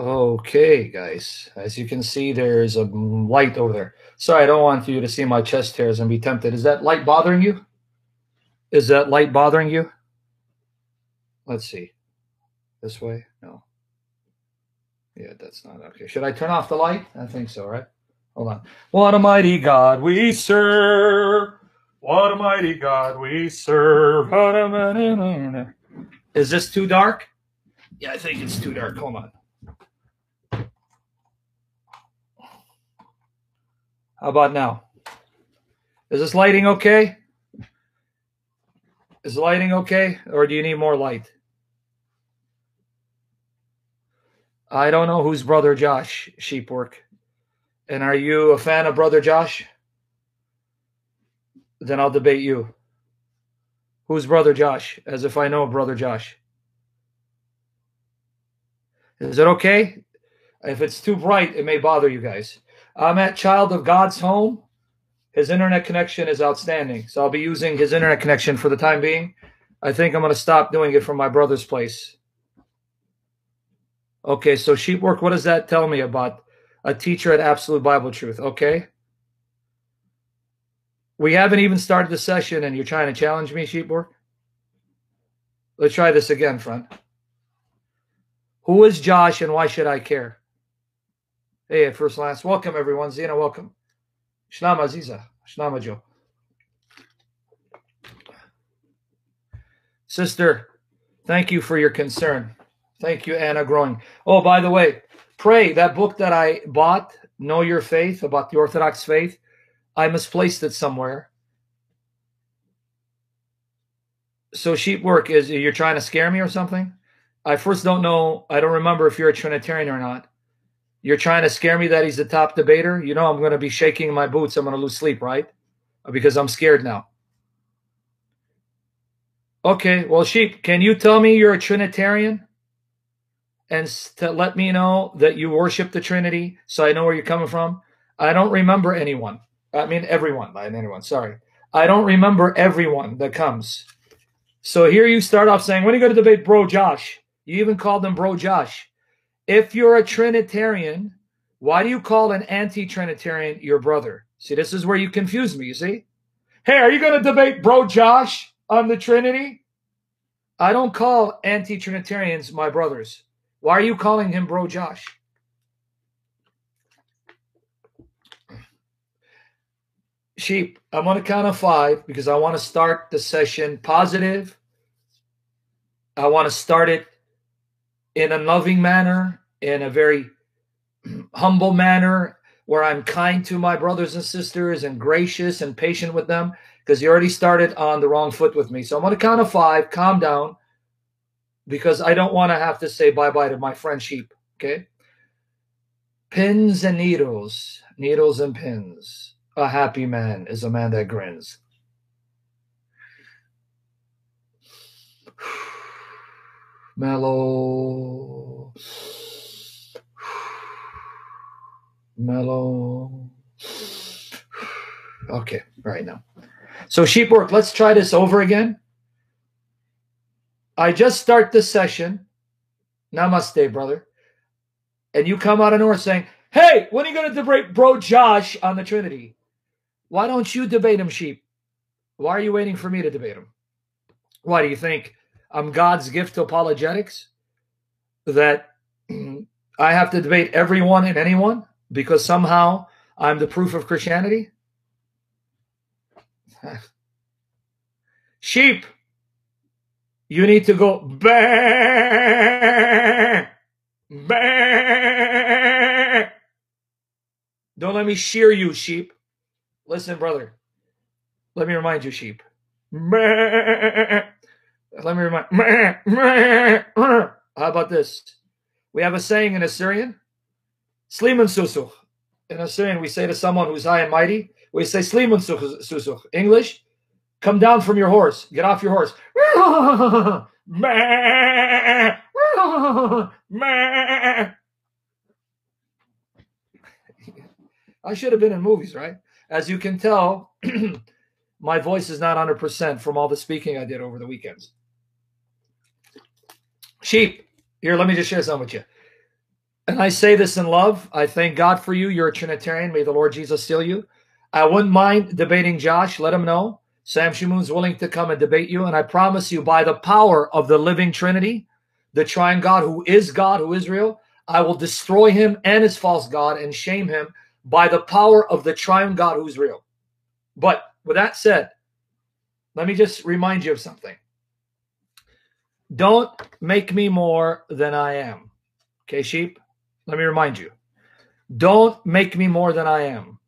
Okay, guys. As you can see, there's a light over there. Sorry, I don't want you to see my chest hairs and be tempted. Is that light bothering you? Is that light bothering you? Let's see. This way? No. Yeah, that's not okay. Should I turn off the light? I think so, right? Hold on. What a mighty God we serve. What a mighty God we serve. Is this too dark? Yeah, I think it's too dark. Hold on. How about now? Is this lighting okay? Is lighting okay? Or do you need more light? I don't know who's brother Josh, sheepwork. And are you a fan of brother Josh? Then I'll debate you. Who's brother Josh? As if I know brother Josh. Is it okay? If it's too bright, it may bother you guys. I'm at Child of God's home. His internet connection is outstanding. So I'll be using his internet connection for the time being. I think I'm going to stop doing it from my brother's place. Okay, so sheep work, what does that tell me about a teacher at Absolute Bible Truth? Okay. We haven't even started the session and you're trying to challenge me, sheep work? Let's try this again, friend. Who is Josh and why should I care? Hey, first last, welcome everyone. Zena, welcome. Shlama Aziza. Shlama Joe. Sister, thank you for your concern. Thank you, Anna Growing. Oh, by the way, pray that book that I bought, Know Your Faith, about the Orthodox faith, I misplaced it somewhere. So sheep work is you're trying to scare me or something? I first don't know. I don't remember if you're a Trinitarian or not. You're trying to scare me that he's the top debater. You know I'm going to be shaking my boots. I'm going to lose sleep, right? Because I'm scared now. Okay, well, sheep, can you tell me you're a Trinitarian? And to let me know that you worship the Trinity so I know where you're coming from? I don't remember anyone. I mean, everyone, not anyone, sorry. I don't remember everyone that comes. So here you start off saying, when are you going to debate Bro Josh? You even called him Bro Josh. If you're a Trinitarian, why do you call an anti Trinitarian your brother? See, this is where you confuse me, you see? Hey, are you going to debate Bro Josh on the Trinity? I don't call anti Trinitarians my brothers. Why are you calling him Bro Josh? Sheep, I'm on a count of five because I want to start the session positive. I want to start it in a loving manner in a very humble manner where I'm kind to my brothers and sisters and gracious and patient with them because you already started on the wrong foot with me. So I'm on the count of five, calm down because I don't want to have to say bye bye to my friend sheep. Okay. Pins and needles, needles and pins. A happy man is a man that grins. Mellow mellow. Okay, right now. So sheep work, let's try this over again. I just start the session. Namaste, brother. And you come out of nowhere saying, Hey, when are you going to debate bro Josh on the Trinity? Why don't you debate him, sheep? Why are you waiting for me to debate him? Why do you think I'm God's gift to apologetics? That I have to debate everyone and anyone? Because somehow I'm the proof of Christianity? Sheep, you need to go bah. Don't let me shear you, sheep. Listen, brother. Let me remind you, sheep. Bah. Let me remind. How about this? We have a saying in Assyrian Slimun susuch. In Assyrian, we say to someone who's high and mighty, we say Slimun susuch. English, come down from your horse. Get off your horse. I should have been in movies, right? As you can tell, my voice is not 100% from all the speaking I did over the weekends. Sheep, here, let me just share some with you And I say this in love. I thank God for you. You're a Trinitarian. May the Lord Jesus seal you. I wouldn't mind debating Josh. Let him know. Sam Shamoun's willing to come and debate you. And I promise you, by the power of the living Trinity, the triune God who is God, who is real, I will destroy him and his false God and shame him by the power of the triune God who's real. But with that said, let me just remind you of something. Don't make me more than I am. Okay, sheep? Let me remind you. Don't make me more than I am.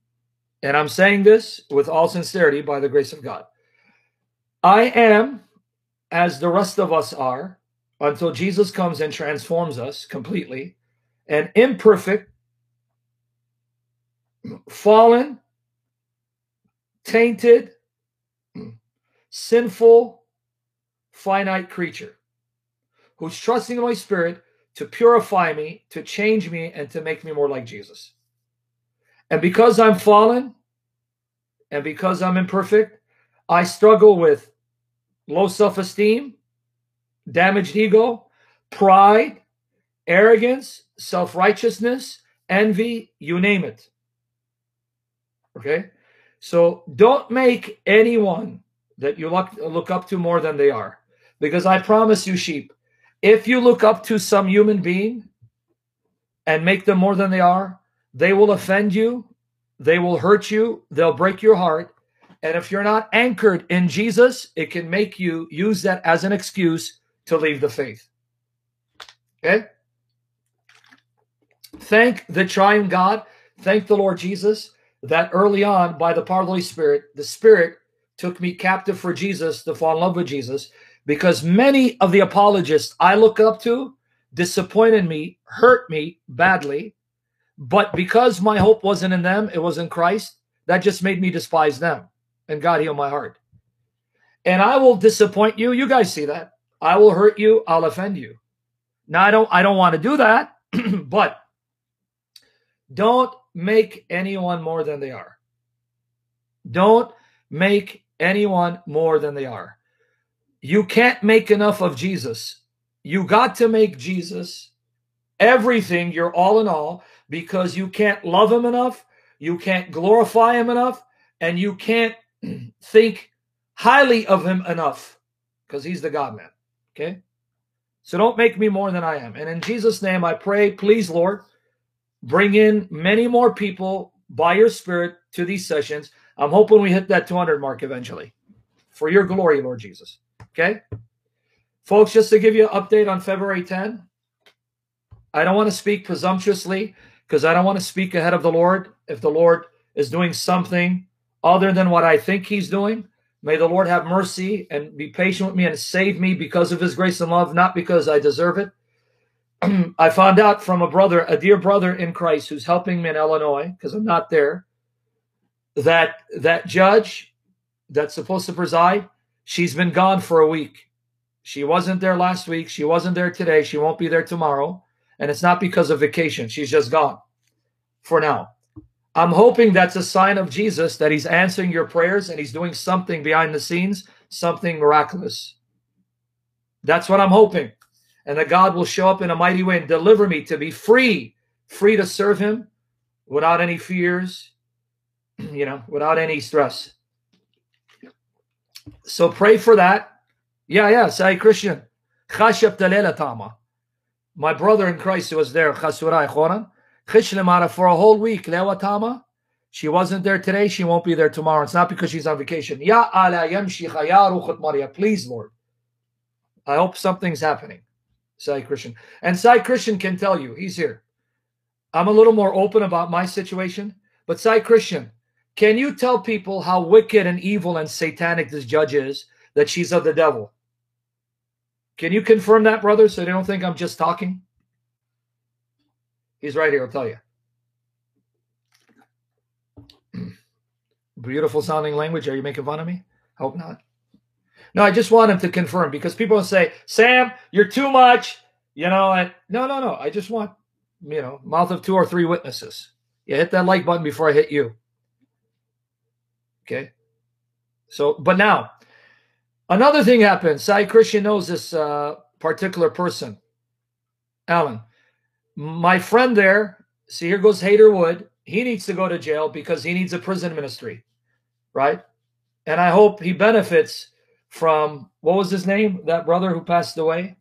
And I'm saying this with all sincerity by the grace of God. I am as the rest of us are until Jesus comes and transforms us completely, an imperfect, fallen, tainted, sinful, finite creature who's trusting Holy Spirit to purify me, to change me, and to make me more like Jesus. And because I'm fallen and because I'm imperfect, I struggle with low self esteem, damaged ego, pride, arrogance, self righteousness, envy, you name it. Okay? So don't make anyone that you look, look up to more than they are. Because I promise you, sheep, if you look up to some human being and make them more than they are, they will offend you, they will hurt you, they'll break your heart. And if you're not anchored in Jesus, it can make you use that as an excuse to leave the faith. Okay? Thank the triune God, thank the Lord Jesus that early on, by the power of the Holy Spirit, the Spirit took me captive for Jesus to fall in love with Jesus because many of the apologists I look up to disappointed me, hurt me badly. But because my hope wasn't in them, it was in Christ, that just made me despise them. And God heal my heart. And I will disappoint you. You guys see that. I will hurt you. I'll offend you. Now I don't I don't want to do that, but don't make anyone more than they are. Don't make anyone more than they are. You can't make enough of Jesus. You got to make Jesus everything, you're all in all, because you can't love him enough, you can't glorify him enough, and you can't think highly of him enough because he's the God man. Okay? So don't make me more than I am. And in Jesus' name, I pray, please, Lord, bring in many more people by your spirit to these sessions. I'm hoping we hit that 200 mark eventually for your glory, Lord Jesus. Okay? Folks, just to give you an update on February 10, I don't want to speak presumptuously because I don't want to speak ahead of the Lord if the Lord is doing something other than what I think he's doing. May the Lord have mercy and be patient with me and save me because of his grace and love, not because I deserve it. I found out from a brother, a dear brother in Christ who's helping me in Illinois because I'm not there, that that judge that's supposed to preside, she's been gone for a week. She wasn't there last week. She wasn't there today. She won't be there tomorrow. And it's not because of vacation. She's just gone for now. I'm hoping that's a sign of Jesus that he's answering your prayers and he's doing something behind the scenes, something miraculous. That's what I'm hoping and that God will show up in a mighty way and deliver me to be free, free to serve Him without any fears, you know, without any stress. So pray for that. Yeah, yeah, say Christian. My brother in Christ was there, for a whole week. She wasn't there today. She won't be there tomorrow. It's not because she's on vacation. Ya ala ya Please, Lord. I hope something's happening. Sai Christian. And Sai Christian can tell you, he's here. I'm a little more open about my situation, but Sai Christian, can you tell people how wicked and evil and satanic this judge is, that she's of the devil? Can you confirm that, brother, so they don't think I'm just talking? He's right here, I'll tell you. Beautiful sounding language. Are you making fun of me? Hope not. No, I just want him to confirm because people say, Sam, you're too much. You know, and no, no, no. I just want, you know, mouth of two or three witnesses. Yeah, hit that like button before I hit you. Okay. So, but now, another thing happened. Sai Christian knows this uh, particular person, Alan. my friend there, see, here goes Hater Wood. He needs to go to jail because he needs a prison ministry, right? And I hope he benefits from what was his name? That brother who passed away,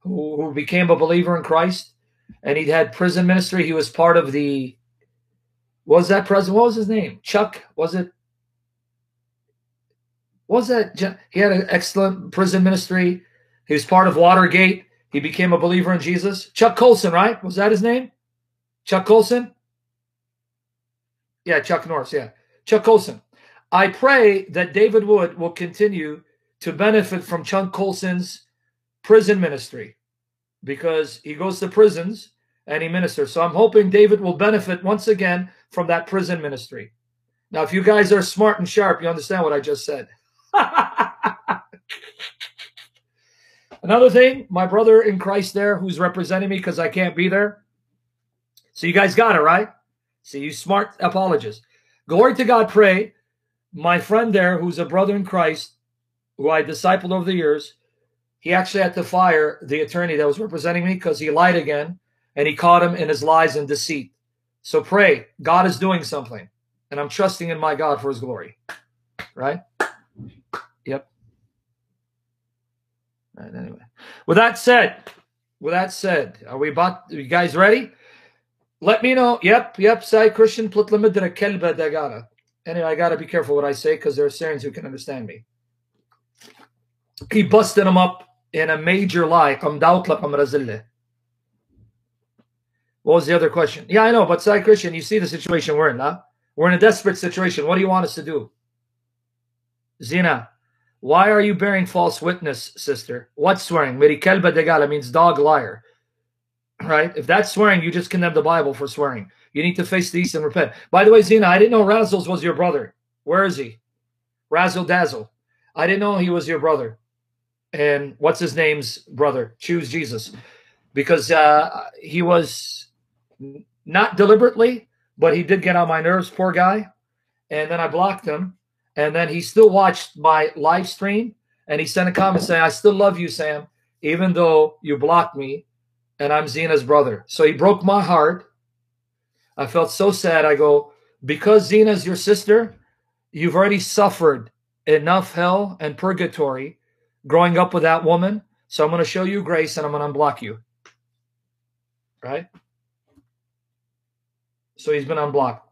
who, who became a believer in Christ, and he had prison ministry. He was part of the was that president? What was his name? Chuck? Was it? Was that? He had an excellent prison ministry. He was part of Watergate. He became a believer in Jesus. Chuck Colson, right? Was that his name? Chuck Colson? Yeah, Chuck Norris. Yeah. Chuck Colson. I pray that David Wood will continue to benefit from Chuck Colson's prison ministry because he goes to prisons and he ministers. So I'm hoping David will benefit once again from that prison ministry. Now, if you guys are smart and sharp, you understand what I just said. Another thing, my brother in Christ there who's representing me because I can't be there. So you guys got it, right? See, you smart apologists. Glory to God, pray. My friend there who's a brother in Christ, who I discipled over the years, he actually had to fire the attorney that was representing me because he lied again and he caught him in his lies and deceit. So pray. God is doing something. And I'm trusting in my God for his glory. Right? Yep. Right, anyway. With that said, with that said, are we about are you guys ready? Let me know. Yep, yep, say Christian kelba dagara. Anyway, I gotta be careful what I say because there are Syrians who can understand me. He busted him up in a major lie. What was the other question? Yeah, I know, but Sai Christian, you see the situation we're in, huh? We're in a desperate situation. What do you want us to do? Zina, why are you bearing false witness, sister? What swearing? Mirikelba degala means dog liar. Right? If that's swearing, you just condemn the Bible for swearing. You need to face the east and repent. By the way, Zina, I didn't know Razzles was your brother. Where is he? Razzle Dazzle. I didn't know he was your brother. And what's his name's brother? Choose Jesus. Because uh, he was not deliberately, but he did get on my nerves, poor guy. And then I blocked him. And then he still watched my live stream and he sent a comment saying, I still love you, Sam, even though you blocked me and I'm Zina's brother. So he broke my heart. I felt so sad. I go, because Zina's your sister, you've already suffered enough hell and purgatory growing up with that woman. So I'm going to show you grace and I'm going to unblock you. Right? So he's been unblocked.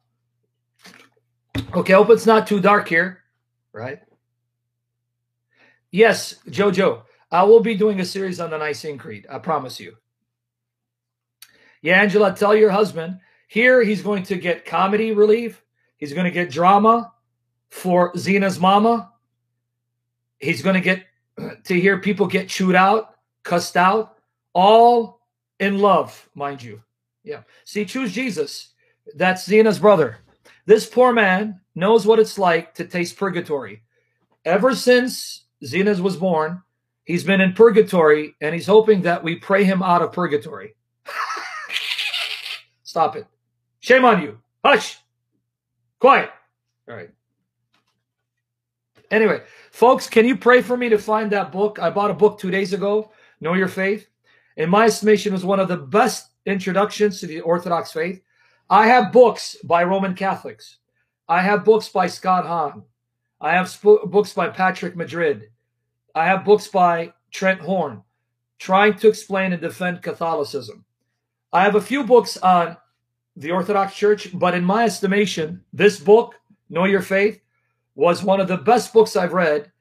Okay, hope it's not too dark here, right? Yes, Jojo, I will be doing a series on the Nicene Creed. I promise you. Yeah, Angela, tell your husband here he's going to get comedy relief. He's going to get drama for Zina's mama. He's going to get to hear people get chewed out, cussed out, all in love, mind you. Yeah. See, choose Jesus. That's Zina's brother. This poor man knows what it's like to taste purgatory. Ever since Zenas was born, he's been in purgatory and he's hoping that we pray him out of purgatory. Stop it. Shame on you. Hush. Quiet. All right. Anyway, folks, can you pray for me to find that book? I bought a book two days ago, Know Your Faith. In my estimation, was one of the best introductions to the Orthodox faith. I have books by Roman Catholics. I have books by Scott Hahn. I have books by Patrick Madrid. I have books by Trent Horn trying to explain and defend Catholicism. I have a few books on the Orthodox Church, but in my estimation, this book, Know Your Faith, was one of the best books I've read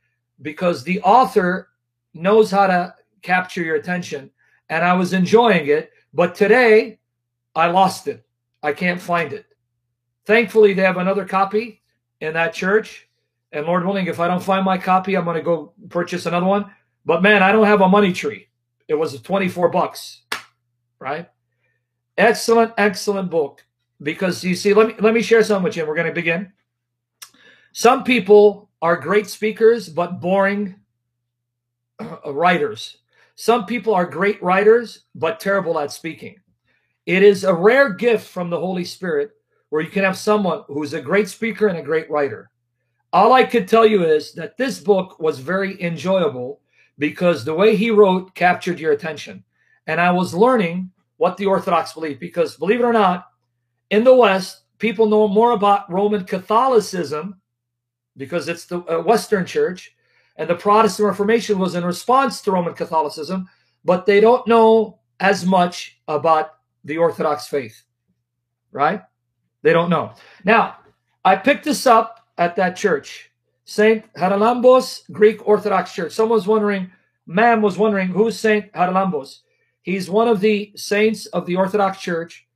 because the author knows how to capture your attention and I was enjoying it. But today, I lost it. I can't find it. Thankfully, they have another copy in that church. And Lord willing, if I don't find my copy, I'm going to go purchase another one. But man, I don't have a money tree. It was 24 bucks, right? Excellent, excellent book. Because you see, let me let me share something with you. We're going to begin. Some people are great speakers, but boring uh, writers. Some people are great writers, but terrible at speaking. It is a rare gift from the Holy Spirit where you can have someone who's a great speaker and a great writer. All I could tell you is that this book was very enjoyable because the way he wrote captured your attention. And I was learning what the Orthodox believe. Because believe it or not, in the West, people know more about Roman Catholicism because it's the uh, Western Church, and the Protestant Reformation was in response to Roman Catholicism, but they don't know as much about the Orthodox faith, right? They don't know. Now, I picked this up at that church, Saint Haralambos Greek Orthodox Church. Someone's wondering, ma'am was wondering, who's Saint Haralambos? He's one of the saints of the Orthodox Church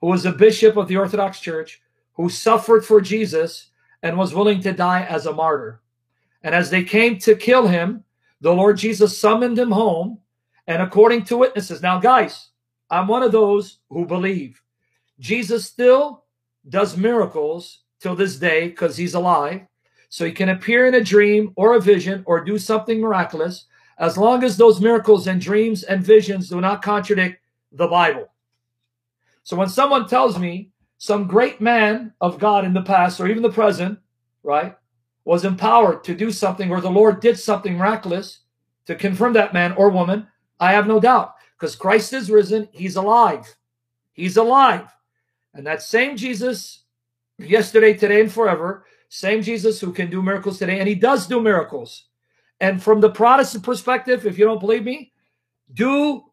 who was a bishop of the Orthodox Church, who suffered for Jesus and was willing to die as a martyr. And as they came to kill him, the Lord Jesus summoned him home. And according to witnesses, now, guys, I'm one of those who believe Jesus still does miracles till this day because he's alive. So he can appear in a dream or a vision or do something miraculous as long as those miracles and dreams and visions do not contradict the Bible. So when someone tells me some great man of God in the past or even the present, right, was empowered to do something or the Lord did something miraculous to confirm that man or woman, I have no doubt because Christ is risen. He's alive. He's alive. And that same Jesus, yesterday, today, and forever, same Jesus who can do miracles today, and he does do miracles. And from the Protestant perspective, if you don't believe me, do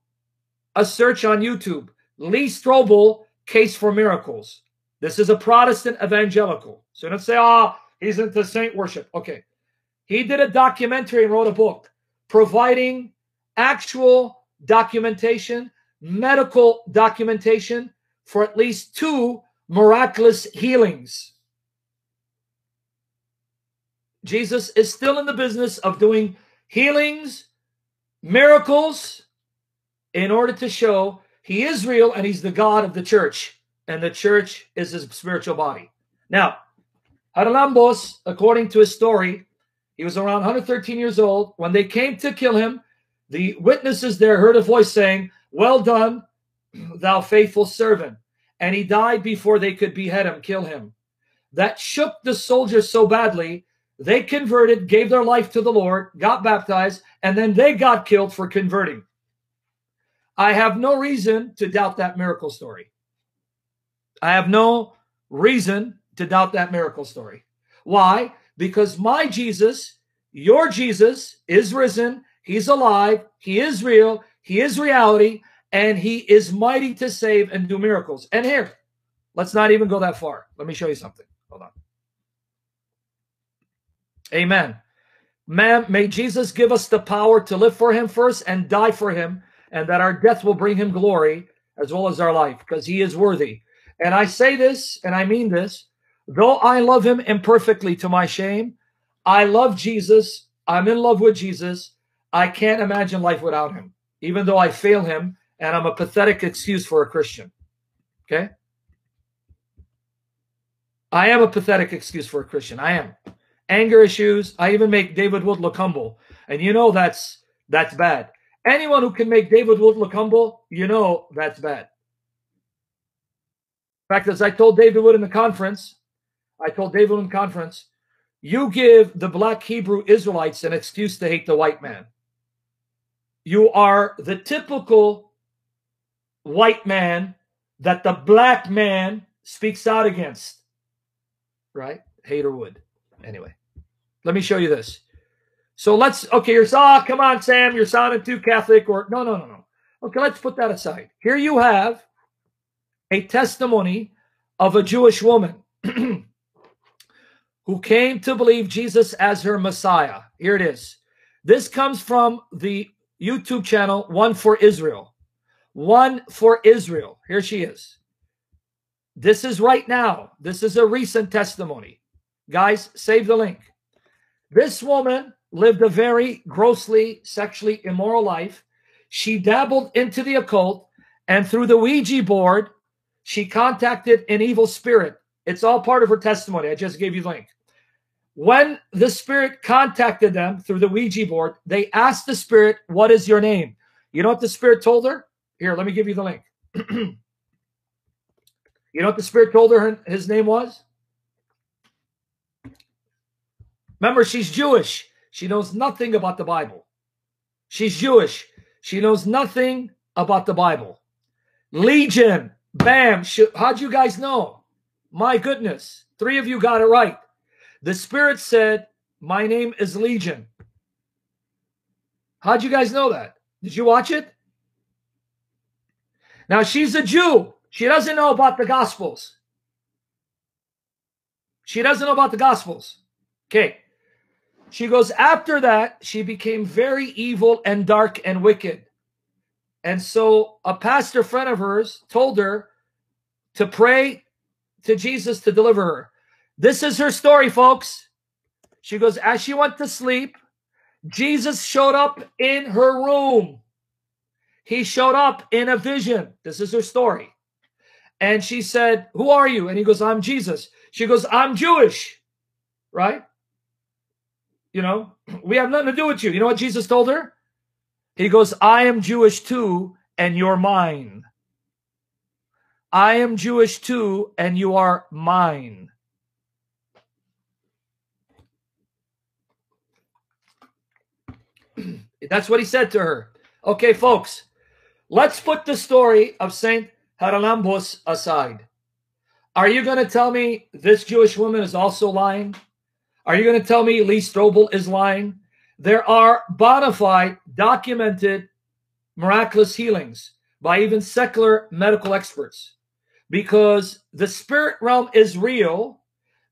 a search on YouTube. Lee Strobel, Case for Miracles. This is a Protestant evangelical. So don't say, oh, he's into saint worship. Okay. He did a documentary and wrote a book providing actual documentation, medical documentation for at least two miraculous healings. Jesus is still in the business of doing healings, miracles, in order to show he is real and he's the God of the church, and the church is his spiritual body. Now, Haralambos, according to his story, he was around 113 years old. When they came to kill him, the witnesses there heard a voice saying, Well done, thou faithful servant. And he died before they could behead him, kill him. That shook the soldiers so badly, they converted, gave their life to the Lord, got baptized, and then they got killed for converting. I have no reason to doubt that miracle story. I have no reason to doubt that miracle story. Why? Because my Jesus, your Jesus, is risen. He's alive. He is real. He is reality. And he is mighty to save and do miracles. And here, let's not even go that far. Let me show you something. Hold on. Amen. Man, may Jesus give us the power to live for him first and die for him and that our death will bring him glory as well as our life because he is worthy. And I say this and I mean this, though I love him imperfectly to my shame, I love Jesus. I'm in love with Jesus. I can't imagine life without him, even though I fail him and I'm a pathetic excuse for a Christian. Okay? I am a pathetic excuse for a Christian. I am. Anger issues. I even make David Wood look humble. And you know that's that's bad. Anyone who can make David Wood look humble, you know that's bad. In fact, as I told David Wood in the conference, I told David Wood in the conference, you give the black Hebrew Israelites an excuse to hate the white man. You are the typical white man that the black man speaks out against. Right? Hater Wood. Anyway, let me show you this. So let's, okay, you're, oh, come on, Sam, you're sounding too Catholic or, no, no, no, no. Okay, let's put that aside. Here you have a testimony of a Jewish woman who came to believe Jesus as her Messiah. Here it is. This comes from the YouTube channel One for Israel. One for Israel. Here she is. This is right now. This is a recent testimony. Guys, save the link. This woman lived a very grossly sexually immoral life. She dabbled into the occult, and through the Ouija board, she contacted an evil spirit. It's all part of her testimony. I just gave you the link. When the spirit contacted them through the Ouija board, they asked the spirit, What is your name? You know what the spirit told her? Here, let me give you the link. you know what the spirit told her his name was? Remember, she's Jewish. She knows nothing about the Bible. She's Jewish. She knows nothing about the Bible. Legion. Bam. How'd you guys know? My goodness. Three of you got it right. The Spirit said, My name is Legion. How'd you guys know that? Did you watch it? Now she's a Jew. She doesn't know about the Gospels. She doesn't know about the Gospels. Okay. She goes, after that, she became very evil and dark and wicked. And so a pastor friend of hers told her to pray to Jesus to deliver her. This is her story, folks. She goes, as she went to sleep, Jesus showed up in her room. He showed up in a vision. This is her story. And she said, Who are you? And he goes, I'm Jesus. She goes, I'm Jewish. Right? You know, we have nothing to do with you. You know what Jesus told her? He goes, I am Jewish too, and you're mine. I am Jewish too, and you are mine. That's what he said to her. Okay, folks, let's put the story of Saint Haralambos aside. Are you going to tell me this Jewish woman is also lying? Are you going to tell me Lee Strobel is lying? There are bona fide, documented miraculous healings by even secular medical experts because the spirit realm is real.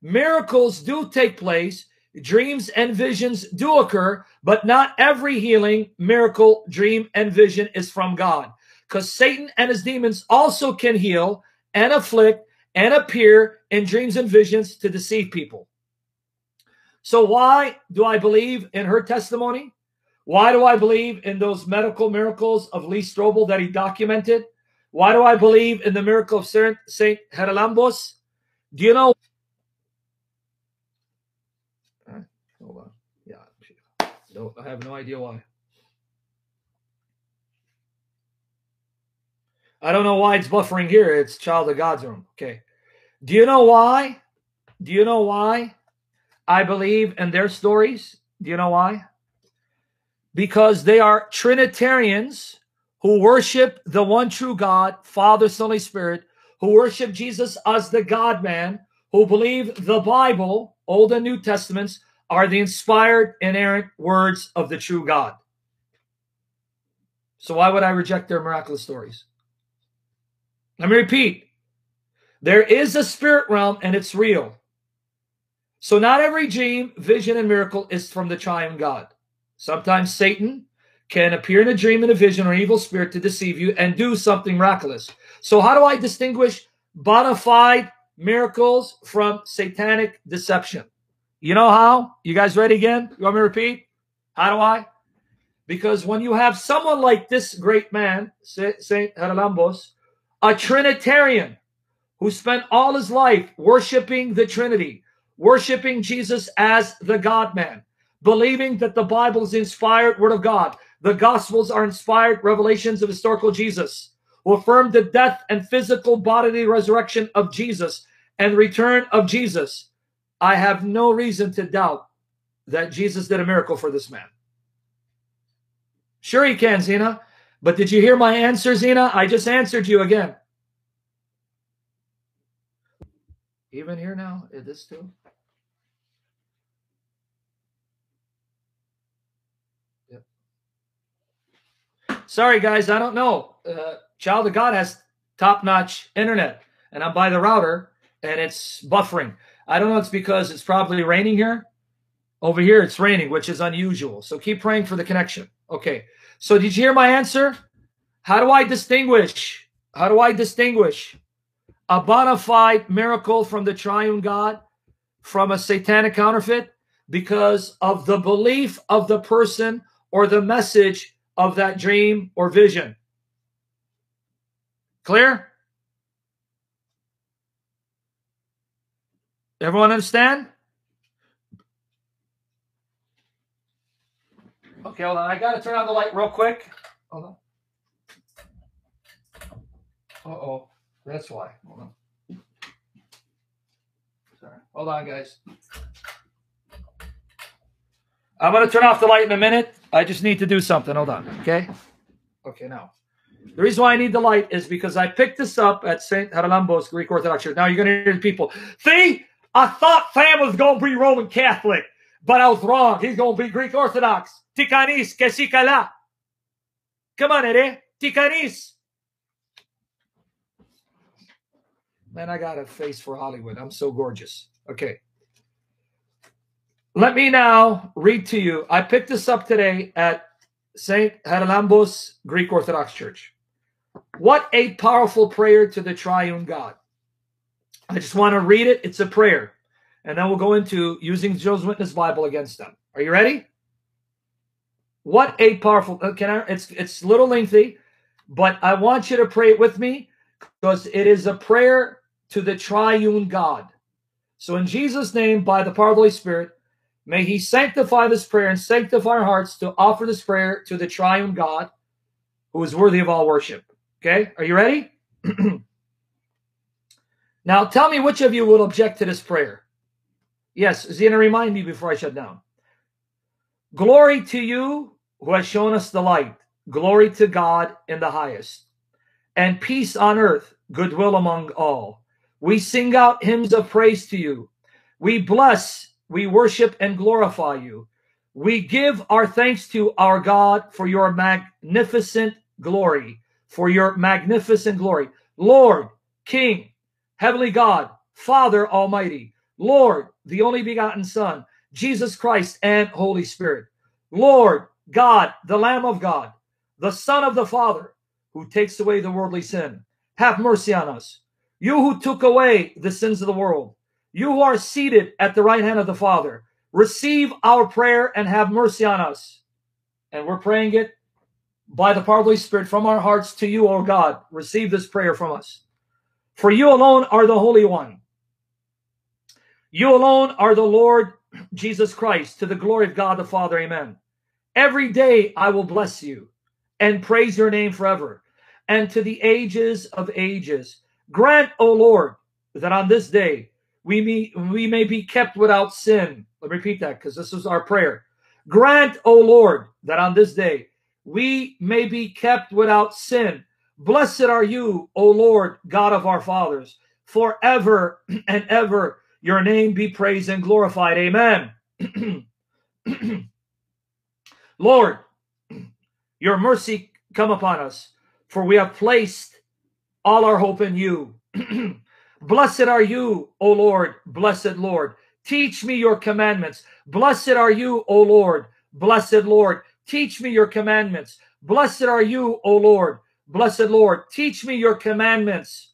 Miracles do take place. Dreams and visions do occur, but not every healing, miracle, dream, and vision is from God. Because Satan and his demons also can heal and afflict and appear in dreams and visions to deceive people. So why do I believe in her testimony? Why do I believe in those medical miracles of Lee Strobel that he documented? Why do I believe in the miracle of Saint Haralambos? Do you know? Hold on. No, I have no idea why. I don't know why it's buffering here. It's Child of God's room. Okay. Do you know why? Do you know why? I believe in their stories. Do you know why? Because they are Trinitarians who worship the one true God, Father, Son, Holy Spirit, who worship Jesus as the God man, who believe the Bible, Old and New Testaments, are the inspired, inerrant words of the true God. So why would I reject their miraculous stories? Let me repeat. There is a spirit realm and it's real. So not every dream, vision, and miracle is from the triune God. Sometimes Satan can appear in a dream, in a vision, or evil spirit to deceive you and do something miraculous. So how do I distinguish bona fide miracles from satanic deception? You know how? You guys ready again? You want me to repeat? How do I? Because when you have someone like this great man, Saint Haralambos, a Trinitarian who spent all his life worshiping the Trinity, worshiping Jesus as the God man, believing that the Bible is inspired word of God. The Gospels are inspired revelations of historical Jesus, who affirmed the death and physical bodily resurrection of Jesus and return of Jesus. I have no reason to doubt that Jesus did a miracle for this man. Sure he can, Zena. But did you hear my answer, Zena? I just answered you again. Even here now, is this too? Yep. Sorry, guys, I don't know. Uh, Child of God has top-notch internet, and I'm by the router, and it's buffering. I don't know. It's because it's probably raining here. Over here, it's raining, which is unusual. So keep praying for the connection. Okay. So did you hear my answer? How do I distinguish? How do I distinguish a bona fide miracle from the triune God from a satanic counterfeit? Because of the belief of the person or the message of that dream or vision. Clear? Everyone understand? Okay, hold on. I got to turn on the light real quick. Hold on. Uh-oh. That's why. Hold on. Sorry. Hold on, guys. I'm going to turn off the light in a minute. I just need to do something. Hold on. Okay? Okay, now. The reason why I need the light is because I picked this up at St. Haralambos Greek Orthodox Church. Now you're going to hear the people, see, I thought Sam was going to be Roman Catholic, but I was wrong. He's going to be Greek Orthodox. Tikanis, kesikala. Come on, Eddie. Tikanis. Man, I got a face for Hollywood. I'm so gorgeous. Okay. Let me now read to you. I picked this up today at St. Haralambos Greek Orthodox Church. What a powerful prayer to the triune God. I just want to read it. It's a prayer. And then we'll go into using Joe's Witness Bible against them. Are you ready? What a powerful uh, can I it's it's a little lengthy, but I want you to pray it with me because it is a prayer to the triune God. So in Jesus' name, by the power of the Holy Spirit, may he sanctify this prayer and sanctify our hearts to offer this prayer to the triune God who is worthy of all worship. Okay, are you ready? now tell me which of you will object to this prayer. Yes, Zena, remind me before I shut down. Glory to you who has shown us the light. Glory to God in the highest. And peace on earth, goodwill among all. We sing out hymns of praise to you. We bless, we worship and glorify you. We give our thanks to our God for your magnificent glory, for your magnificent glory. Lord, King, Heavenly God, Father Almighty, Lord, the only begotten Son, Jesus Christ and Holy Spirit. Lord, God, the Lamb of God, the Son of the Father, who takes away the worldly sin, have mercy on us. You who took away the sins of the world, you who are seated at the right hand of the Father, receive our prayer and have mercy on us. And we're praying it by the power of the Holy Spirit from our hearts to you, O God. Receive this prayer from us. For you alone are the Holy One. You alone are the Lord Jesus Christ, to the glory of God the Father. Amen. Every day I will bless you and praise your name forever and to the ages of ages. Grant, O Lord, that on this day we may, we may be kept without sin. Let me repeat that because this is our prayer. Grant, O Lord, that on this day we may be kept without sin. Blessed are you, O Lord, God of our fathers, forever and ever. Your name be praised and glorified. Amen. Lord, your mercy come upon us, for we have placed all our hope in you. Blessed are you, O Lord, blessed Lord. Teach me your commandments. Blessed are you, O Lord, blessed Lord. Teach me your commandments. Blessed are you, O Lord, blessed Lord. Teach me your commandments.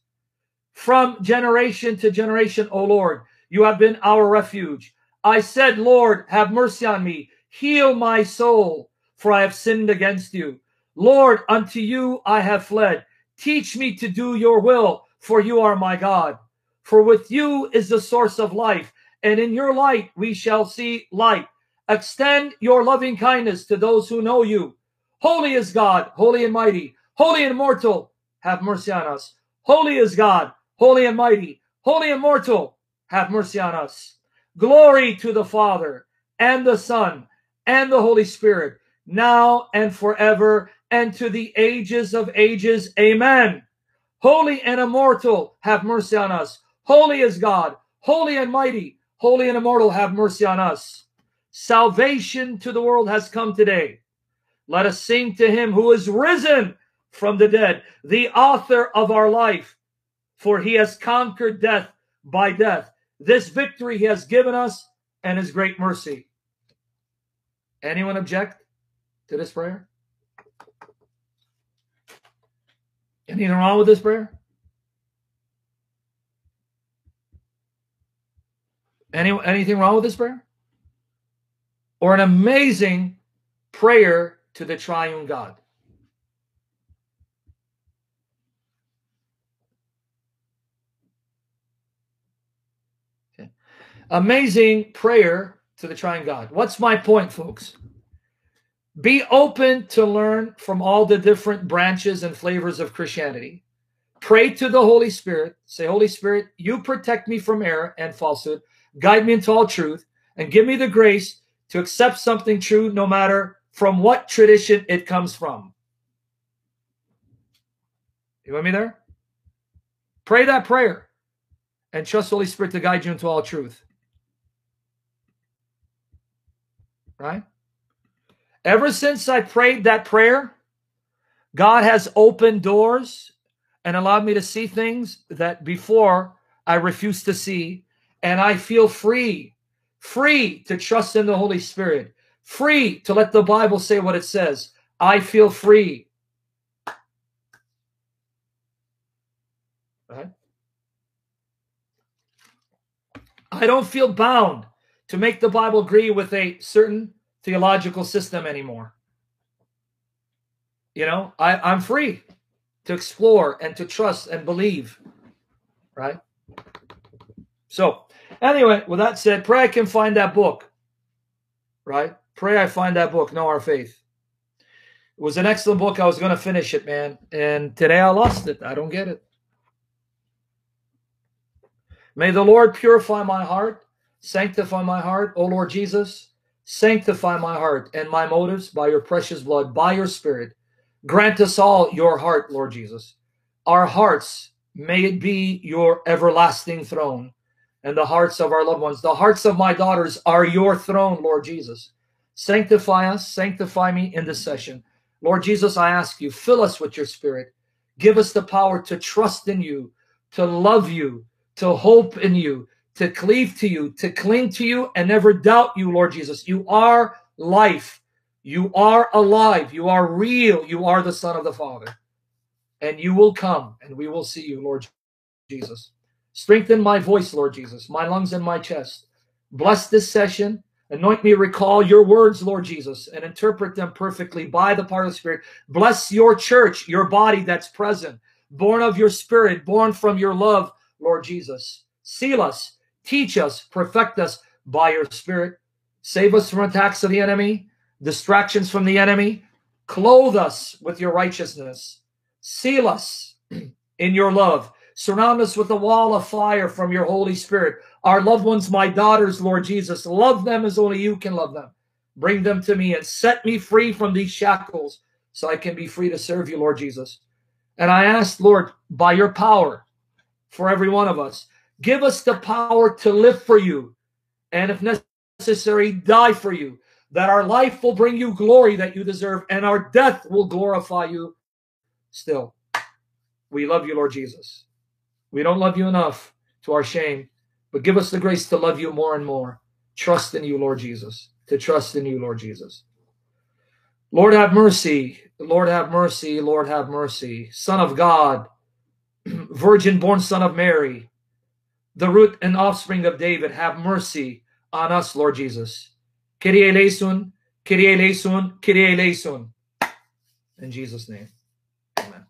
From generation to generation, O Lord, you have been our refuge. I said, Lord, have mercy on me. Heal my soul, for I have sinned against you. Lord, unto you I have fled. Teach me to do your will, for you are my God. For with you is the source of life, and in your light we shall see light. Extend your loving kindness to those who know you. Holy is God, holy and mighty, holy and immortal. Have mercy on us. Holy is God, holy and mighty, holy and immortal. Have mercy on us. Glory to the Father and the Son and the Holy Spirit, now and forever and to the ages of ages. Amen. Holy and immortal, have mercy on us. Holy is God, holy and mighty, holy and immortal, have mercy on us. Salvation to the world has come today. Let us sing to him who is risen from the dead, the author of our life, for he has conquered death by death. This victory he has given us and his great mercy. Anyone object to this prayer? Anything wrong with this prayer? Any, anything wrong with this prayer? Or an amazing prayer to the triune God? Amazing prayer to the triune God. What's my point, folks? Be open to learn from all the different branches and flavors of Christianity. Pray to the Holy Spirit. Say, Holy Spirit, you protect me from error and falsehood. Guide me into all truth and give me the grace to accept something true no matter from what tradition it comes from. You want me there? Pray that prayer and trust the Holy Spirit to guide you into all truth. Right? Ever since I prayed that prayer, God has opened doors and allowed me to see things that before I refused to see. And I feel free, free to trust in the Holy Spirit, free to let the Bible say what it says. I feel free. Right? I don't feel bound to make the Bible agree with a certain theological system anymore. You know, I, I'm free to explore and to trust and believe. Right? So, anyway, with that said, pray I can find that book. Right? Pray I find that book, Know Our Faith. It was an excellent book. I was going to finish it, man. And today I lost it. I don't get it. May the Lord purify my heart, sanctify my heart, O Lord Jesus. Sanctify my heart and my motives by your precious blood, by your spirit. Grant us all your heart, Lord Jesus. Our hearts, may it be your everlasting throne, and the hearts of our loved ones. The hearts of my daughters are your throne, Lord Jesus. Sanctify us, sanctify me in this session. Lord Jesus, I ask you, fill us with your spirit. Give us the power to trust in you, to love you, to hope in you, to cleave to you, to cling to you, and never doubt you, Lord Jesus. You are life. You are alive. You are real. You are the Son of the Father. And you will come, and we will see you, Lord Jesus. Strengthen my voice, Lord Jesus, my lungs and my chest. Bless this session. Anoint me, recall your words, Lord Jesus, and interpret them perfectly by the power of the Spirit. Bless your church, your body that's present, born of your Spirit, born from your love, Lord Jesus. Seal us Teach us, perfect us by your Spirit. Save us from attacks of the enemy, distractions from the enemy. Clothe us with your righteousness. Seal us in your love. Surround us with a wall of fire from your Holy Spirit. Our loved ones, my daughters, Lord Jesus, love them as only you can love them. Bring them to me and set me free from these shackles so I can be free to serve you, Lord Jesus. And I ask, Lord, by your power for every one of us, Give us the power to live for you, and if necessary, die for you, that our life will bring you glory that you deserve, and our death will glorify you still. We love you, Lord Jesus. We don't love you enough to our shame, but give us the grace to love you more and more. Trust in you, Lord Jesus. To trust in you, Lord Jesus. Lord, have mercy. Lord, have mercy. Lord, have mercy. Son of God, virgin born son of Mary, the root and offspring of David, have mercy on us, Lord Jesus. Kyrie eleison, Kyrie eleison, Kyrie eleison. In Jesus' name, amen.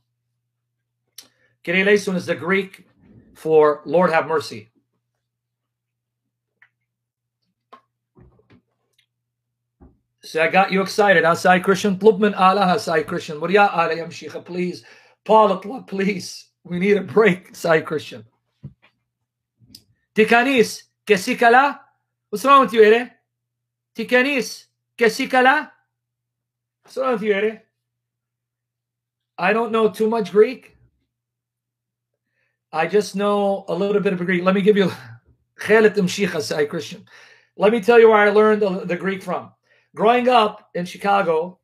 Kyrie eleison is the Greek for Lord have mercy. See, I got you excited. Asai Christian. Plubman Allah Asai Christian. Muriya alayam Shikha, please. Paul, please. We need a break, Sai Christian. Tikanis, kesikala. What's wrong with you, Ere? Tikanis, kesikala. What's wrong with you, Ere? I don't know too much Greek. I just know a little bit of Greek. Let me give you Christian. Let me tell you where I learned the, the Greek from. Growing up in Chicago,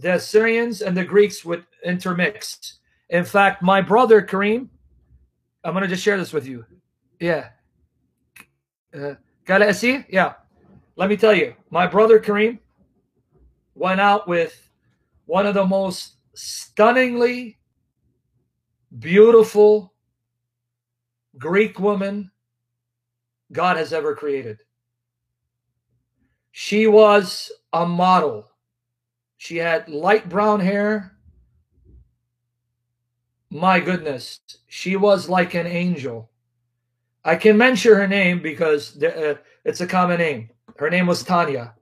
the Syrians and the Greeks would intermix. In fact, my brother Kareem, I'm going to just share this with you. Yeah. Uh, Galasi? Yeah. Let me tell you, my brother Kareem went out with one of the most stunningly beautiful Greek women God has ever created. She was a model. She had light brown hair. My goodness, she was like an angel. I can mention her name because uh, it's a common name. Her name was Tanya.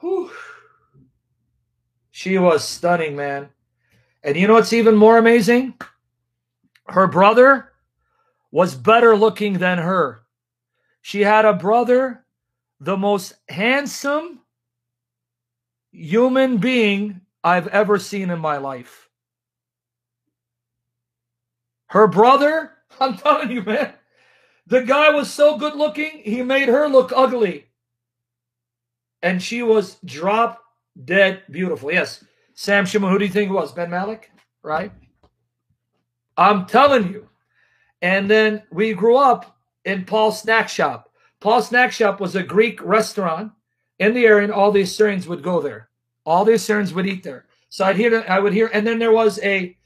Whew. She was stunning, man. And you know what's even more amazing? Her brother was better looking than her. She had a brother, the most handsome human being I've ever seen in my life. Her brother, I'm telling you, man, the guy was so good looking, he made her look ugly. And she was drop dead beautiful. Yes, Sam Shamoun, who do you think it was? Ben Malik, right? I'm telling you. And then we grew up in Paul's Snack Shop. Paul's Snack Shop was a Greek restaurant in the area, and all the Assyrians would go there. All the Assyrians would eat there. So I'd hear, I would hear, and then there was a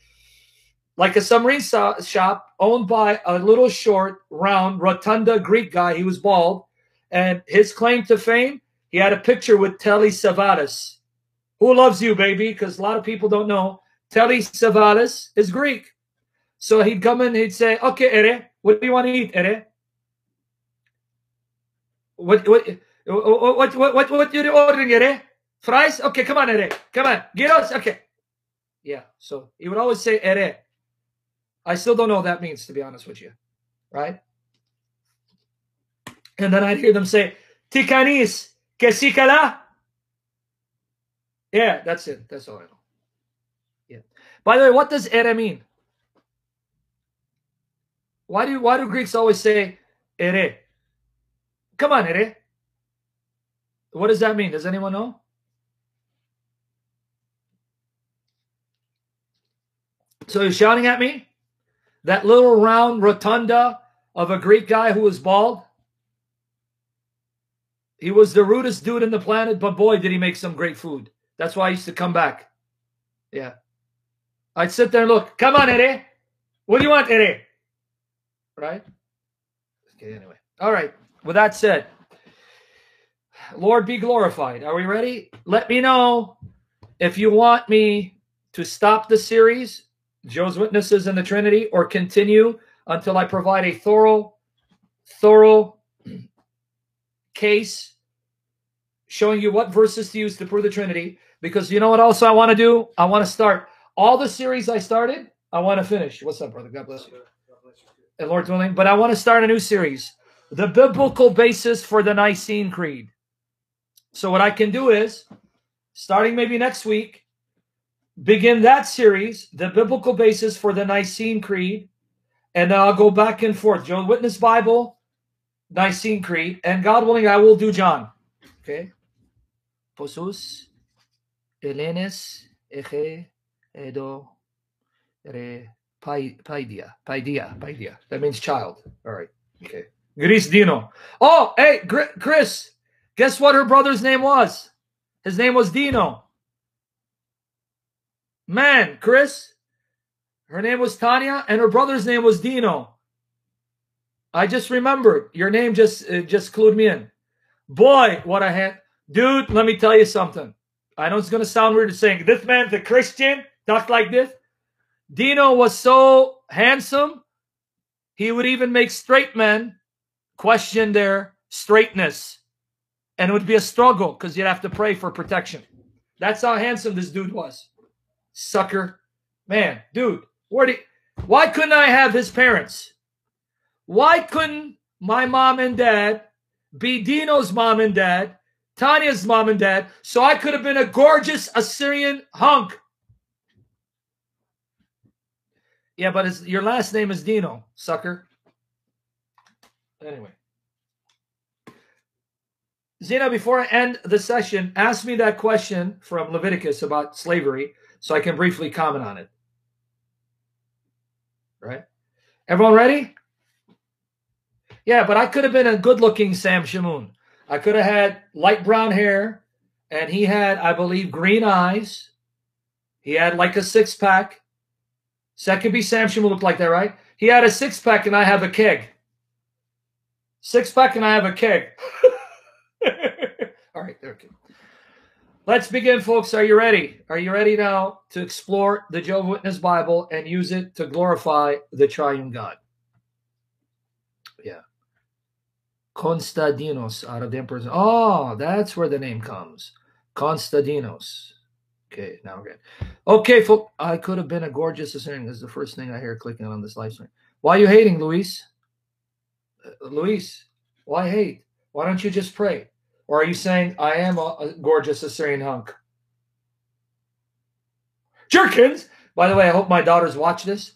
like a submarine shop owned by a little short, round, rotunda Greek guy. He was bald, and his claim to fame, he had a picture with Telly Savalas. Who loves you, baby? Because a lot of people don't know. Telly Savalas is Greek. So he'd come in, he'd say, "Okay, Ere, what do you want to eat, Ere? What what what what what what, what you ordering, Ere? Fries? Okay, come on, Ere, come on, get us. Okay, yeah. So he would always say Ere. I still don't know what that means, to be honest with you, right? And then I'd hear them say, "Tikanis kesikala." Yeah, that's it. That's all I know. Yeah. By the way, what does ere mean? Why do why do Greeks always say ere? Come on, ere. What does that mean? Does anyone know? So he's shouting at me? That little round rotunda of a Greek guy who was bald? He was the rudest dude in the planet, but boy, did he make some great food. That's why I used to come back. Yeah. I'd sit there and look. Come on, Eddie. What do you want, Eddie? Right? Okay, anyway. All right. With that said, Lord be glorified. Are we ready? Let me know if you want me to stop the series, Joe's Witnesses in the Trinity, or continue until I provide a thorough, thorough case showing you what verses to use to prove the Trinity. Because you know what else I want to do? I want to start all the series I started. I want to finish. What's up, brother? God bless you and Lord willing. But I want to start a new series, the biblical basis for the Nicene Creed. So what I can do is, starting maybe next week, begin that series, the biblical basis for the Nicene Creed, and then I'll go back and forth. John Witness Bible, Nicene Creed, and God willing, I will do John. Okay. Posus, Elenes, Eche, Edo, Re, Paidia. Paidia. Paidia. That means child. All right. Okay. Gris Dino. Oh, hey, Chris. Guess what her brother's name was? His name was Dino. Man, Chris. Her name was Tanya, and her brother's name was Dino. I just remembered. Your name just uh, just clued me in. Boy, what a hand. Dude, let me tell you something. I know it's going to sound weird to saying this man's a Christian, talks like this. Dino was so handsome, he would even make straight men question their straightness. And it would be a struggle because you'd have to pray for protection. That's how handsome this dude was. Sucker. Man, dude, where do why couldn't I have his parents? Why couldn't my mom and dad be Dino's mom and dad, Tanya's mom and dad, so I could have been a gorgeous Assyrian hunk Yeah, but your last name is Dino, sucker. Anyway. Zena, before I end the session, ask me that question from Leviticus about slavery so I can briefly comment on it. Right? Everyone ready? Yeah, but I could have been a good looking Sam Shamoun. I could have had light brown hair, and he had, I believe, green eyes. He had like a six pack. Second be Sam will look like that, right? He had a six pack and I have a keg. Six pack and I have a keg. All right, there. Okay. Let's begin, folks. Are you ready? Are you ready now to explore the Jehovah Witness Bible and use it to glorify the triune God? Yeah. Constantinos out of the emperor's. Oh, that's where the name comes. Constantinos. Okay, now we're good. Okay, folks, I could have been a gorgeous Assyrian. This is the first thing I hear clicking on this live stream. Why are you hating, Luis? Uh, Luis, why hate? Why don't you just pray? Or are you saying, I am a, a gorgeous Assyrian hunk? Jerkins! By the way, I hope my daughters watch this.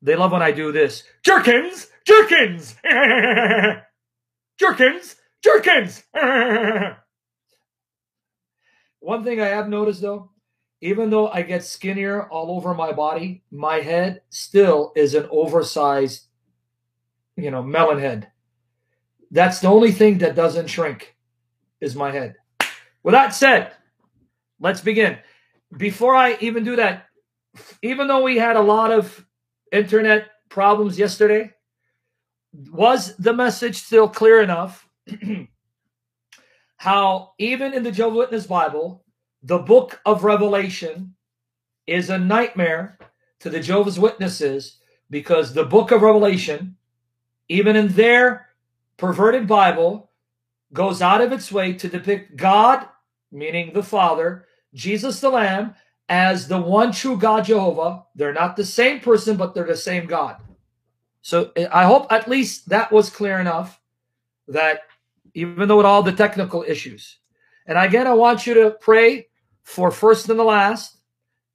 They love when I do this. Jerkins! Jerkins! Jerkins! Jerkins! One thing I have noticed though, even though I get skinnier all over my body, my head still is an oversized, you know, melon head. That's the only thing that doesn't shrink is my head. With that said, let's begin. Before I even do that, even though we had a lot of internet problems yesterday, was the message still clear enough? How even in the Jehovah Witness Bible, the book of Revelation is a nightmare to the Jehovah's Witnesses because the book of Revelation, even in their perverted Bible, goes out of its way to depict God, meaning the Father, Jesus the Lamb, as the one true God Jehovah. They're not the same person, but they're the same God. So I hope at least that was clear enough that even though with all the technical issues. And again, I want you to pray for first and the last.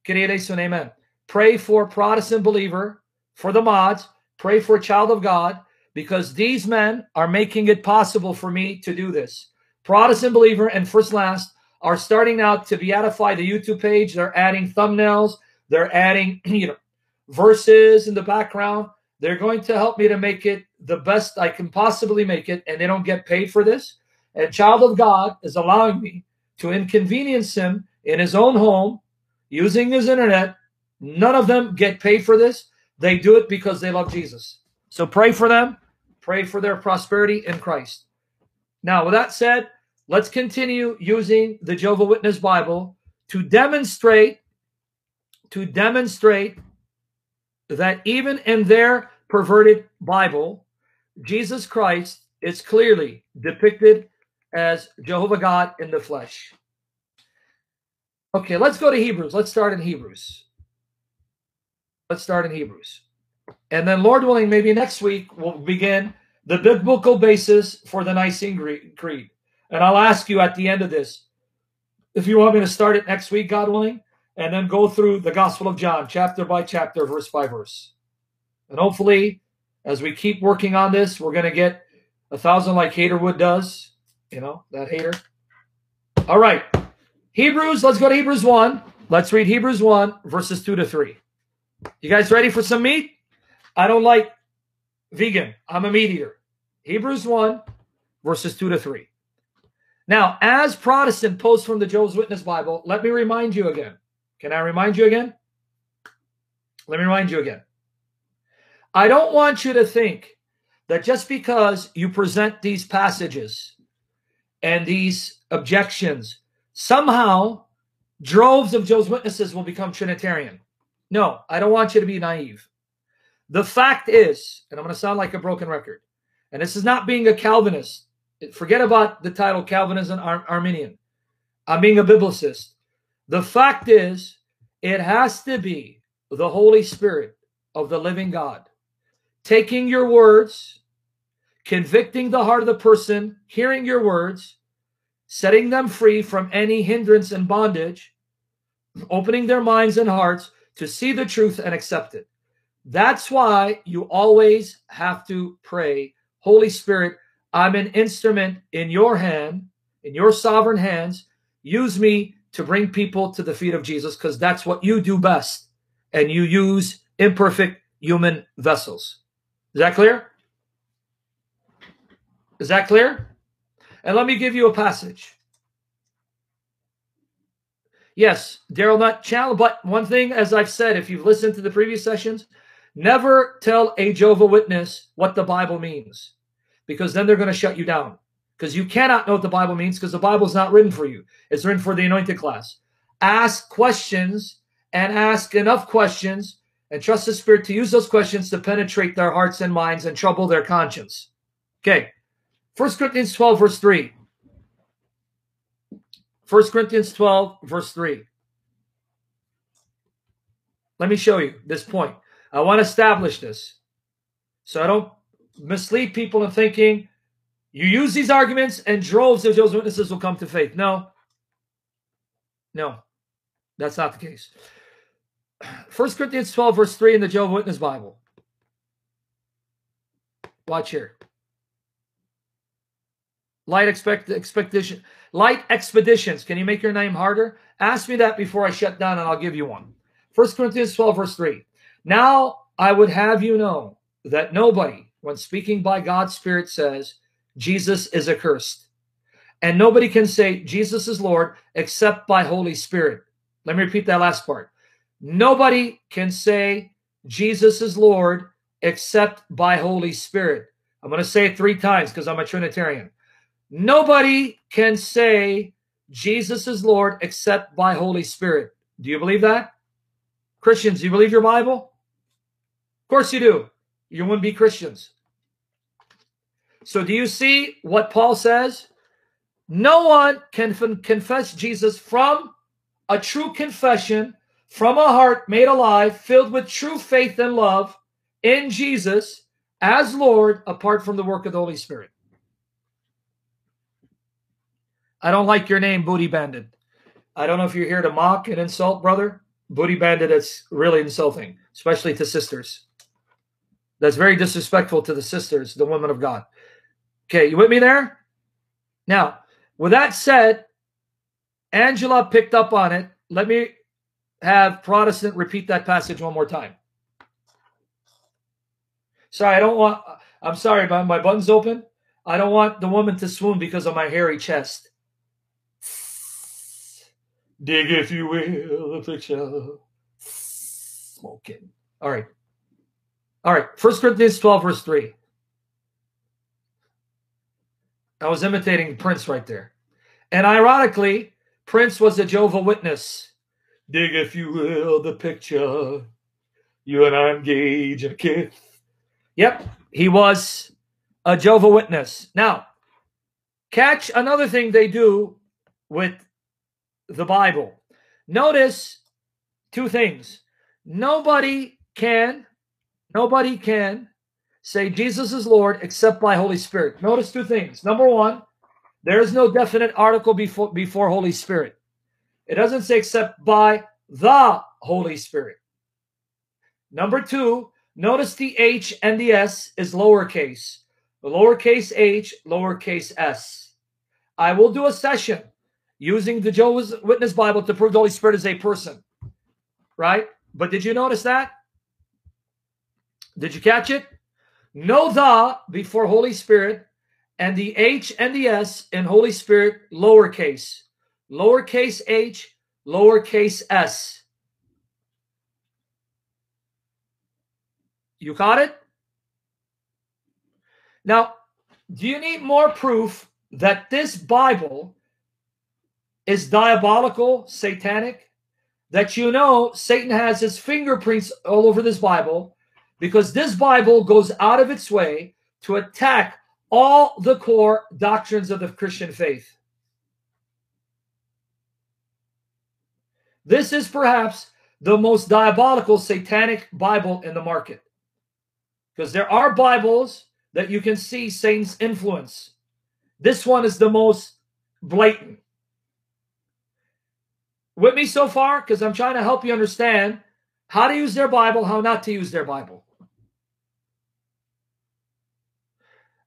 Amen. Pray for Protestant believer, for the mods, pray for a child of God, because these men are making it possible for me to do this. Protestant believer and first last are starting now to beatify the YouTube page. They're adding thumbnails. They're adding, you know, verses in the background. They're going to help me to make it the best I can possibly make it, and they don't get paid for this. And child of God is allowing me to inconvenience him in his own home using his internet. None of them get paid for this. They do it because they love Jesus. So pray for them. Pray for their prosperity in Christ. Now, with that said, let's continue using the Jehovah Witness Bible to demonstrate to demonstrate that even in their perverted Bible, Jesus Christ is clearly depicted as Jehovah God in the flesh. Okay, let's go to Hebrews. Let's start in Hebrews. Let's start in Hebrews. And then, Lord willing, maybe next week we'll begin the biblical basis for the Nicene Creed. And I'll ask you at the end of this if you want me to start it next week, God willing, and then go through the Gospel of John, chapter by chapter, verse by verse. And hopefully, as we keep working on this, we're going to get a thousand like Hater Wood does. You know, that hater. All right. Hebrews, let's go to Hebrews 1. Let's read Hebrews 1, verses 2 to 3. You guys ready for some meat? I don't like vegan. I'm a meat eater. Hebrews 1, verses 2 to 3. Now, as Protestant post from the Jehovah's Witness Bible, let me remind you again can I remind you again? Let me remind you again. I don't want you to think that just because you present these passages and these objections, somehow droves of Joe's witnesses will become Trinitarian. No, I don't want you to be naive. The fact is, and I'm going to sound like a broken record, and this is not being a Calvinist. Forget about the title Calvinism Ar Arminian. I'm being a biblicist. The fact is, it has to be the Holy Spirit of the living God taking your words, convicting the heart of the person, hearing your words, setting them free from any hindrance and bondage, opening their minds and hearts to see the truth and accept it. That's why you always have to pray, Holy Spirit, I'm an instrument in your hand, in your sovereign hands. Use me to bring people to the feet of Jesus because that's what you do best. And you use imperfect human vessels. Is that clear? Is that clear? And let me give you a passage. Yes, Daryl Nut channel, but one thing, as I've said, if you've listened to the previous sessions, never tell a Jehovah Witness what the Bible means, because then they're going to shut you down because you cannot know what the Bible means because the Bible is not written for you. It's written for the anointed class. Ask questions and ask enough questions and trust the Spirit to use those questions to penetrate their hearts and minds and trouble their conscience. Okay. 1 Corinthians 12, verse 3. 1 Corinthians 12, verse 3. Let me show you this point. I want to establish this so I don't mislead people in thinking you use these arguments and droves of Jehovah's Witnesses will come to faith. No. No. That's not the case. 1 Corinthians 12, verse 3 in the Jehovah's Witness Bible. Watch here. Light expect expedition. Light expeditions. Can you make your name harder? Ask me that before I shut down, and I'll give you one. 1 Corinthians 12, verse 3. Now I would have you know that nobody, when speaking by God's Spirit, says Jesus is accursed. And nobody can say Jesus is Lord except by Holy Spirit. Let me repeat that last part. Nobody can say Jesus is Lord except by Holy Spirit. I'm going to say it three times because I'm a Trinitarian. Nobody can say Jesus is Lord except by Holy Spirit. Do you believe that? Christians, do you believe your Bible? Course you do. You wouldn't be Christians. So do you see what Paul says? No one can confess Jesus from a true confession, from a heart made alive, filled with true faith and love in Jesus as Lord, apart from the work of the Holy Spirit. I don't like your name, Booty Bandit. I don't know if you're here to mock and insult, brother. Booty Bandit, it's really insulting, especially to sisters. That's very disrespectful to the sisters, the women of God. Okay, you with me there? Now, with that said, Angela picked up on it. Let me have Protestant repeat that passage one more time. Sorry, I don't want, I'm sorry, but my button's open. I don't want the woman to swoon because of my hairy chest. Dig, if you will, the picture. Smoking. All right. All right. First Corinthians 12, verse 3. I was imitating Prince right there. And ironically, Prince was a Jehovah Witness. Dig, if you will, the picture. You and I engage in a kiss. Yep, he was a Jehovah Witness. Now, catch another thing they do with the Bible. Notice two things. Nobody can, nobody can say Jesus is Lord except by Holy Spirit. Notice two things. Number one, there is no definite article before, before Holy Spirit. It doesn't say except by the Holy Spirit. Number two, notice the H and the S is lowercase. The lowercase h, lowercase s. I will do a session using the Jehovah's Witness Bible to prove the Holy Spirit is a person. Right? But did you notice that? Did you catch it? No the before Holy Spirit and the H and the S in Holy Spirit lowercase. Lowercase h, lowercase s. You caught it? Now, do you need more proof that this Bible is diabolical, satanic, that you know Satan has his fingerprints all over this Bible because this Bible goes out of its way to attack all the core doctrines of the Christian faith. This is perhaps the most diabolical satanic Bible in the market. Because there are Bibles that you can see Satan's influence. This one is the most blatant with me so far? Because I'm trying to help you understand how to use their Bible, how not to use their Bible.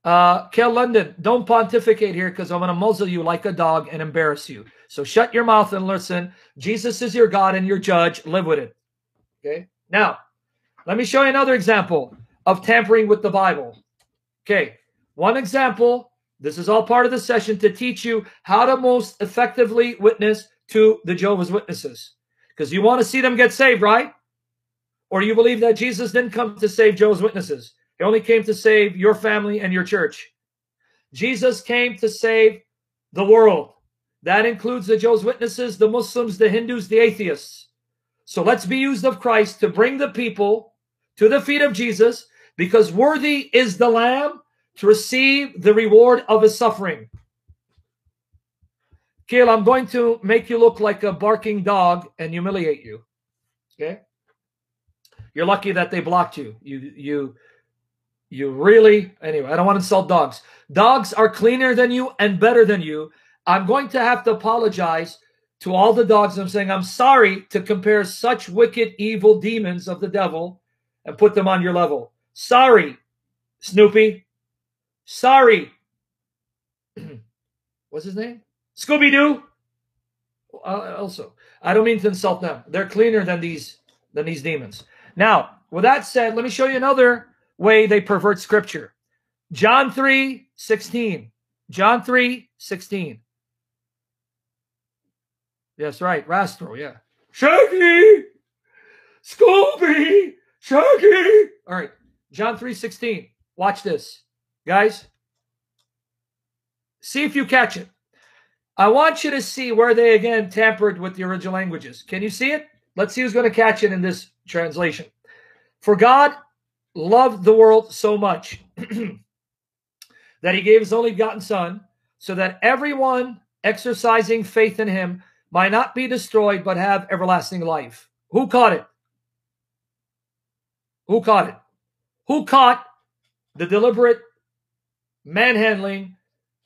Uh, Kel London, don't pontificate here because I'm going to muzzle you like a dog and embarrass you. So shut your mouth and listen. Jesus is your God and your judge. Live with it. Okay. Now, let me show you another example of tampering with the Bible. Okay. One example. This is all part of the session to teach you how to most effectively witness to the Jehovah's Witnesses. Because you want to see them get saved, right? Or you believe that Jesus didn't come to save Jehovah's Witnesses. He only came to save your family and your church. Jesus came to save the world. That includes the Jehovah's Witnesses, the Muslims, the Hindus, the atheists. So let's be used of Christ to bring the people to the feet of Jesus because worthy is the Lamb to receive the reward of his suffering. Kiel, I'm going to make you look like a barking dog and humiliate you. Okay? You're lucky that they blocked you. You you you really anyway, I don't want to insult dogs. Dogs are cleaner than you and better than you. I'm going to have to apologize to all the dogs. I'm saying I'm sorry to compare such wicked, evil demons of the devil and put them on your level. Sorry, Snoopy. Sorry. What's his name? Scooby Doo. Uh, also, I don't mean to insult them. They're cleaner than these than these demons. Now, with that said, let me show you another way they pervert scripture. John 3, 16. John 3, 16. Yes, right. Rastro, yeah. Shaggy! Scooby! Shaggy! All right. John 3, 16. Watch this. Guys, see if you catch it. I want you to see where they again tampered with the original languages. Can you see it? Let's see who's going to catch it in this translation. For God loved the world so much that he gave his only begotten Son, so that everyone exercising faith in him might not be destroyed, but have everlasting life. Who caught it? Who caught it? Who caught the deliberate manhandling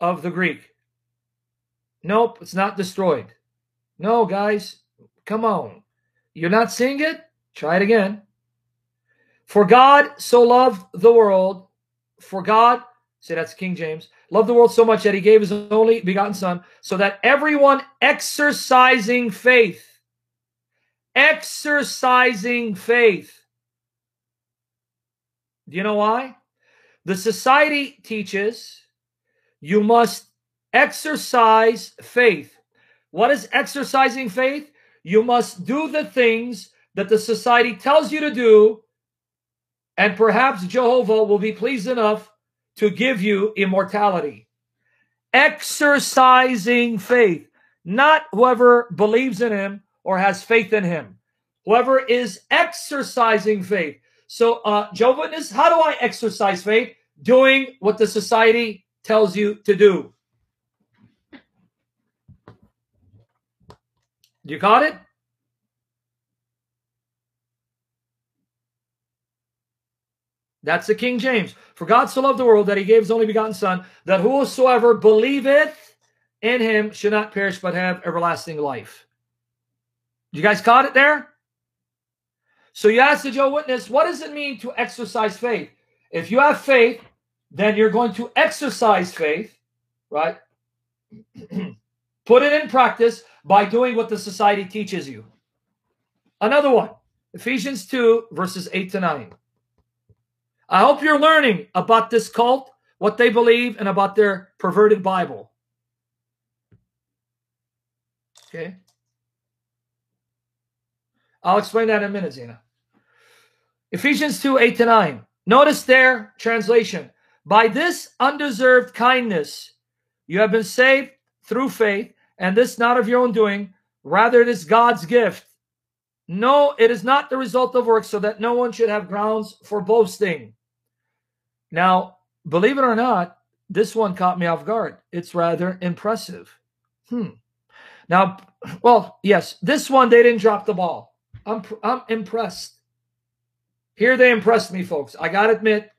of the Greek? Nope, it's not destroyed. No, guys, come on. You're not seeing it? Try it again. For God so loved the world, for God, say that's King James, loved the world so much that he gave his only begotten Son, so that everyone exercising faith, exercising faith. Do you know why? The society teaches you must exercise faith. What is exercising faith? You must do the things that the society tells you to do and perhaps Jehovah will be pleased enough to give you immortality. Exercising faith, not whoever believes in him or has faith in him. Whoever is exercising faith. So, uh, Jehovah Witness, how do I exercise faith? Doing what the society tells you to do. You caught it? That's the King James. For God so loved the world that he gave his only begotten Son, that whosoever believeth in him should not perish but have everlasting life. You guys caught it there? So you ask the Joe Witness, what does it mean to exercise faith? If you have faith, then you're going to exercise faith, right? Put it in practice by doing what the society teaches you. Another one, Ephesians 2, verses 8 to 9. I hope you're learning about this cult, what they believe, and about their perverted Bible. Okay? I'll explain that in a minute, Zena. Ephesians 2 8 to 9. Notice their translation. By this undeserved kindness, you have been saved through faith, and this not of your own doing, rather it is God's gift. No, it is not the result of work, so that no one should have grounds for boasting. Now, believe it or not, this one caught me off guard. It's rather impressive. Hmm. Now, well, yes, this one they didn't drop the ball. I'm I'm impressed. Here they impressed me, folks. I got to admit,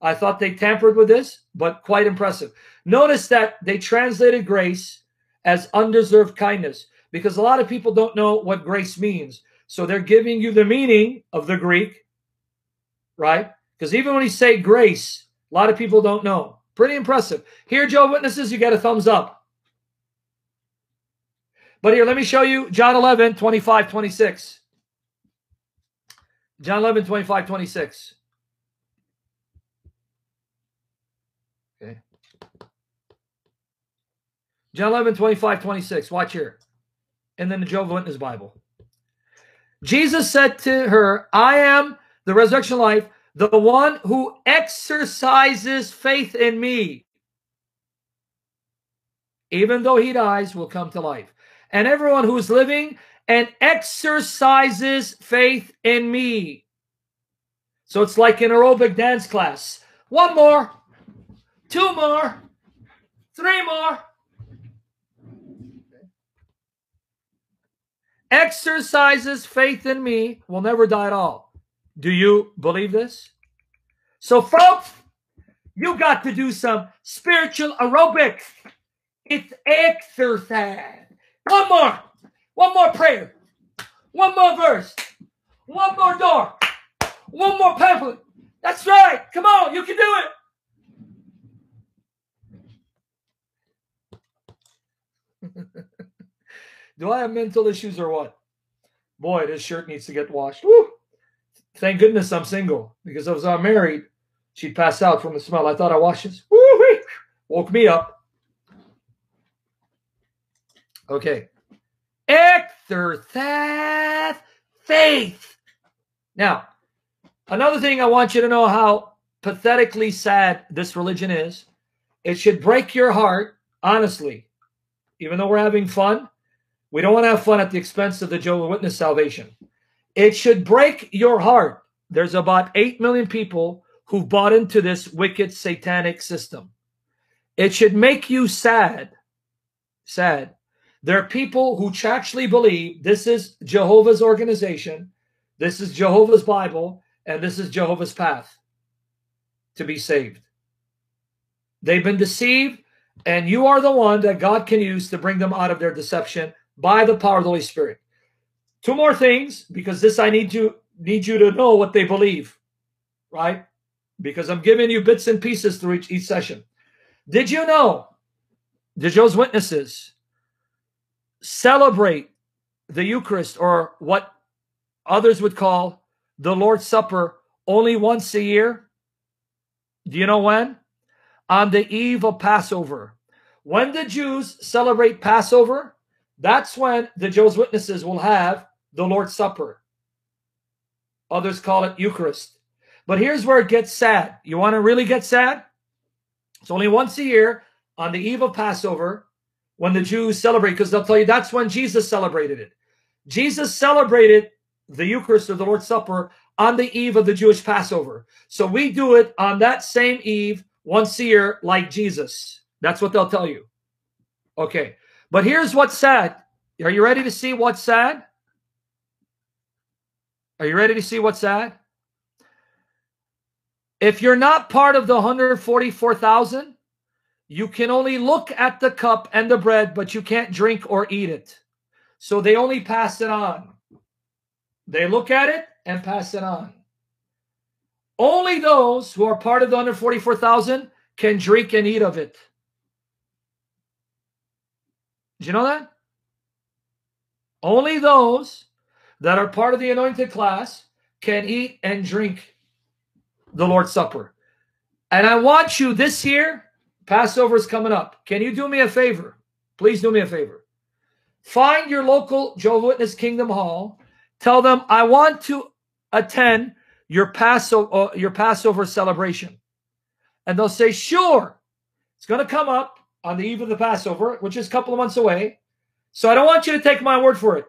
I thought they tampered with this, but quite impressive. Notice that they translated grace as undeserved kindness because a lot of people don't know what grace means. So they're giving you the meaning of the Greek, right? Because even when you say grace, a lot of people don't know. Pretty impressive. Here, Joe Witnesses, you get a thumbs up. But here, let me show you John 11, 25, 26. John 11, 25, 26. Okay. John 11, 25, 26. Watch here. And then the Jehovah Witness Bible. Jesus said to her, I am the resurrection life. The one who exercises faith in me, even though he dies, will come to life. And everyone who is living and exercises faith in me. So it's like an aerobic dance class. One more, two more, three more. Exercises faith in me will never die at all. Do you believe this? So, folks, you got to do some spiritual aerobics. It's exercise. One more. One more prayer. One more verse. One more door. One more pamphlet. That's right. Come on. You can do it. Do I have mental issues or what? Boy, this shirt needs to get washed. Woo! Thank goodness I'm single because if I was married, she'd pass out from the smell. I thought I washed this. Woo! Woke me up. Okay. Exercise faith. Now, another thing I want you to know how pathetically sad this religion is. It should break your heart, honestly. Even though we're having fun, we don't want to have fun at the expense of the Jehovah Witness salvation. It should break your heart. There's about 8 million people who've bought into this wicked satanic system. It should make you sad. Sad. There are people who actually believe this is Jehovah's organization, this is Jehovah's Bible, and this is Jehovah's path to be saved. They've been deceived, and you are the one that God can use to bring them out of their deception by the power of the Holy Spirit. Two more things, because this I need you need you to know what they believe, right? Because I'm giving you bits and pieces through each, each session. Did you know the Jehovah's Witnesses celebrate the Eucharist or what others would call the Lord's Supper only once a year? Do you know when? On the eve of Passover. When the Jews celebrate Passover, that's when the Jehovah's Witnesses will have the Lord's Supper. Others call it Eucharist. But here's where it gets sad. You want to really get sad? It's only once a year on the eve of Passover when the Jews celebrate, because they'll tell you that's when Jesus celebrated it. Jesus celebrated the Eucharist or the Lord's Supper on the eve of the Jewish Passover. So we do it on that same eve once a year like Jesus. That's what they'll tell you. Okay. But here's what's sad. Are you ready to see what's sad? Are you ready to see what's sad? If you're not part of the 144,000, you can only look at the cup and the bread, but you can't drink or eat it. So they only pass it on. They look at it and pass it on. Only those who are part of the 144,000 can drink and eat of it. Did you know that? Only those that are part of the anointed class can eat and drink the Lord's Supper. And I want you this year, Passover is coming up. Can you do me a favor? Please do me a favor. Find your local Jehovah Witness Kingdom Hall. Tell them, I want to attend your Passover, uh, your Passover celebration. And they'll say, sure. It's going to come up on the eve of the Passover, which is a couple of months away. So I don't want you to take my word for it.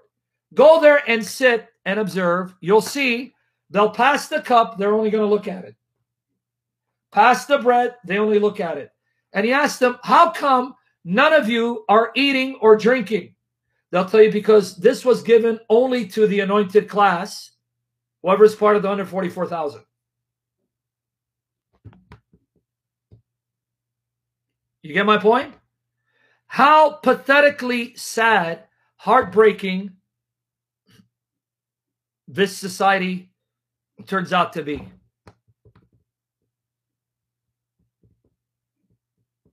Go there and sit and observe. You'll see they'll pass the cup. They're only going to look at it. Pass the bread. They only look at it. And he asked them, how come none of you are eating or drinking? They'll tell you because this was given only to the anointed class, whoever is part of the 144,000. You get my point? How pathetically sad, heartbreaking this society turns out to be.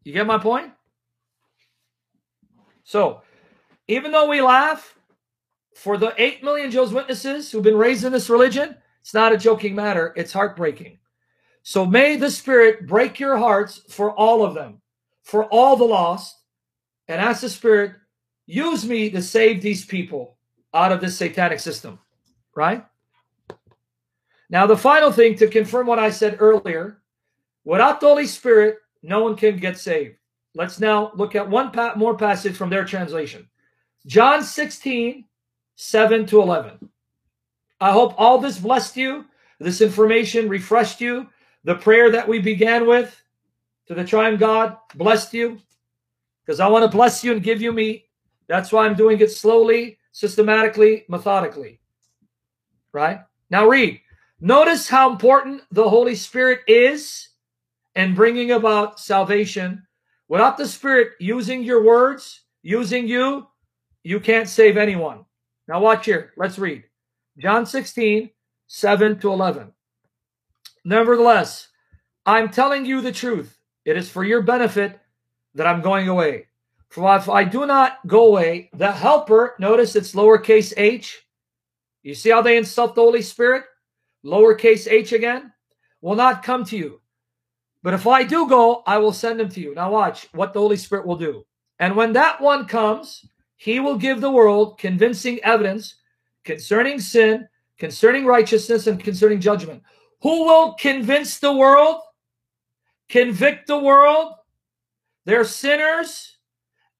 You get my point? So, even though we laugh, for the 8 million Jehovah's Witnesses who've been raised in this religion, it's not a joking matter. It's heartbreaking. So may the Spirit break your hearts for all of them, for all the lost, and ask the Spirit, use me to save these people out of this satanic system right? Now, the final thing to confirm what I said earlier, without the Holy Spirit, no one can get saved. Let's now look at one pa more passage from their translation. John 16, 7 to 11. I hope all this blessed you. This information refreshed you. The prayer that we began with to the triune God blessed you. Because I want to bless you and give you meat. That's why I'm doing it slowly, systematically, methodically right? Now read. Notice how important the Holy Spirit is in bringing about salvation. Without the Spirit using your words, using you, you can't save anyone. Now watch here. Let's read. John 16, 7 to 11. Nevertheless, I'm telling you the truth. It is for your benefit that I'm going away. For if I do not go away, the helper, notice it's lowercase h. You see how they insult the Holy Spirit? Lowercase h again, will not come to you. But if I do go, I will send him to you. Now watch what the Holy Spirit will do. And when that one comes, he will give the world convincing evidence concerning sin, concerning righteousness, and concerning judgment. Who will convince the world? Convict the world? They're sinners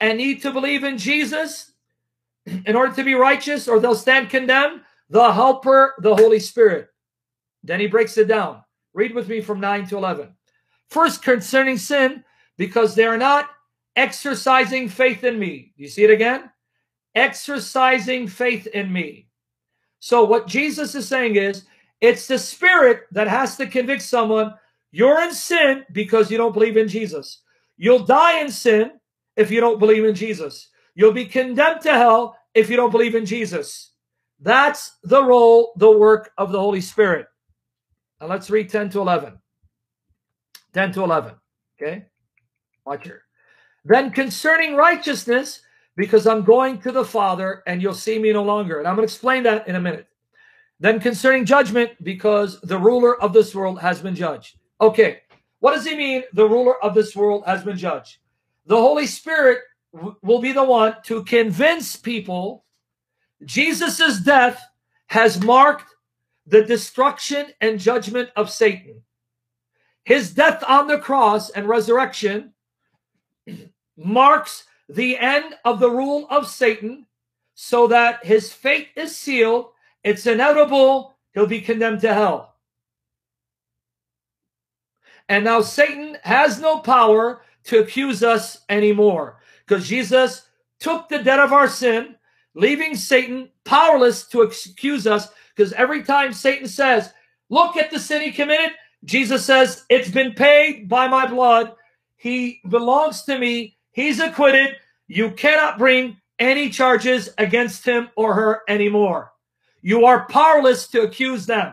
and need to believe in Jesus in order to be righteous, or they'll stand condemned. The Helper, the Holy Spirit. Then he breaks it down. Read with me from 9 to 11. First, concerning sin, because they are not exercising faith in me. You see it again? Exercising faith in me. So, what Jesus is saying is, it's the Spirit that has to convict someone you're in sin because you don't believe in Jesus. You'll die in sin if you don't believe in Jesus. You'll be condemned to hell if you don't believe in Jesus. That's the role, the work of the Holy Spirit. And let's read 10 to 11. 10 to 11. Okay? Watch here. Then concerning righteousness, because I'm going to the Father and you'll see me no longer. And I'm going to explain that in a minute. Then concerning judgment, because the ruler of this world has been judged. Okay, what does he mean? The ruler of this world has been judged. The Holy Spirit will be the one to convince people Jesus' death has marked the destruction and judgment of Satan. His death on the cross and resurrection marks the end of the rule of Satan so that his fate is sealed. It's inevitable. He'll be condemned to hell. And now Satan has no power to accuse us anymore because Jesus took the debt of our sin, leaving Satan powerless to accuse us because every time Satan says, look at the sin he committed, Jesus says, It's been paid by my blood. He belongs to me. He's acquitted. You cannot bring any charges against him or her anymore. You are powerless to accuse them,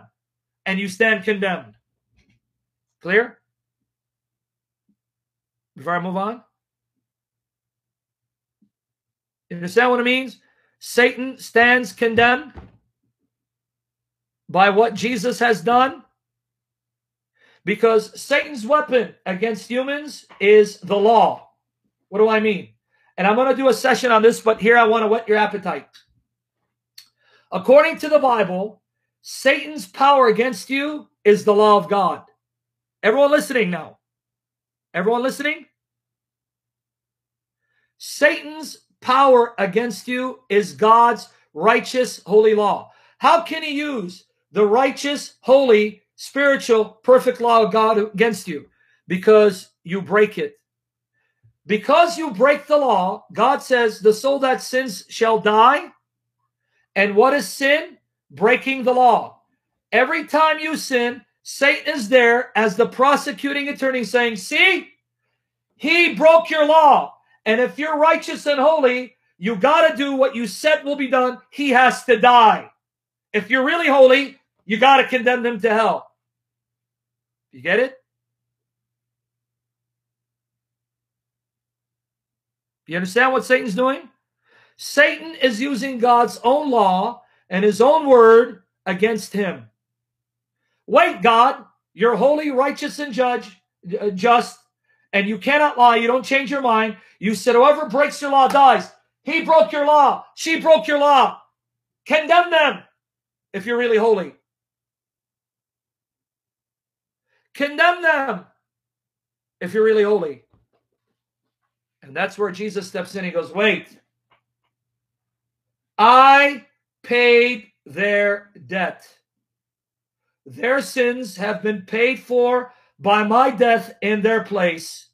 and you stand condemned. Clear? Before I move on? You understand what it means? Satan stands condemned by what Jesus has done because Satan's weapon against humans is the law. What do I mean? And I'm going to do a session on this, but here I want to whet your appetite. According to the Bible, Satan's power against you is the law of God. Everyone listening now? Everyone listening? Satan's power against you is God's righteous, holy law. How can he use the righteous, holy, spiritual, perfect law of God against you because you break it. Because you break the law, God says the soul that sins shall die. And what is sin? Breaking the law. Every time you sin, Satan is there as the prosecuting attorney saying, see, he broke your law. And if you're righteous and holy, you got to do what you said will be done. He has to die. If you're really holy, you got to condemn him to hell. You get it? You understand what Satan's doing? Satan is using God's own law and his own word against him. Wait, God, you're holy, righteous, and judge, uh, just, and you cannot lie. You don't change your mind. You said, whoever breaks your law dies. He broke your law. She broke your law. Condemn them if you're really holy. Condemn them if you're really holy. And that's where Jesus steps in. He goes, Wait, I paid their debt. Their sins have been paid for by my death in their place.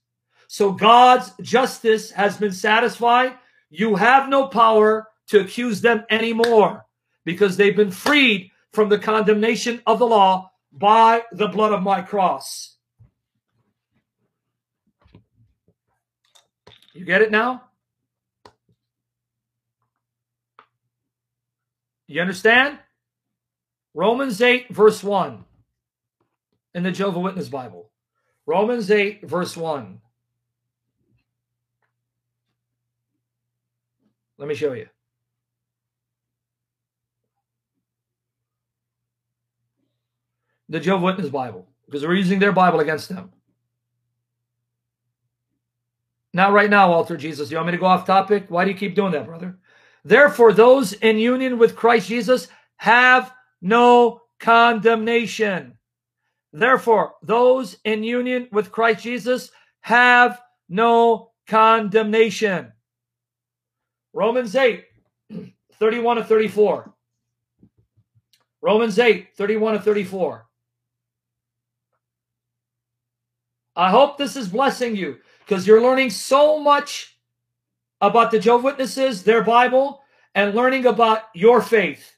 So God's justice has been satisfied. You have no power to accuse them anymore because they've been freed from the condemnation of the law by the blood of my cross. You get it now? You understand? Romans 8, verse 1 in the Jehovah Witness Bible. Romans 8, verse 1. Let me show you. The Jehovah Witness Bible, because we're using their Bible against them. Not right now, Walter Jesus. You want me to go off topic? Why do you keep doing that, brother? Therefore, those in union with Christ Jesus have no condemnation. Therefore, those in union with Christ Jesus have no condemnation. Romans 8, 31 to 34. Romans 8, 31 to 34. I hope this is blessing you because you're learning so much about the Jehovah Witnesses, their Bible, and learning about your faith.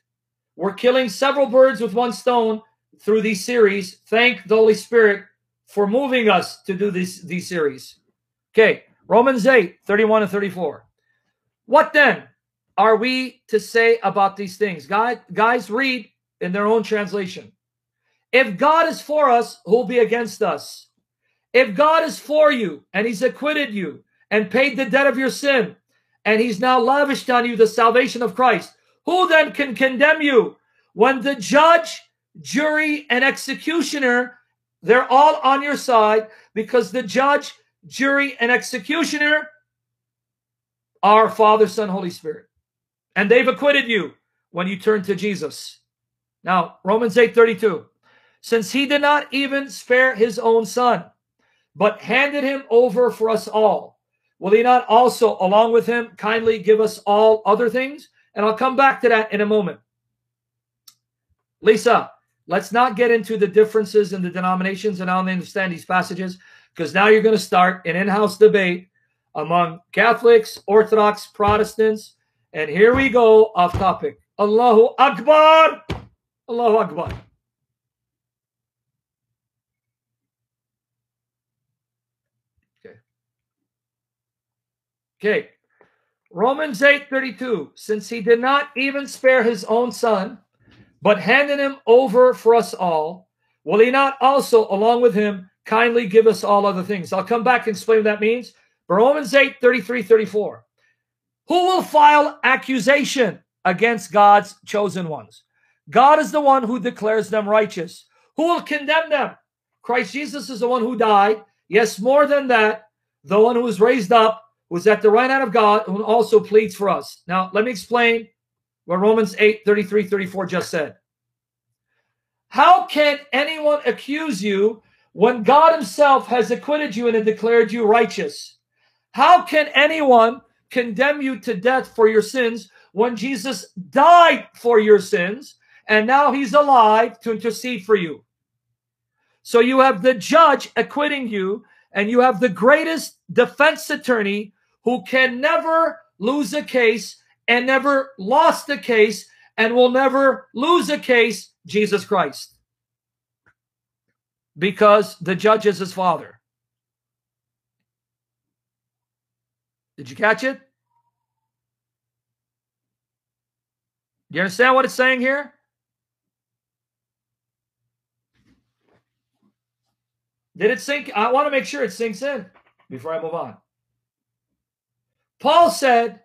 We're killing several birds with one stone through these series. Thank the Holy Spirit for moving us to do these, these series. Okay, Romans 8, 31 and 34. What then are we to say about these things? Guys, guys read in their own translation. If God is for us, who'll be against us? If God is for you and he's acquitted you and paid the debt of your sin, and he's now lavished on you the salvation of Christ, who then can condemn you when the judge jury, and executioner, they're all on your side because the judge, jury, and executioner are Father, Son, Holy Spirit. And they've acquitted you when you turn to Jesus. Now, Romans 8 32. Since he did not even spare his own son, but handed him over for us all, will he not also, along with him, kindly give us all other things? And I'll come back to that in a moment. Lisa, Let's not get into the differences in the denominations and how they understand these passages, because now you're going to start an in-house debate among Catholics, Orthodox, Protestants, and here we go off topic. Allahu Akbar! Allahu Akbar. Okay. Okay. Romans 8:32 since he did not even spare his own son but handed him over for us all, will he not also, along with him, kindly give us all other things? I'll come back and explain what that means. But Romans 8, 33, 34. Who will file accusation against God's chosen ones? God is the one who declares them righteous. Who will condemn them? Christ Jesus is the one who died. Yes, more than that, the one who was raised up, was at the right hand of God, who also pleads for us. Now, let me explain what Romans 8, 33, 34 just said. How can anyone accuse you when God himself has acquitted you and declared you righteous? How can anyone condemn you to death for your sins when Jesus died for your sins and now he's alive to intercede for you? So you have the judge acquitting you and you have the greatest defense attorney who can never lose a case and never lost a case and will never lose a case, Jesus Christ. Because the judge is his father. Did you catch it? Do you understand what it's saying here? Did it sink? I want to make sure it sinks in before I move on. Paul said,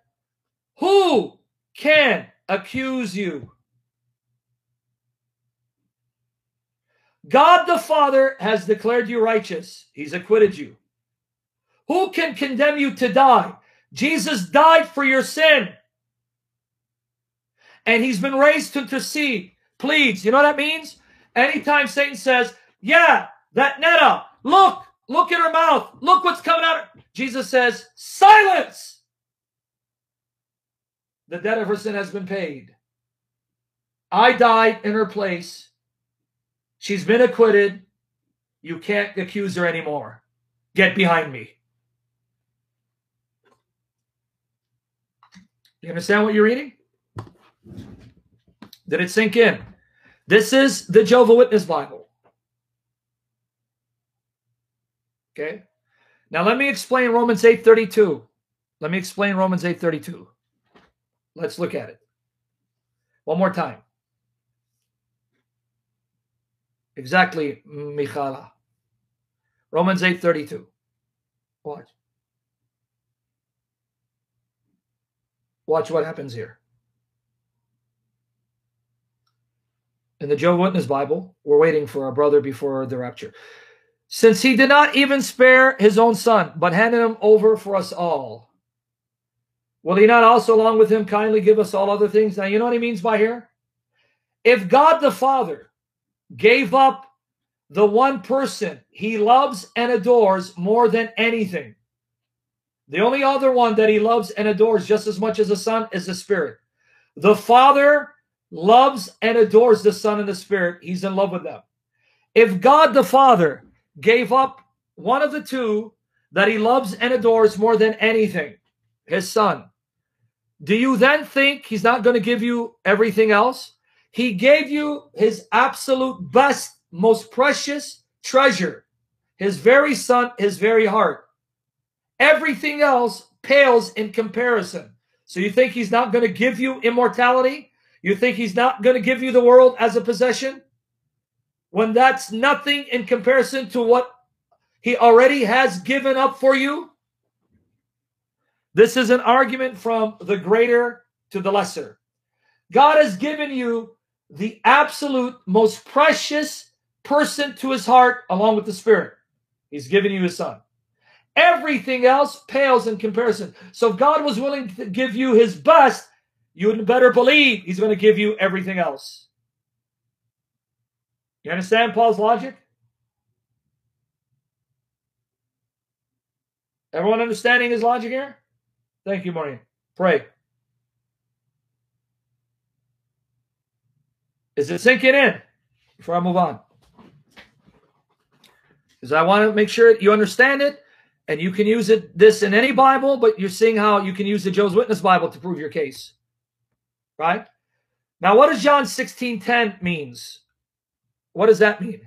who can accuse you? God the Father has declared you righteous. He's acquitted you. Who can condemn you to die? Jesus died for your sin. And he's been raised to intercede. Pleads. You know what that means? Anytime Satan says, yeah, that Netta, look, look at her mouth. Look what's coming out. Jesus says, silence. The debt of her sin has been paid. I died in her place. She's been acquitted. You can't accuse her anymore. Get behind me. You understand what you're reading? Did it sink in? This is the Jehovah Witness Bible. Okay. Now let me explain Romans 8:32. Let me explain Romans 8:32. Let's look at it. One more time. Exactly, Michala. Romans 8.32. Watch. Watch what happens here. In the Jehovah Witness Bible, we're waiting for our brother before the rapture. Since he did not even spare his own son, but handed him over for us all, will he not also, along with him, kindly give us all other things? Now, you know what he means by here? If God the Father gave up the one person he loves and adores more than anything, the only other one that he loves and adores just as much as the Son is the Spirit. The Father loves and adores the Son and the Spirit. He's in love with them. If God the Father gave up one of the two that he loves and adores more than anything, his Son, do you then think he's not going to give you everything else? He gave you his absolute best, most precious treasure, his very Son, his very heart. Everything else pales in comparison. So you think he's not going to give you immortality? You think he's not going to give you the world as a possession? When that's nothing in comparison to what he already has given up for you? This is an argument from the greater to the lesser. God has given you the absolute most precious person to his heart along with the Spirit. He's given you his son. Everything else pales in comparison. So if God was willing to give you his best, you would better believe he's going to give you everything else. You understand Paul's logic? Everyone understanding his logic here? Thank you, Maureen. Pray. Is it sinking in before I move on? Because I want to make sure you understand it and you can use it this in any Bible, but you're seeing how you can use the Joe's Witness Bible to prove your case. Right? Now, what does John 16 10 means? What does that mean?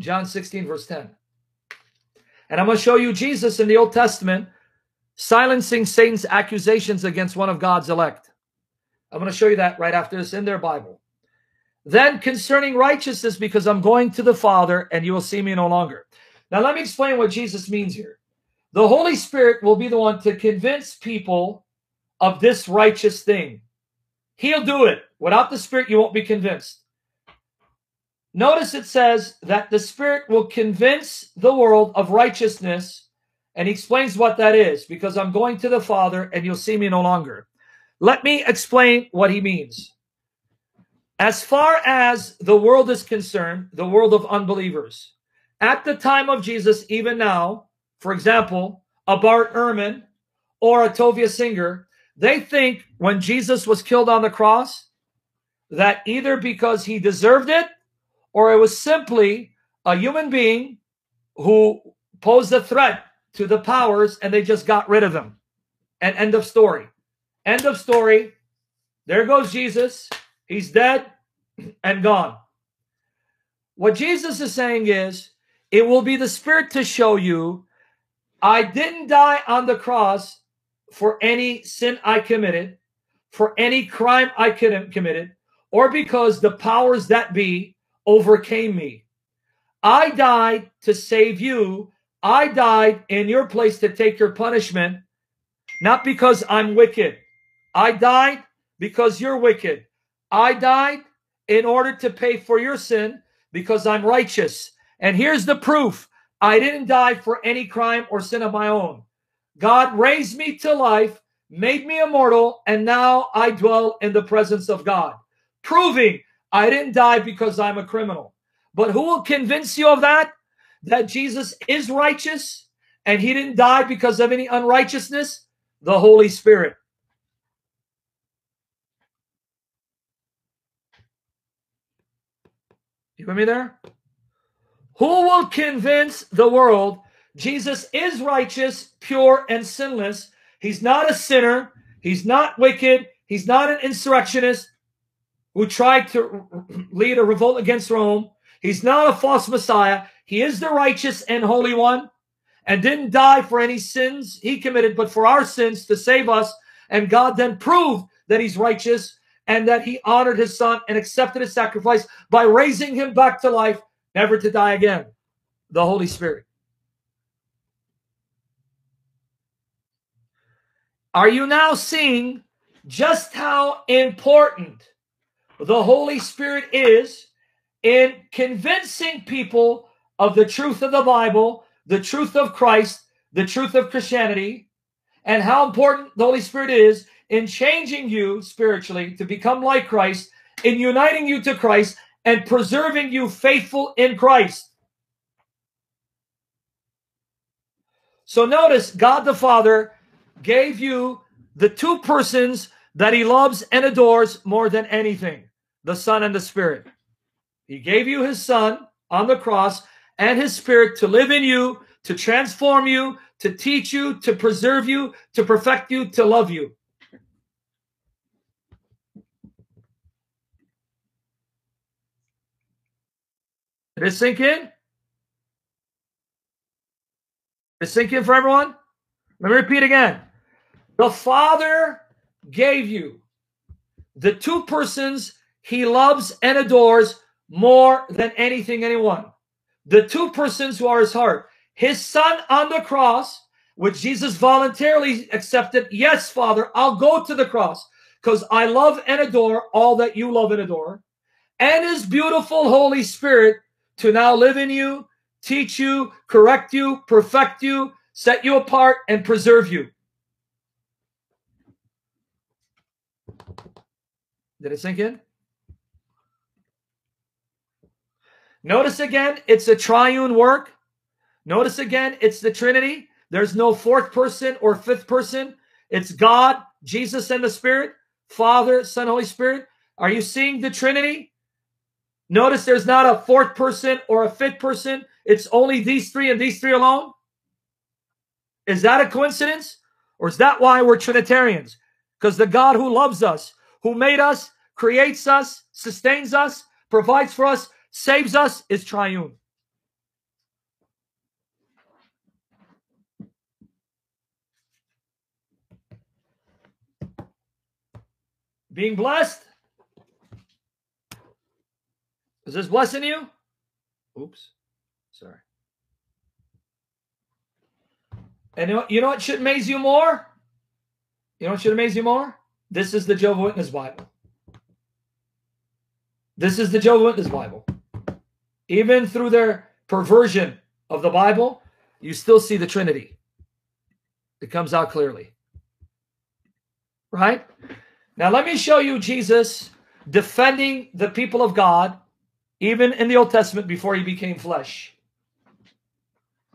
John 16, verse 10. And I'm going to show you Jesus in the Old Testament silencing Satan's accusations against one of God's elect. I'm going to show you that right after this in their Bible. Then concerning righteousness, because I'm going to the Father and you will see me no longer. Now, let me explain what Jesus means here. The Holy Spirit will be the one to convince people of this righteous thing. He'll do it. Without the Spirit, you won't be convinced. Notice it says that the Spirit will convince the world of righteousness, and he explains what that is, because I'm going to the Father, and you'll see me no longer. Let me explain what he means. As far as the world is concerned, the world of unbelievers, at the time of Jesus, even now, for example, a Bart Ehrman or a Tovia Singer, they think when Jesus was killed on the cross, that either because he deserved it or it was simply a human being who posed a threat to the powers and they just got rid of him. And end of story. End of story. There goes Jesus. He's dead and gone. What Jesus is saying is it will be the Spirit to show you I didn't die on the cross for any sin I committed, for any crime I couldn't committed, or because the powers that be overcame me. I died to save you. I died in your place to take your punishment, not because I'm wicked. I died because you're wicked. I died in order to pay for your sin because I'm righteous. And here's the proof. I didn't die for any crime or sin of my own. God raised me to life, made me immortal, and now I dwell in the presence of God, proving I didn't die because I'm a criminal. But who will convince you of that? That Jesus is righteous and he didn't die because of any unrighteousness? The Holy Spirit. You with me there? Who will convince the world Jesus is righteous, pure, and sinless? He's not a sinner. He's not wicked. He's not an insurrectionist who tried to lead a revolt against Rome. He's not a false Messiah. He is the righteous and holy one and didn't die for any sins he committed, but for our sins to save us. And God then proved that he's righteous and that he honored his son and accepted his sacrifice by raising him back to life never to die again. The Holy Spirit. Are you now seeing just how important the Holy Spirit is in convincing people of the truth of the Bible, the truth of Christ, the truth of Christianity, and how important the Holy Spirit is in changing you spiritually to become like Christ, in uniting you to Christ, and preserving you faithful in Christ. So notice God the Father gave you the two persons that he loves and adores more than anything the Son and the Spirit. He gave you his Son on the cross and his Spirit to live in you, to transform you, to teach you, to preserve you, to perfect you, to love you. Did it sink in? Did it sink in for everyone? Let me repeat again. The Father gave you the two persons he loves and adores more than anything, anyone. The two persons who are his heart. His son on the cross, which Jesus voluntarily accepted. Yes, Father, I'll go to the cross because I love and adore all that you love and adore. And his beautiful Holy Spirit to now live in you, teach you, correct you, perfect you, set you apart, and preserve you. Did it sink in? Notice again, it's a triune work. Notice again, it's the Trinity. There's no fourth person or fifth person. It's God, Jesus, and the Spirit, Father, Son, Holy Spirit. Are you seeing the Trinity? Notice there's not a fourth person or a fifth person. It's only these three and these three alone. Is that a coincidence? Or is that why we're Trinitarians? Because the God who loves us, who made us, creates us, sustains us, provides for us, saves us, is triune. Being blessed. Is this blessing you? Oops. Sorry. And you know, what should amaze you more? You know what should amaze you more? This is the Jehovah Witness Bible. This is the Jehovah Witness Bible. Even through their perversion of the Bible, you still see the Trinity. It comes out clearly. Right? Now, let me show you Jesus defending the people of God, even in the Old Testament before he became flesh,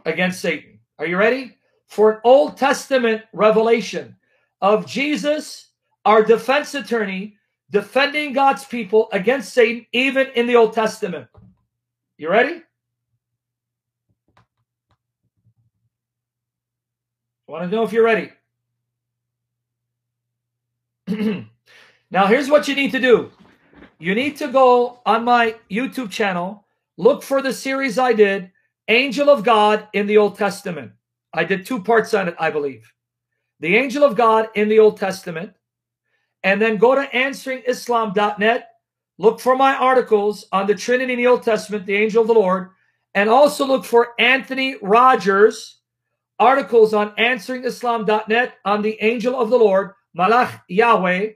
against Satan. Are you ready? For an Old Testament revelation of Jesus our defense attorney defending God's people against Satan, even in the Old Testament. You ready? I want to know if you're ready. now, here's what you need to do you need to go on my YouTube channel, look for the series I did, Angel of God in the Old Testament. I did two parts on it, I believe. The Angel of God in the Old Testament and then go to answeringislam.net. Look for my articles on the Trinity in the Old Testament, the angel of the Lord, and also look for Anthony Rogers articles on answeringislam.net on the angel of the Lord, Malach Yahweh,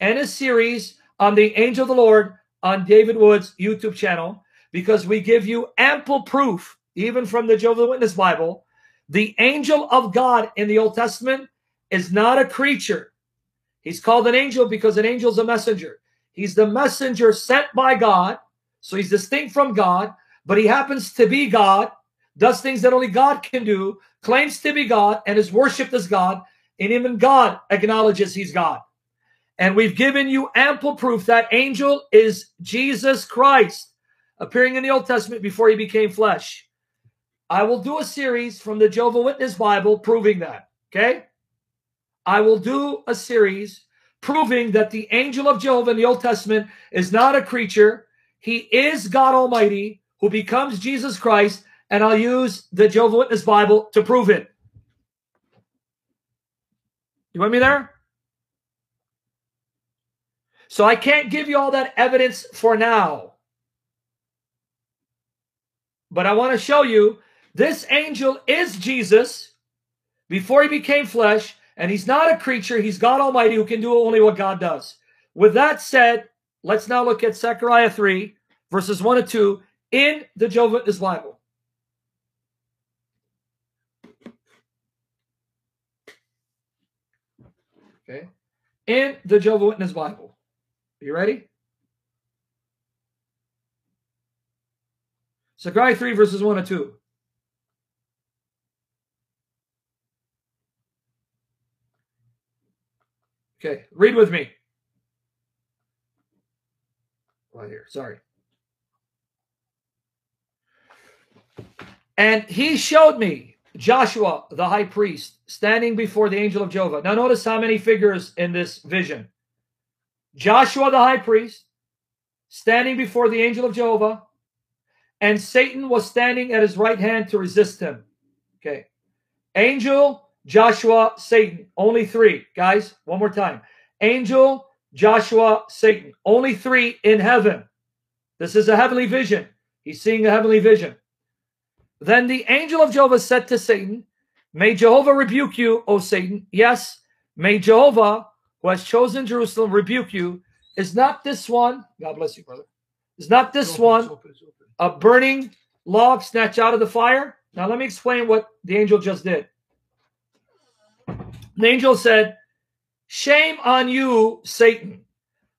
and a series on the angel of the Lord on David Wood's YouTube channel because we give you ample proof, even from the Jehovah Witness Bible, the angel of God in the Old Testament is not a creature. He's called an angel because an angel is a messenger. He's the messenger sent by God. So he's distinct from God, but he happens to be God, does things that only God can do, claims to be God, and is worshipped as God. And even God acknowledges he's God. And we've given you ample proof that angel is Jesus Christ, appearing in the Old Testament before he became flesh. I will do a series from the Jehovah Witness Bible proving that. Okay? I will do a series proving that the angel of Jehovah in the Old Testament is not a creature. He is God Almighty who becomes Jesus Christ, and I'll use the Jehovah Witness Bible to prove it. You want me there? So I can't give you all that evidence for now. But I want to show you this angel is Jesus before he became flesh And he's not a creature, he's God Almighty who can do only what God does. With that said, let's now look at Zechariah 3, verses 1 and 2 in the Jehovah Witness Bible. Okay. In the Jehovah Witness Bible. Are you ready? Zechariah 3, verses 1 and 2. Okay, read with me. Right here, sorry. And he showed me Joshua, the high priest, standing before the angel of Jehovah. Now, notice how many figures in this vision Joshua, the high priest, standing before the angel of Jehovah, and Satan was standing at his right hand to resist him. Okay. Angel, Joshua, Satan. Only three. Guys, one more time. Angel, Joshua, Satan. Only three in heaven. This is a heavenly vision. He's seeing a heavenly vision. Then the angel of Jehovah said to Satan, May Jehovah rebuke you, O Satan. Yes, may Jehovah, who has chosen Jerusalem, rebuke you. Is not this one, God bless you, brother. Is not this open, one open, open. a burning log snatched out of the fire? Now let me explain what the angel just did. The angel said, Shame on you, Satan.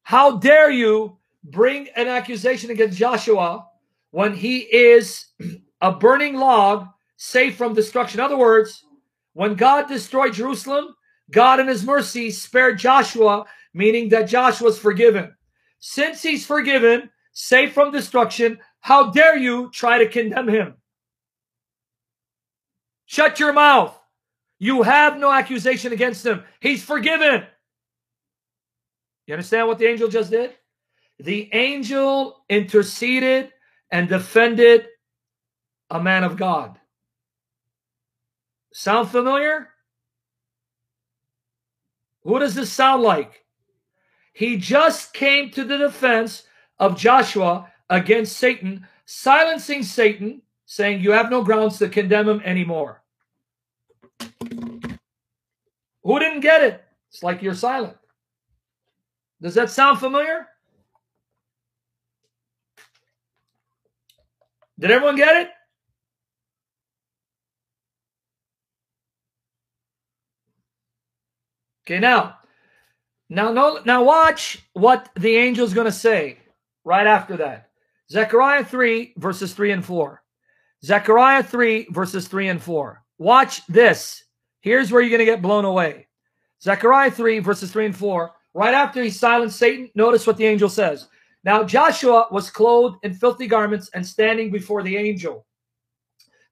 How dare you bring an accusation against Joshua when he is a burning log safe from destruction. In other words, when God destroyed Jerusalem, God in his mercy spared Joshua, meaning that Joshua was forgiven. Since he's forgiven, safe from destruction, how dare you try to condemn him? Shut your mouth. You have no accusation against him. He's forgiven. You understand what the angel just did? The angel interceded and defended a man of God. Sound familiar? Who does this sound like? He just came to the defense of Joshua against Satan, silencing Satan, saying, You have no grounds to condemn him anymore. Who didn't get it? It's like you're silent. Does that sound familiar? Did everyone get it? Okay, now, now, no, now watch what the angel is going to say right after that. Zechariah 3, verses 3 and 4. Zechariah 3, verses 3 and 4. Watch this. Here's where you're going to get blown away. Zechariah 3, verses 3 and 4. Right after he silenced Satan, notice what the angel says. Now Joshua was clothed in filthy garments and standing before the angel.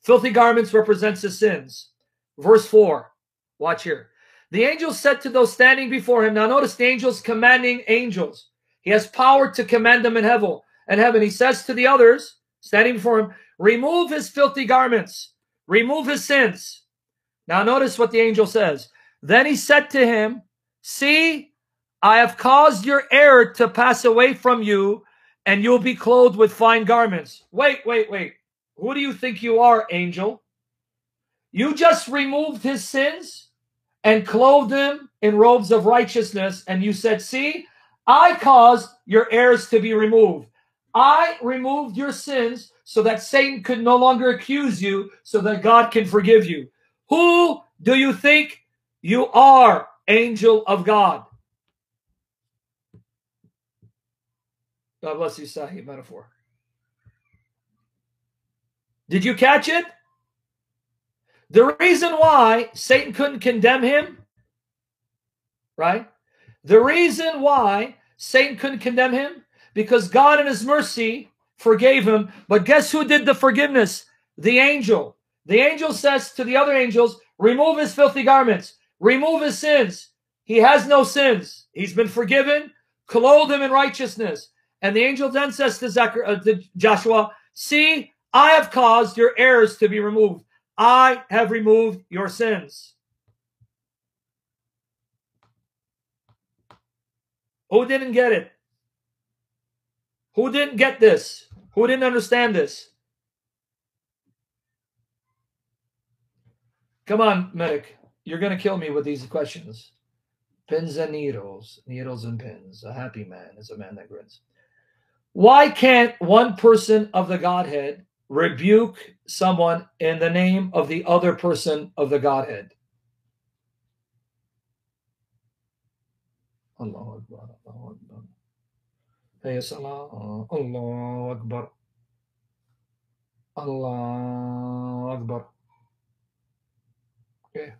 Filthy garments represents his sins. Verse 4. Watch here. The angel said to those standing before him, now notice the angel's commanding angels. He has power to command them in heaven. And heaven, he says to the others standing before him, remove his filthy garments, remove his sins. Now notice what the angel says. Then he said to him, see, I have caused your error to pass away from you, and you'll be clothed with fine garments. Wait, wait, wait. Who do you think you are, angel? You just removed his sins? and clothed him in robes of righteousness. And you said, See, I caused your errors to be removed. I removed your sins so that Satan could no longer accuse you, so that God can forgive you. Who do you think you are, angel of God? God bless you, Sahih metaphor. Did you catch it? The reason why Satan couldn't condemn him, right? The reason why Satan couldn't condemn him, because God in his mercy forgave him. But guess who did the forgiveness? The angel. The angel says to the other angels, remove his filthy garments, remove his sins. He has no sins. He's been forgiven. Clothe him in righteousness. And the angel then says to, Zechariah, uh, to Joshua, see, I have caused your errors to be removed. I have removed your sins. Who didn't get it? Who didn't get this? Who didn't understand this? Come on, medic. you're going to kill me with these questions. Pins and needles, needles and pins. A happy man is a man that grins. Why can't one person of the Godhead rebuke someone in the name of the other person of the Godhead? Allah Akbar, Allah Akbar. Allah, uh, Allah Akbar. Allah Akbar. Okay.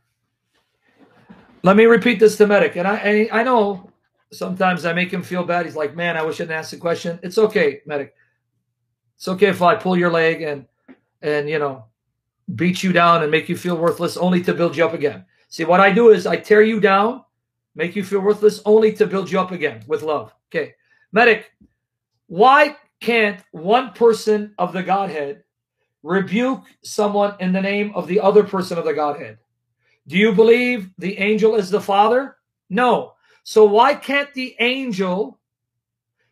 Let me repeat this to Medic. And I, I, I know sometimes I make him feel bad. He's like, man, I wish I didn't ask the question. It's okay, Medic. It's okay if I pull your leg and, and, you know, beat you down and make you feel worthless only to build you up again. See, what I do is I tear you down, make you feel worthless only to build you up again with love. Okay. Medic, why can't one person of the Godhead rebuke someone in the name of the other person of the Godhead? Do you believe the angel is the Father? No. So why can't the angel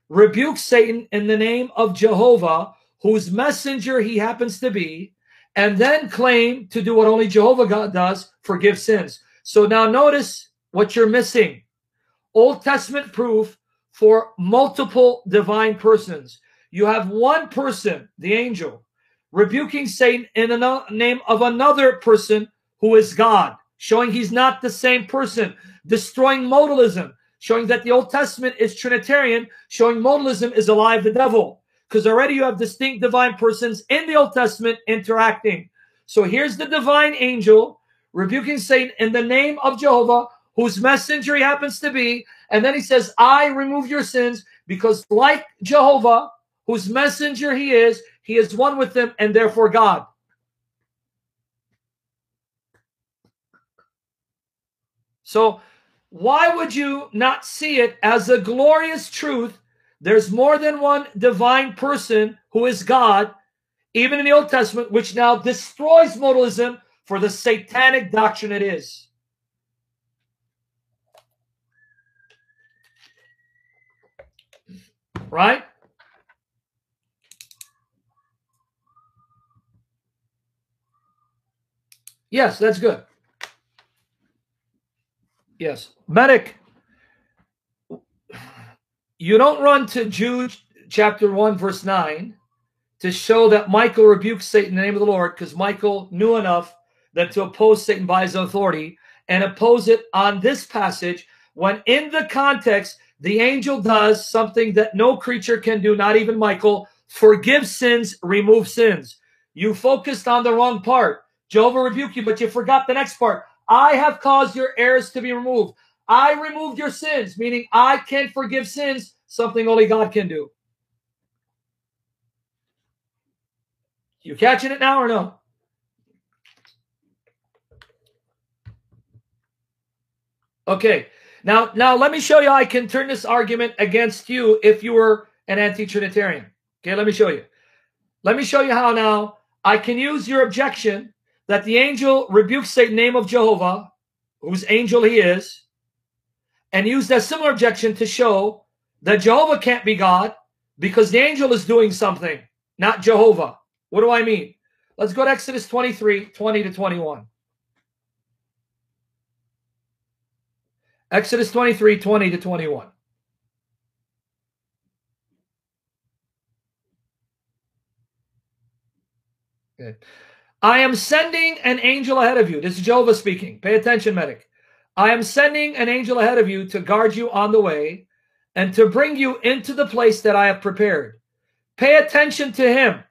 rebuke Satan in the name of Jehovah, whose messenger he happens to be, and then claim to do what only Jehovah God does, forgive sins? So now notice what you're missing. Old Testament proof for multiple divine persons. You have one person, the angel, rebuking Satan in the name of another person who is God showing he's not the same person, destroying modalism, showing that the Old Testament is Trinitarian, showing modalism is alive the devil. Because already you have distinct divine persons in the Old Testament interacting. So here's the divine angel rebuking Satan in the name of Jehovah, whose messenger he happens to be. And then he says, I remove your sins because like Jehovah, whose messenger he is, he is one with them and therefore God. So why would you not see it as a glorious truth? There's more than one divine person who is God, even in the Old Testament, which now destroys modalism for the satanic doctrine it is. Right? Yes, that's good. Yes. Medic, you don't run to Jude chapter 1, verse 9 to show that Michael rebukes Satan in the name of the Lord because Michael knew enough that to oppose Satan by his authority and oppose it on this passage when in the context the angel does something that no creature can do, not even Michael, forgive sins, remove sins. You focused on the wrong part. Jehovah rebuke you, but you forgot the next part. I have caused your errors to be removed. I removed your sins, meaning I can forgive sins, something only God can do. You catching it now or no? Okay. Now, now let me show you I can turn this argument against you if you were an anti-Trinitarian. Okay, let me show you. Let me show you how now I can use your objection that the angel rebukes Satan, name of Jehovah, whose angel he is, and use that similar objection to show that Jehovah can't be God because the angel is doing something, not Jehovah. What do I mean? Let's go to Exodus 23, 20 to 21. Exodus 23, 20 to 21. Okay. I am sending an angel ahead of you. This is Jehovah speaking. Pay attention, medic. I am sending an angel ahead of you to guard you on the way and to bring you into the place that I have prepared. Pay attention to him.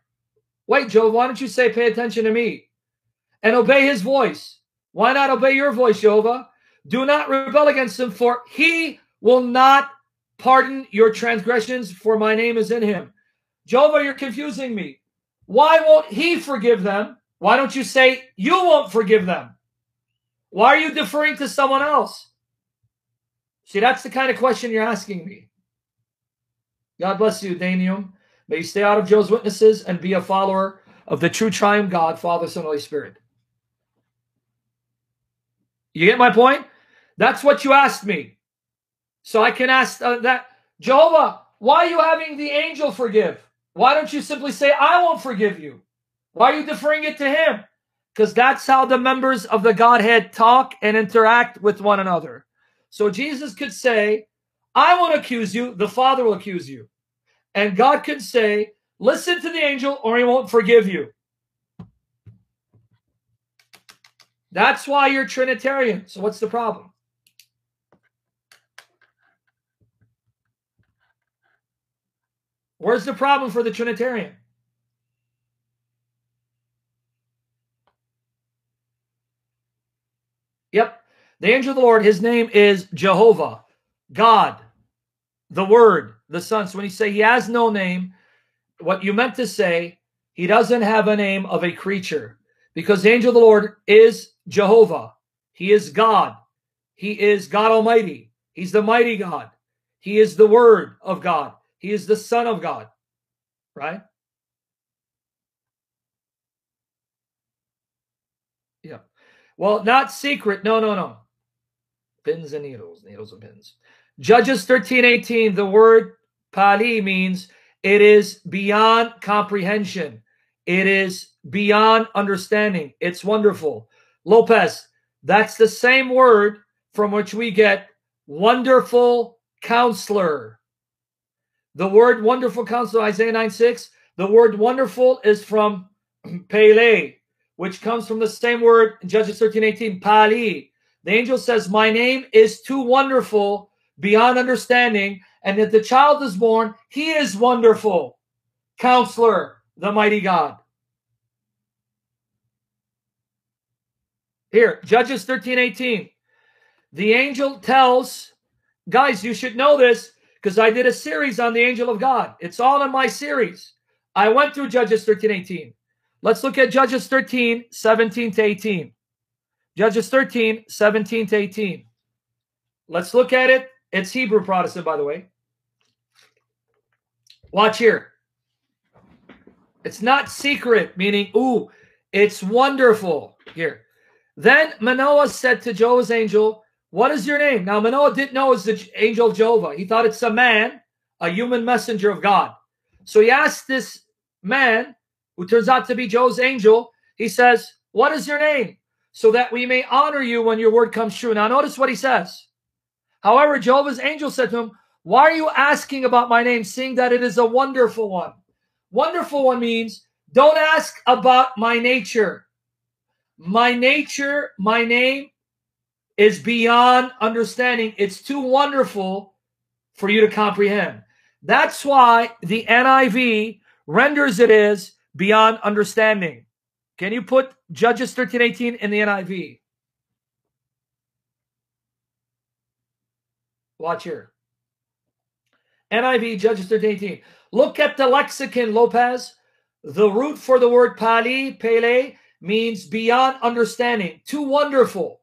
Wait, Joe, why don't you say pay attention to me and obey his voice? Why not obey your voice, Jehovah? Do not rebel against him, for he will not pardon your transgressions, for my name is in him. Jehovah, you're confusing me. Why won't he forgive them? Why don't you say you won't forgive them? Why are you deferring to someone else? See, that's the kind of question you're asking me. God bless you, Daniel. May you stay out of Joe's witnesses and be a follower of the true triune God, Father, Son, Holy Spirit. You get my point? That's what you asked me. So I can ask uh, that, Jehovah, why are you having the angel forgive? Why don't you simply say, I won't forgive you? Why are you deferring it to him? because that's how the members of the Godhead talk and interact with one another. So Jesus could say, I won't accuse you, the Father will accuse you. And God could say, listen to the angel or he won't forgive you. That's why you're Trinitarian. So what's the problem? Where's the problem for the Trinitarian? Yep. The angel of the Lord, his name is Jehovah, God, the Word, the Son. So when you say he has no name, what you meant to say, he doesn't have a name of a creature because the angel of the Lord is Jehovah. He is God. He is God Almighty. He's the mighty God. He is the Word of God. He is the Son of God, right? Yeah. Well, not secret. No, no, no. Pins and needles, needles and pins. Judges 13, 18, the word pali means it is beyond comprehension. It is beyond understanding. It's wonderful. Lopez, that's the same word from which we get wonderful counselor. The word wonderful counselor, Isaiah 9 6, the word wonderful is from Pele, which comes from the same word in Judges 13 18, Pali. The angel says, My name is too wonderful beyond understanding, and that the child is born, he is wonderful. Counselor, the mighty God. Here, Judges 13 18. The angel tells, guys, you should know this because I did a series on the angel of God. It's all in my series. I went through Judges 13, 18. Let's look at Judges 13, 17 to 18. Judges 13, 17 to 18. Let's look at it. It's Hebrew Protestant, by the way. Watch here. It's not secret, meaning, ooh, it's wonderful. Here. Then Manoah said to Jehovah's angel, what is your name? Now, Manoah didn't know it was the angel Jehovah. He thought it's a man, a human messenger of God. So he asked this man, who turns out to be Joe's angel, he says, What is your name? So that we may honor you when your word comes true. Now, notice what he says. However, Jehovah's angel said to him, Why are you asking about my name, seeing that it is a wonderful one? Wonderful one means don't ask about my nature. My nature, my name, is beyond understanding. It's too wonderful for you to comprehend. That's why the NIV renders it as beyond understanding. Can you put Judges 13, 18 in the NIV? Watch here. NIV, Judges 13, 18. Look at the lexicon, Lopez. The root for the word pali, pele, means beyond understanding, too wonderful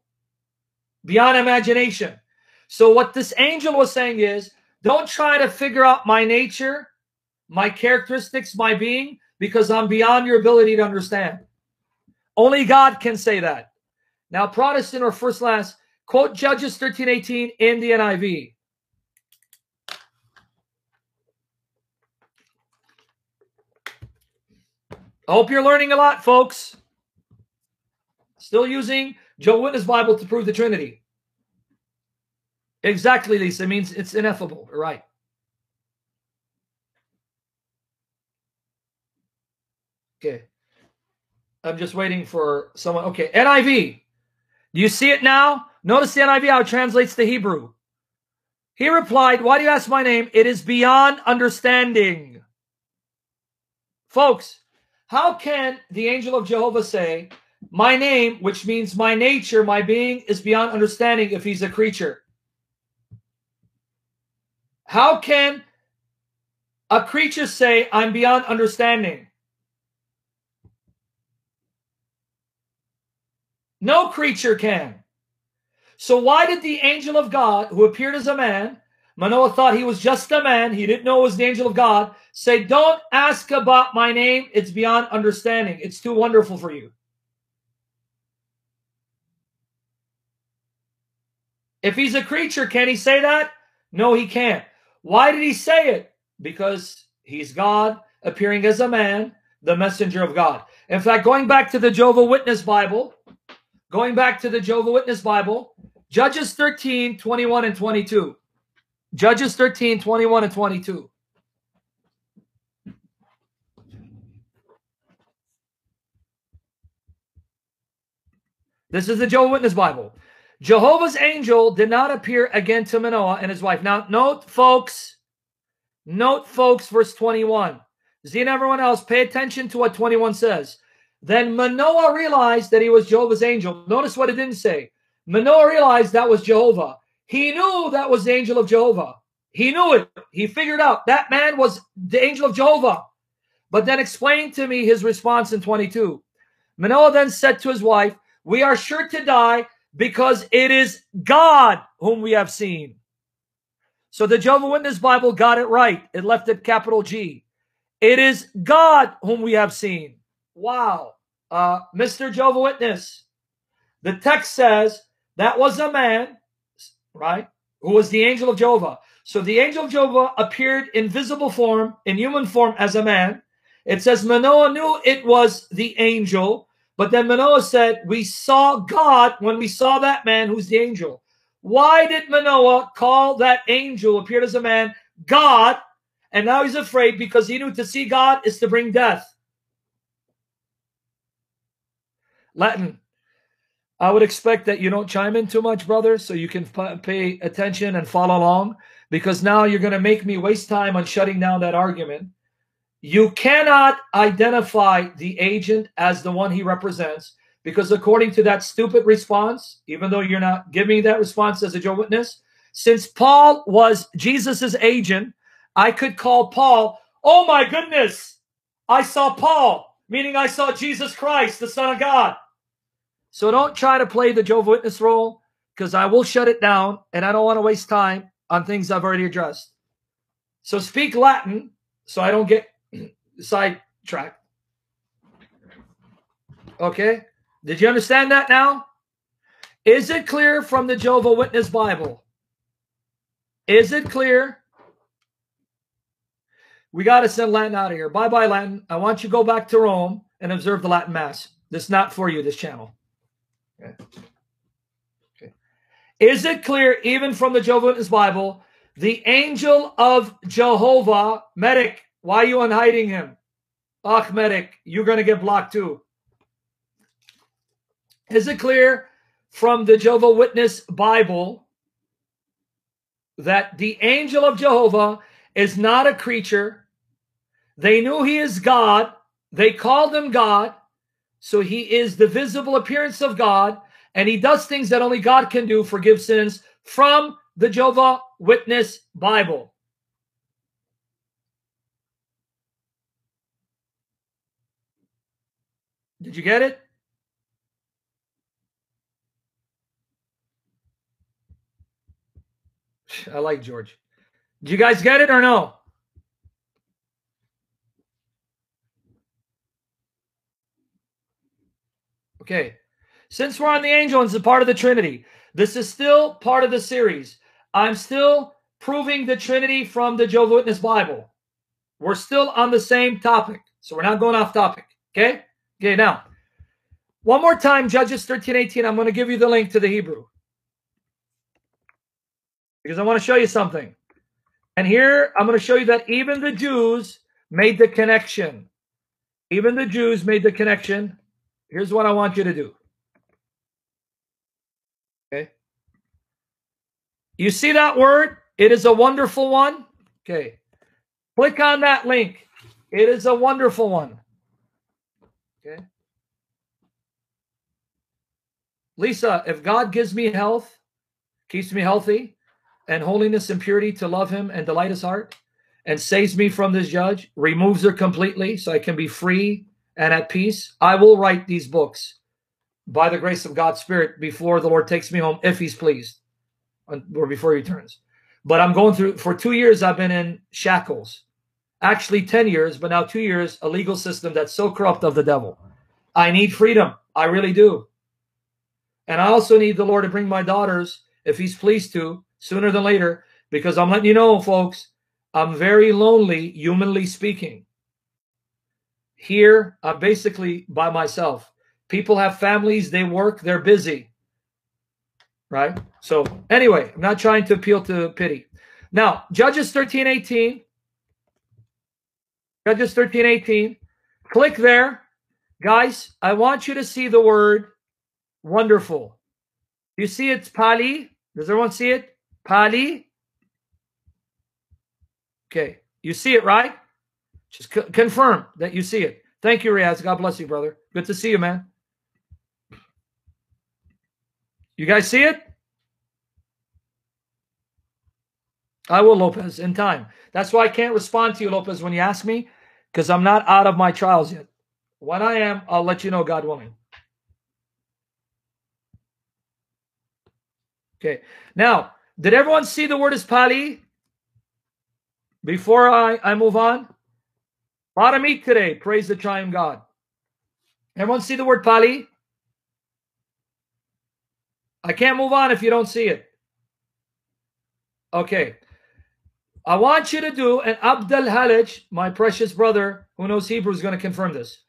beyond imagination. So what this angel was saying is, don't try to figure out my nature, my characteristics, my being, because I'm beyond your ability to understand. Only God can say that. Now, Protestant or first last, quote Judges 13, 18 in the NIV. I hope you're learning a lot, folks. Still using Joe Witness Bible to prove the Trinity. Exactly, Lisa. It means it's ineffable. You're Right. Okay. I'm just waiting for someone. Okay. NIV. Do you see it now? Notice the NIV, how it translates to Hebrew. He replied, Why do you ask my name? It is beyond understanding. Folks, how can the angel of Jehovah say, my name, which means my nature, my being, is beyond understanding if he's a creature. How can a creature say, I'm beyond understanding? No creature can. So why did the angel of God, who appeared as a man, Manoah thought he was just a man, he didn't know it was the angel of God, say, don't ask about my name, it's beyond understanding. It's too wonderful for you. If he's a creature, can he say that? No, he can't. Why did he say it? Because he's God appearing as a man, the messenger of God. In fact, going back to the Jehovah Witness Bible, going back to the Jehovah Witness Bible, Judges 13, 21 and 22. Judges 13, 21 and 22. This is the Jehovah Witness Bible. Jehovah's angel did not appear again to Manoah and his wife. Now, note, folks, note, folks, verse 21. Z and everyone else, pay attention to what 21 says. Then Manoah realized that he was Jehovah's angel. Notice what it didn't say. Manoah realized that was Jehovah. He knew that was the angel of Jehovah. He knew it. He figured out that man was the angel of Jehovah. But then explain to me his response in 22. Manoah then said to his wife, We are sure to die because it is God whom we have seen. So the Jehovah Witness Bible got it right. It left it capital G. It is God whom we have seen. Wow. Uh, Mr. Jehovah Witness, the text says that was a man, right, who was the angel of Jehovah. So the angel of Jehovah appeared in visible form, in human form as a man. It says Manoah knew it was the angel, but then Manoah said, We saw God when we saw that man who's the angel. Why did Manoah call that angel, appeared as a man, God? And now he's afraid because he knew to see God is to bring death. Latin. I would expect that you don't chime in too much, brother, so you can pay attention and follow along because now you're going to make me waste time on shutting down that argument. You cannot identify the agent as the one he represents because according to that stupid response, even though you're not giving that response as a Joe Witness, since Paul was Jesus's agent, I could call Paul, oh my goodness, I saw Paul, meaning I saw Jesus Christ, the Son of God. So don't try to play the Jehovah Witness role because I will shut it down and I don't want to waste time on things I've already addressed. So speak Latin so I don't get sidetracked. Okay? Did you understand that now? Is it clear from the Jehovah Witness Bible? Is it clear? We got to send Latin out of here. Bye bye, Latin. I want you to go back to Rome and observe the Latin Mass. This is not for you, this channel. Okay. okay. Is it clear, even from the Jehovah Witness Bible, the angel of Jehovah, Medic, why are you unhiding him? Ach, Medic, you're going to get blocked too. Is it clear from the Jehovah Witness Bible that the angel of Jehovah is not a creature? They knew he is God. They called him God. So he is the visible appearance of God, and he does things that only God can do, forgive sins, from the Jehovah Witness Bible. Did you get it? I like George. Did you guys get it or no? Okay. Since we're on the angel and it's a part of the Trinity, this is still part of the series. I'm still proving the Trinity from the Jehovah Witness Bible. We're still on the same topic. So we're not going off topic. Okay? Okay, now. One more time, Judges 13, 18. I'm going to give you the link to the Hebrew. Because I want to show you something. And here, I'm going to show you that even the Jews made the connection. Even the Jews made the connection Here's what I want you to do. Okay. You see that word? It is a wonderful one. Okay. Click on that link. It is a wonderful one. Okay. Lisa, if God gives me health, keeps me healthy, and holiness and purity to love him and delight his heart, and saves me from this judge, removes her completely so I can be free and at peace, I will write these books by the grace of God's Spirit before the Lord takes me home, if He's pleased, or before He returns. But I'm going through, for two years, I've been in shackles. Actually, 10 years, but now two years, a legal system that's so corrupt of the devil. I need freedom. I really do. And I also need the Lord to bring my daughters, if He's pleased to, sooner than later, because I'm letting you know, folks, I'm very lonely, humanly speaking. here, I'm basically by myself. People have families, they work, they're busy. Right? So, anyway, I'm not trying to appeal to pity. Now, Judges 13 18. Judges 13 18. Click there. Guys, I want you to see the word wonderful. You see it's Pali? Does everyone see it? Pali? Okay. You see it, right? Just confirm that you see it. Thank you, Riaz. God bless you, brother. Good to see you, man. You guys see it? I will, Lopez, in time. That's why I can't respond to you, Lopez, when you ask me, because I'm not out of my trials yet. When I am, I'll let you know, God willing. Okay. Now, did everyone see the word is Pali? Before I, I move on, lot of meat today. Praise the triune God. Everyone see the word Pali? I can't move on if you don't see it. Okay. I want you to do, and Abdul Halij, my precious brother who knows Hebrew, is going to confirm this.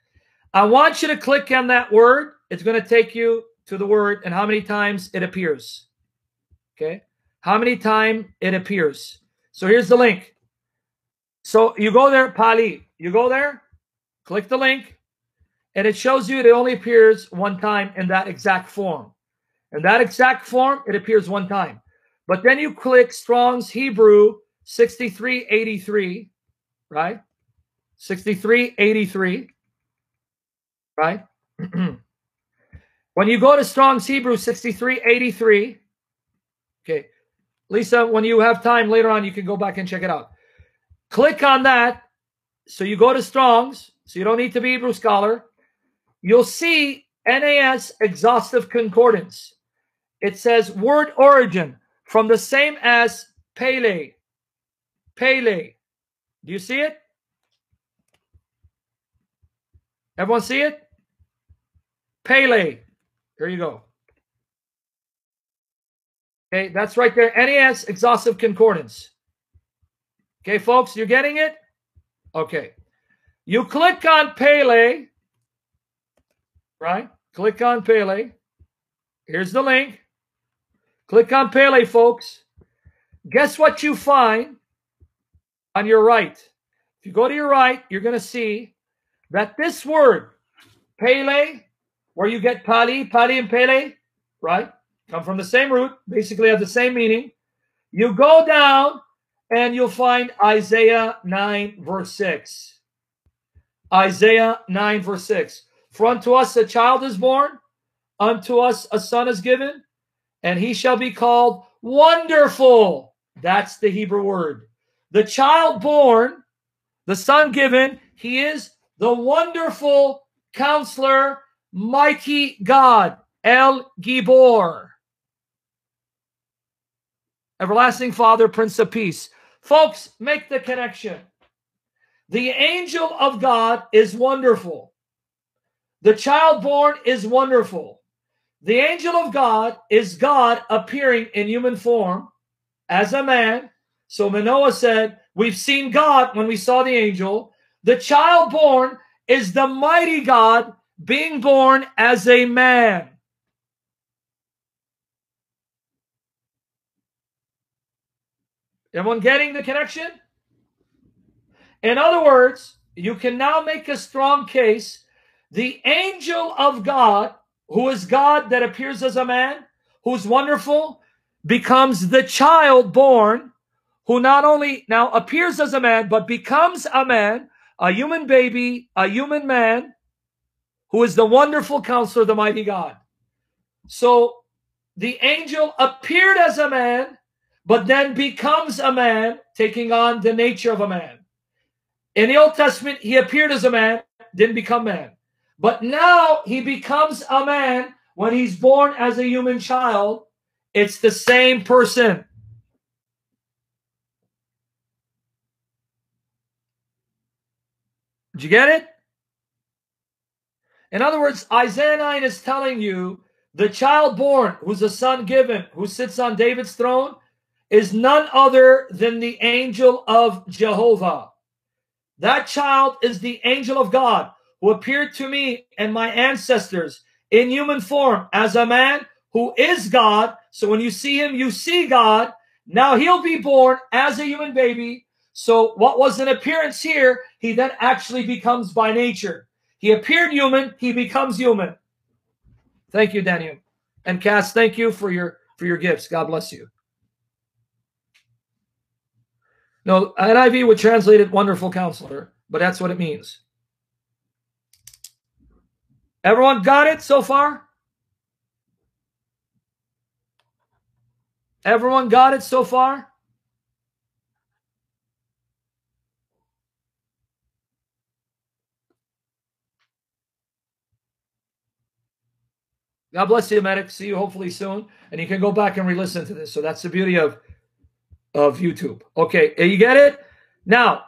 I want you to click on that word. It's going to take you to the word and how many times it appears. Okay. How many times it appears. So here's the link. So you go there, Pali. You go there, click the link, and it shows you it only appears one time in that exact form. In that exact form, it appears one time. But then you click Strong's Hebrew 6383, right? 6383, right? when you go to Strong's Hebrew 6383, okay, Lisa, when you have time later on, you can go back and check it out. Click on that. So you go to Strong's, so you don't need to be Hebrew scholar. You'll see NAS exhaustive concordance. It says word origin from the same as Pele. Pele. Do you see it? Everyone see it? Pele. There you go. Okay, that's right there. NAS exhaustive concordance. Okay, folks, you're getting it? Okay. You click on Pele, right? Click on Pele. Here's the link. Click on Pele, folks. Guess what you find on your right? If you go to your right, you're going to see that this word, Pele, where you get Pali, Pali and Pele, right? Come from the same root, basically have the same meaning. You go down and you'll find Isaiah 9, verse 6. Isaiah 9, verse 6. For unto us a child is born, unto us a son is given, and he shall be called Wonderful. That's the Hebrew word. The child born, the son given, he is the wonderful counselor, mighty God, El Gibor. Everlasting Father, Prince of Peace. Folks, make the connection. The angel of God is wonderful. The child born is wonderful. The angel of God is God appearing in human form as a man. So Manoah said, We've seen God when we saw the angel. The child born is the mighty God being born as a man. Everyone getting the connection? In other words, you can now make a strong case. The angel of God, who is God that appears as a man, who's wonderful, becomes the child born, who not only now appears as a man, but becomes a man, a human baby, a human man, who is the wonderful counselor, the mighty God. So the angel appeared as a man but then becomes a man, taking on the nature of a man. In the Old Testament, he appeared as a man, didn't become man. But now he becomes a man when he's born as a human child. It's the same person. Did you get it? In other words, Isaiah 9 is telling you the child born, who's a son given, who sits on David's throne, is none other than the angel of Jehovah. That child is the angel of God who appeared to me and my ancestors in human form as a man who is God. So when you see him, you see God. Now he'll be born as a human baby. So what was an appearance here, he then actually becomes by nature. He appeared human, he becomes human. Thank you, Daniel. And Cass, thank you for your for your gifts. God bless you. No, NIV would translate it wonderful counselor, but that's what it means. Everyone got it so far? Everyone got it so far? God bless you, medic. See you hopefully soon. And you can go back and re-listen to this. So that's the beauty of, of YouTube. Okay, eh, you get it? Now,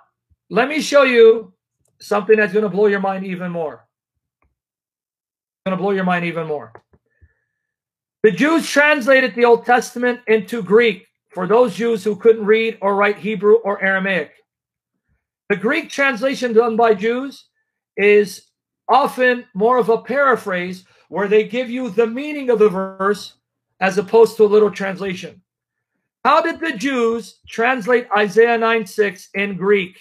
let me show you something that's going to blow your mind even more. Going to blow your mind even more. The Jews translated the Old Testament into Greek for those Jews who couldn't read or write Hebrew or Aramaic. The Greek translation done by Jews is often more of a paraphrase where they give you the meaning of the verse as opposed to a little translation. How did the Jews translate Isaiah 9 6 in Greek?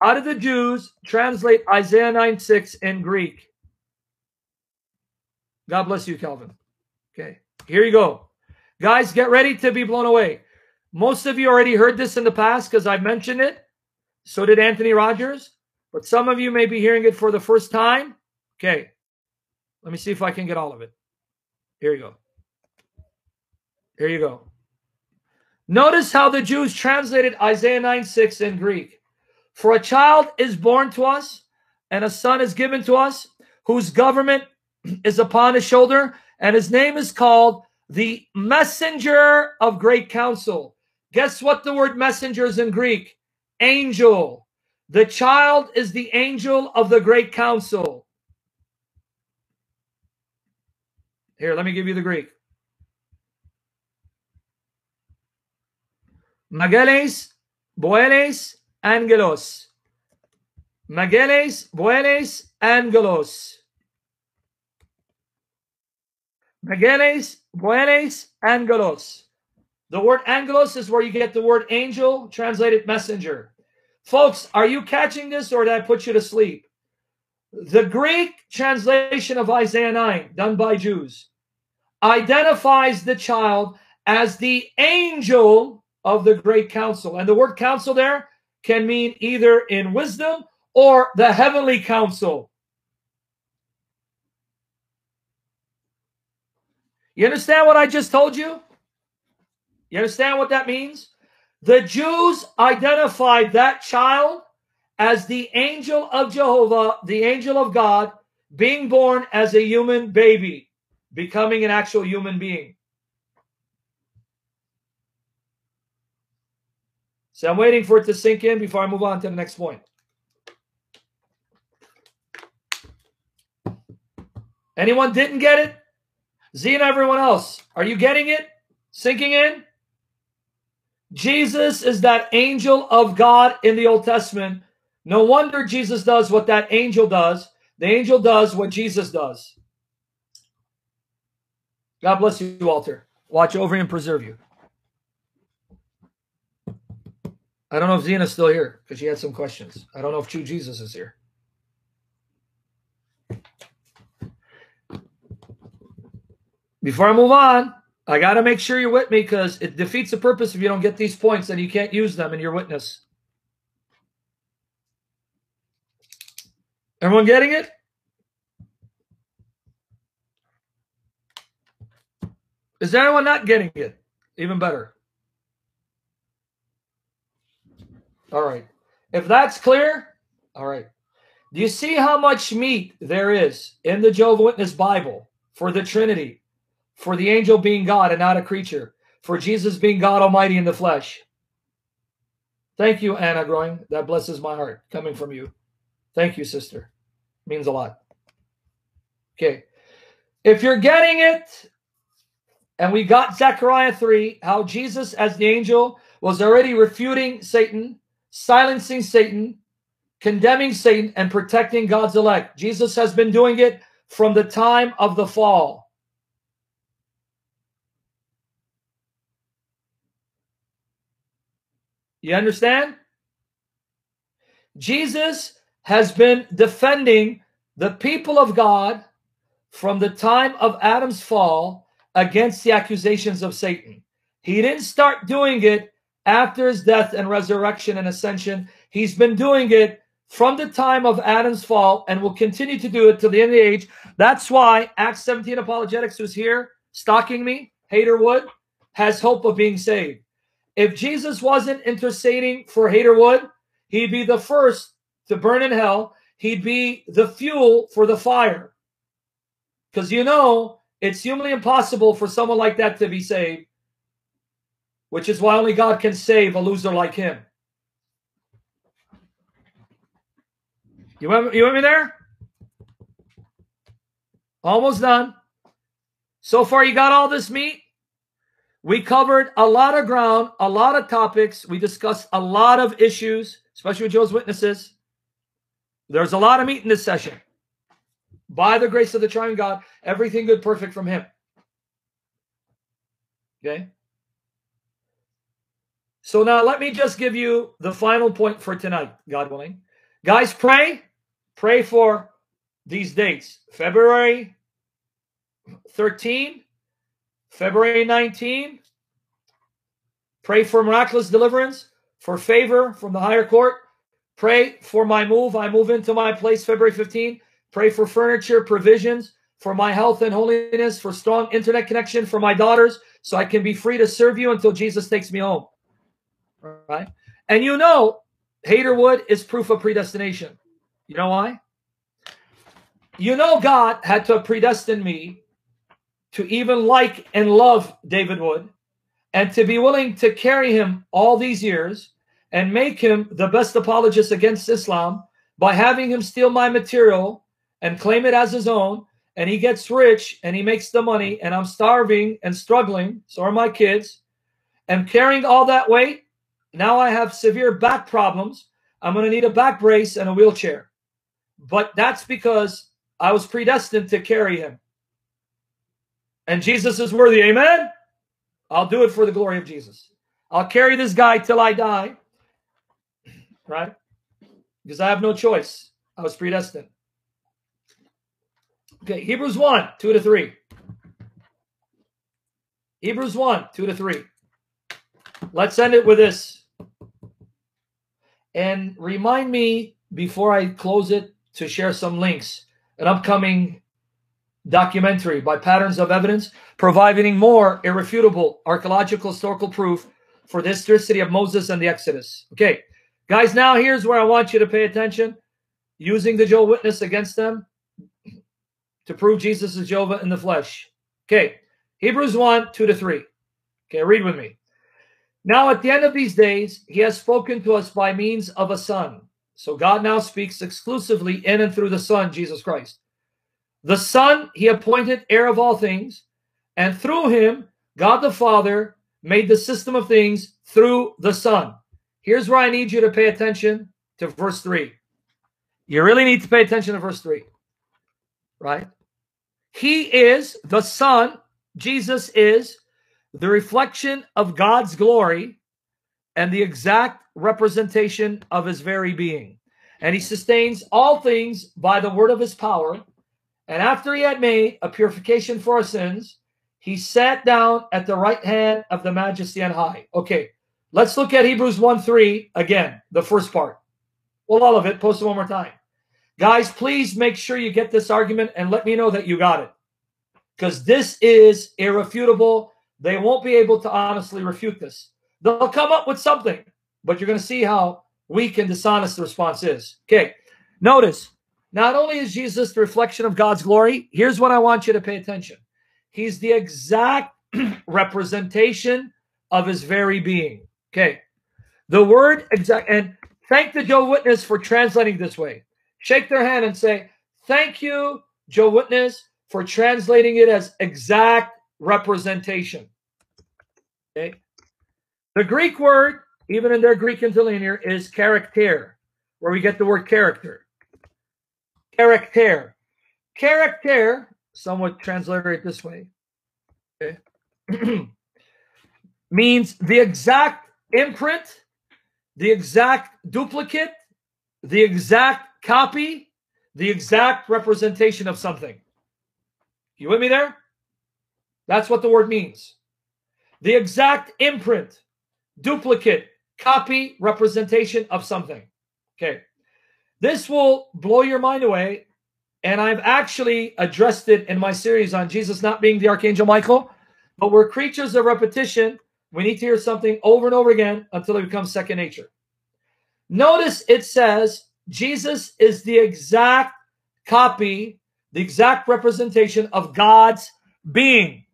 How did the Jews translate Isaiah 9 6 in Greek? God bless you, Calvin. Okay, here you go. Guys, get ready to be blown away. Most of you already heard this in the past because I've mentioned it. So did Anthony Rogers. But some of you may be hearing it for the first time. Okay, let me see if I can get all of it. Here you go. Here you go. Notice how the Jews translated Isaiah 9 6 in Greek. For a child is born to us, and a son is given to us, whose government is upon his shoulder, and his name is called the messenger of great counsel. Guess what the word messenger is in Greek? Angel. The child is the angel of the great council. Here, let me give you the Greek. Mageles, Boeles, Angelos. Mageles, Boeles, Angelos. Mageles, Boeles, Angelos. The word angelos is where you get the word angel, translated messenger. Folks, are you catching this or did I put you to sleep? The Greek translation of Isaiah 9, done by Jews, identifies the child as the angel of the great council. And the word council there can mean either in wisdom or the heavenly council. You understand what I just told you? You understand what that means? The Jews identified that child as the angel of Jehovah, the angel of God, being born as a human baby, becoming an actual human being. So I'm waiting for it to sink in before I move on to the next point. Anyone didn't get it? Z and everyone else, are you getting it? Sinking in? Jesus is that angel of God in the Old Testament no wonder Jesus does what that angel does. The angel does what Jesus does. God bless you, Walter. Watch over and preserve you. I don't know if Zena's still here because she had some questions. I don't know if True Jesus is here. Before I move on, I got to make sure you're with me because it defeats the purpose if you don't get these points and you can't use them in your witness. Everyone getting it? Is there anyone not getting it? Even better. All right. If that's clear, all right. Do you see how much meat there is in the Jehovah Witness Bible for the Trinity, for the angel being God and not a creature, for Jesus being God Almighty in the flesh? Thank you, Anna Growing. That blesses my heart coming from you. Thank you, sister. Means a lot. Okay. If you're getting it, and we got Zechariah 3, how Jesus, as the angel, was already refuting Satan, silencing Satan, condemning Satan and protecting God's elect. Jesus has been doing it from the time of the fall. You understand? Jesus has been defending the people of God from the time of Adam's fall against the accusations of Satan. He didn't start doing it after his death and resurrection and ascension. He's been doing it from the time of Adam's fall and will continue to do it till the end of the age. That's why Acts 17 Apologetics, who's here stalking me, Hater Wood, has hope of being saved. If Jesus wasn't interceding for Hater Wood, he'd be the first to burn in hell. He'd be the fuel for the fire. Because you know, it's humanly impossible for someone like that to be saved, which is why only God can save a loser like him. You want, you want me there? Almost done. So far, you got all this meat? We covered a lot of ground, a lot of topics. We discussed a lot of issues, especially with Joe's witnesses. There's a lot of meat in this session. By the grace of the triune God, everything good, perfect from Him. Okay? So now let me just give you the final point for tonight, God willing. Guys, pray. Pray for these dates February 13, February 19. Pray for miraculous deliverance, for favor from the higher court. Pray for my move. I move into my place February 15. Pray for furniture, provisions, for my health and holiness, for strong internet connection for my daughters, so I can be free to serve you until Jesus takes me home. Right? And you know, Hater Wood is proof of predestination. You know why? You know, God had to predestine me to even like and love David Wood and to be willing to carry him all these years and make him the best apologist against Islam by having him steal my material and claim it as his own. And he gets rich and he makes the money, and I'm starving and struggling. So are my kids. And carrying all that weight, now I have severe back problems. I'm going to need a back brace and a wheelchair. But that's because I was predestined to carry him. And Jesus is worthy. Amen? I'll do it for the glory of Jesus. I'll carry this guy till I die. Right? Because I have no choice. I was predestined. Okay, Hebrews 1, 2 to 3. Hebrews 1, 2 to 3. Let's end it with this. And remind me before I close it to share some links. An upcoming documentary by Patterns of Evidence, providing more irrefutable archaeological historical proof for the historicity of Moses and the Exodus. Okay, guys, now here's where I want you to pay attention. Using the Jehovah Witness against them to prove Jesus is Jehovah in the flesh. Okay, Hebrews 1, 2 to 3. Okay, read with me. Now at the end of these days, he has spoken to us by means of a son so God now speaks exclusively in and through the Son, Jesus Christ. The Son, he appointed heir of all things, and through him, God the Father made the system of things through the Son. Here's where I need you to pay attention to verse 3. You really need to pay attention to verse 3. Right? He is the Son, Jesus is the reflection of God's glory and the exact representation of his very being. And he sustains all things by the word of his power. And after he had made a purification for our sins, he sat down at the right hand of the majesty on high. Okay, let's look at Hebrews 1 3 again, the first part. Well, all of it, post it one more time. Guys, please make sure you get this argument and let me know that you got it. Because this is irrefutable. They won't be able to honestly refute this. They'll come up with something but you're going to see how weak and dishonest the response is. Okay, notice, not only is Jesus the reflection of God's glory, here's what I want you to pay attention. He's the exact representation of his very being. Okay, the word exact, and thank the Joe Witness for translating this way. Shake their hand and say, Thank you, Joe Witness, for translating it as exact representation. Okay. The Greek word even in their Greek interlinear, is character. where we get the word character. Character. Character, somewhat transliterate this way, okay, means the exact imprint, the exact duplicate, the exact copy, the exact representation of something. You with me there? That's what the word means. The exact imprint, duplicate, copy, representation of something. Okay. This will blow your mind away. And I've actually addressed it in my series on Jesus not being the Archangel Michael, but we're creatures of repetition. We need to hear something over and over again until it becomes second nature. Notice it says Jesus is the exact copy, the exact representation of God's being.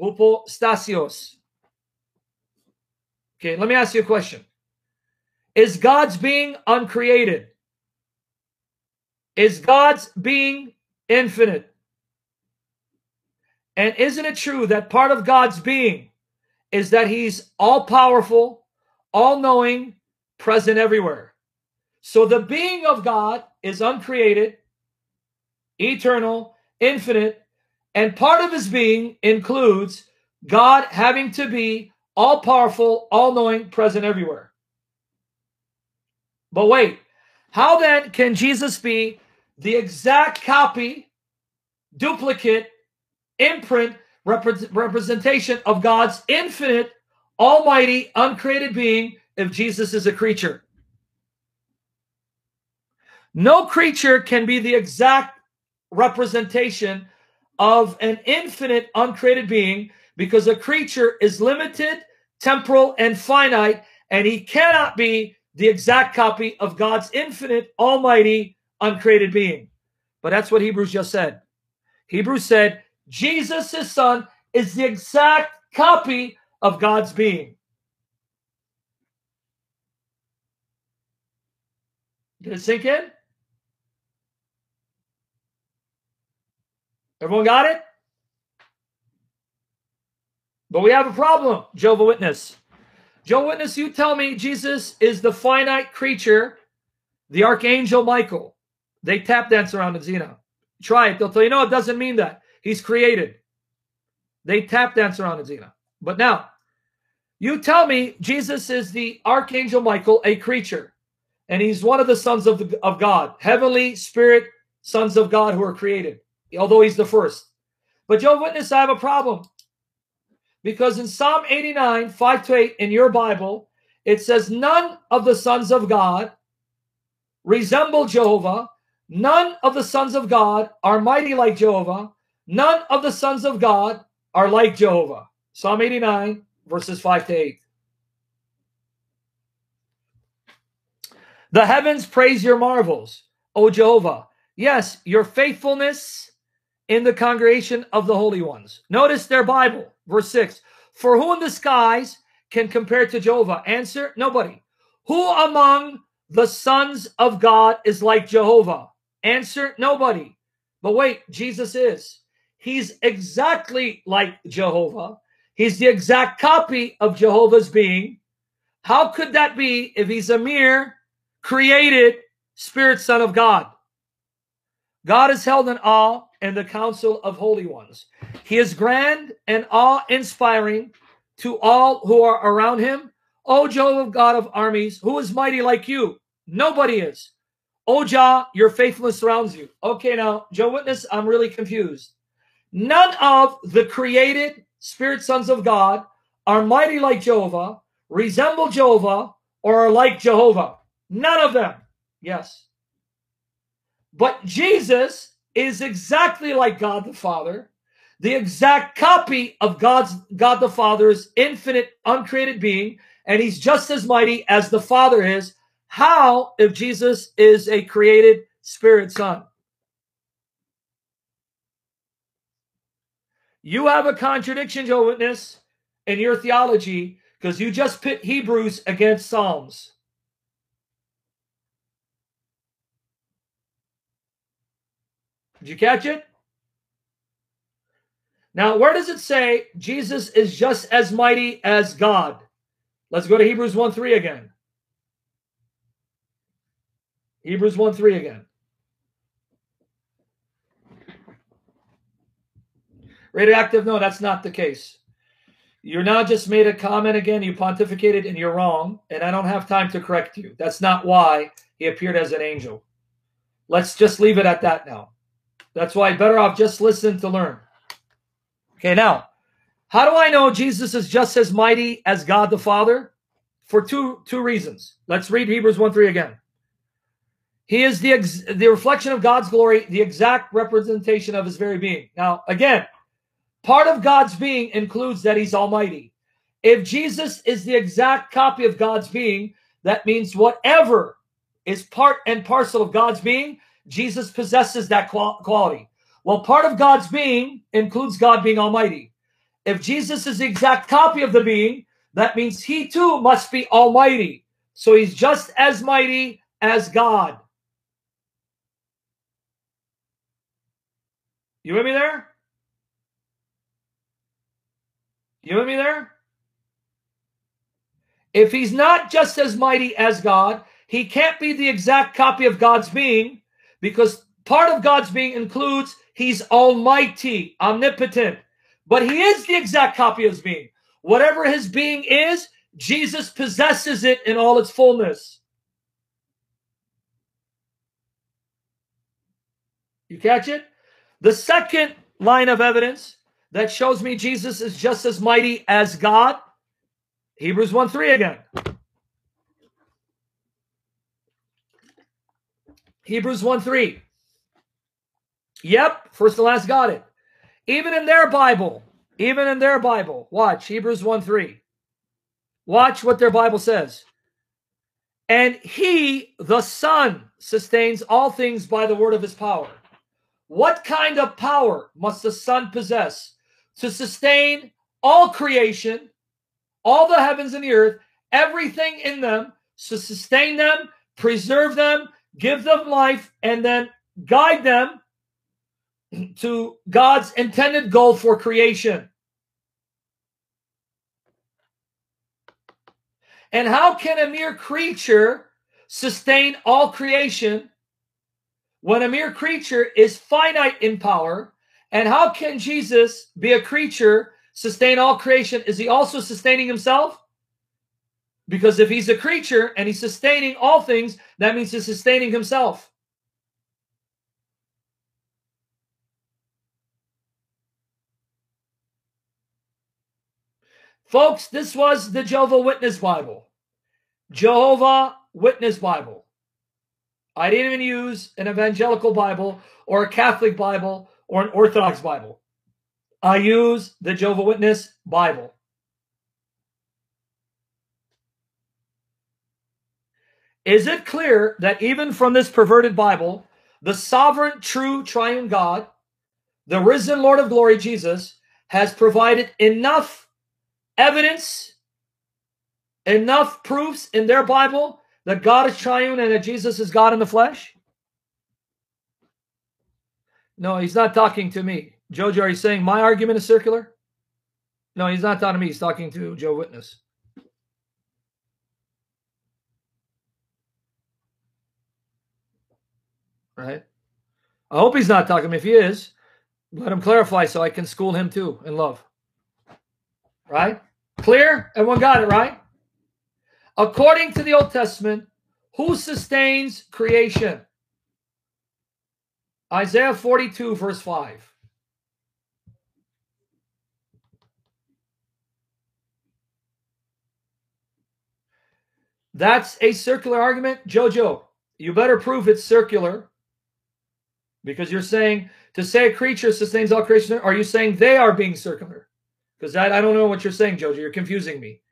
Hypostaseos. Okay, let me ask you a question. Is God's being uncreated? Is God's being infinite? And isn't it true that part of God's being is that he's all powerful, all knowing, present everywhere? So the being of God is uncreated, eternal, infinite, and part of his being includes God having to be all powerful, all knowing, present everywhere. But wait, how then can Jesus be the exact copy, duplicate, imprint, representation of God's infinite, almighty, uncreated being if Jesus is a creature? No creature can be the exact representation of an infinite uncreated being because a creature is limited, temporal, and finite, and he cannot be the exact copy of God's infinite, almighty, uncreated being. But that's what Hebrews just said. Hebrews said, Jesus, his son, is the exact copy of God's being. Did it sink in? Everyone got it? But we have a problem, Jehovah Witness. Jehovah Witness, you tell me Jesus is the finite creature, the Archangel Michael. They tap dance around Zena. Try it. They'll tell you, no, it doesn't mean that. He's created. They tap dance around Zena. But now, you tell me Jesus is the Archangel Michael, a creature, and he's one of the sons of, the, of God, heavenly spirit sons of God who are created although he's the first. But Jehovah Witness, I have a problem. Because in Psalm 89, 5 to 8 in your Bible, it says, None of the sons of God resemble Jehovah. None of the sons of God are mighty like Jehovah. None of the sons of God are like Jehovah. Psalm 89, verses 5 to 8. The heavens praise your marvels, O Jehovah. Yes, your faithfulness in the congregation of the holy ones. Notice their Bible, verse 6. For who in the skies can compare to Jehovah? Answer, nobody. Who among the sons of God is like Jehovah? Answer, nobody. But wait, Jesus is. He's exactly like Jehovah. He's the exact copy of Jehovah's being. How could that be if he's a mere created spirit son of God? God is held in awe and the council of holy ones. He is grand and awe-inspiring to all who are around him. O Jehovah God of armies, who is mighty like you? Nobody is. O Jah, your faithfulness surrounds you. Okay, now, Joe Witness, I'm really confused. None of the created spirit sons of God are mighty like Jehovah, resemble Jehovah, or are like Jehovah. None of them. Yes. But Jesus is exactly like God the Father, the exact copy of God's God the Father's infinite uncreated being, and he's just as mighty as the Father is. How if Jesus is a created spirit son? You have a contradiction, Joe Witness, in your theology because you just pit Hebrews against Psalms. Did you catch it? Now, where does it say Jesus is just as mighty as God? Let's go to Hebrews 1 3 again. Hebrews 1 3 again. Radioactive, no, that's not the case. You're now just made a comment again, you pontificated, and you're wrong, and I don't have time to correct you. That's not why he appeared as an angel. Let's just leave it at that now. That's why better off just listen to learn. Okay, now, how do I know Jesus is just as mighty as God the Father? For two two reasons. Let's read Hebrews 1 3 again. He is the, the reflection of God's glory, the exact representation of his very being. Now, again, part of God's being includes that he's almighty. If Jesus is the exact copy of God's being, that means whatever is part and parcel of God's being, Jesus possesses that quality. Well, part of God's being includes God being almighty. If Jesus is the exact copy of the being, that means he too must be almighty. So he's just as mighty as God. You with me there? You with me there? If he's not just as mighty as God, he can't be the exact copy of God's being because part of God's being includes he's almighty, omnipotent. But he is the exact copy of his being. Whatever his being is, Jesus possesses it in all its fullness. You catch it? The second line of evidence that shows me Jesus is just as mighty as God, Hebrews 1 3 again. Hebrews 1 3. Yep, first and last got it. Even in their Bible, even in their Bible, watch Hebrews 1 3. Watch what their Bible says. And he, the Son, sustains all things by the word of his power. What kind of power must the Son possess to sustain all creation, all the heavens and the earth, everything in them, to sustain them, preserve them, give them life, and then guide them to God's intended goal for creation? And how can a mere creature sustain all creation when a mere creature is finite in power, and how can Jesus be a creature, sustain all creation? Is he also sustaining himself? Because if he's a creature and he's sustaining all things, that means he's sustaining himself. Folks, this was the Jehovah Witness Bible. Jehovah Witness Bible. I didn't even use an evangelical Bible or a Catholic Bible or an Orthodox Bible. I use the Jehovah Witness Bible. Is it clear that even from this perverted Bible, the sovereign, true, triune God, the risen Lord of glory, Jesus, has provided enough evidence, enough proofs in their Bible that God is triune and that Jesus is God in the flesh? No, he's not talking to me. Jojo, are you saying my argument is circular? No, he's not talking to me. He's talking to Joe Witness. Right? I hope he's not talking to me. If he is, let him clarify so I can school him too in love. Right? Clear? Everyone got it, right? According to the Old Testament, who sustains creation? Isaiah 42, verse 5. That's a circular argument. Jojo, you better prove it's circular because you're saying to say a creature sustains all creation. Are you saying they are being circular? Because I, I don't know what you're saying, Jojo. You're confusing me.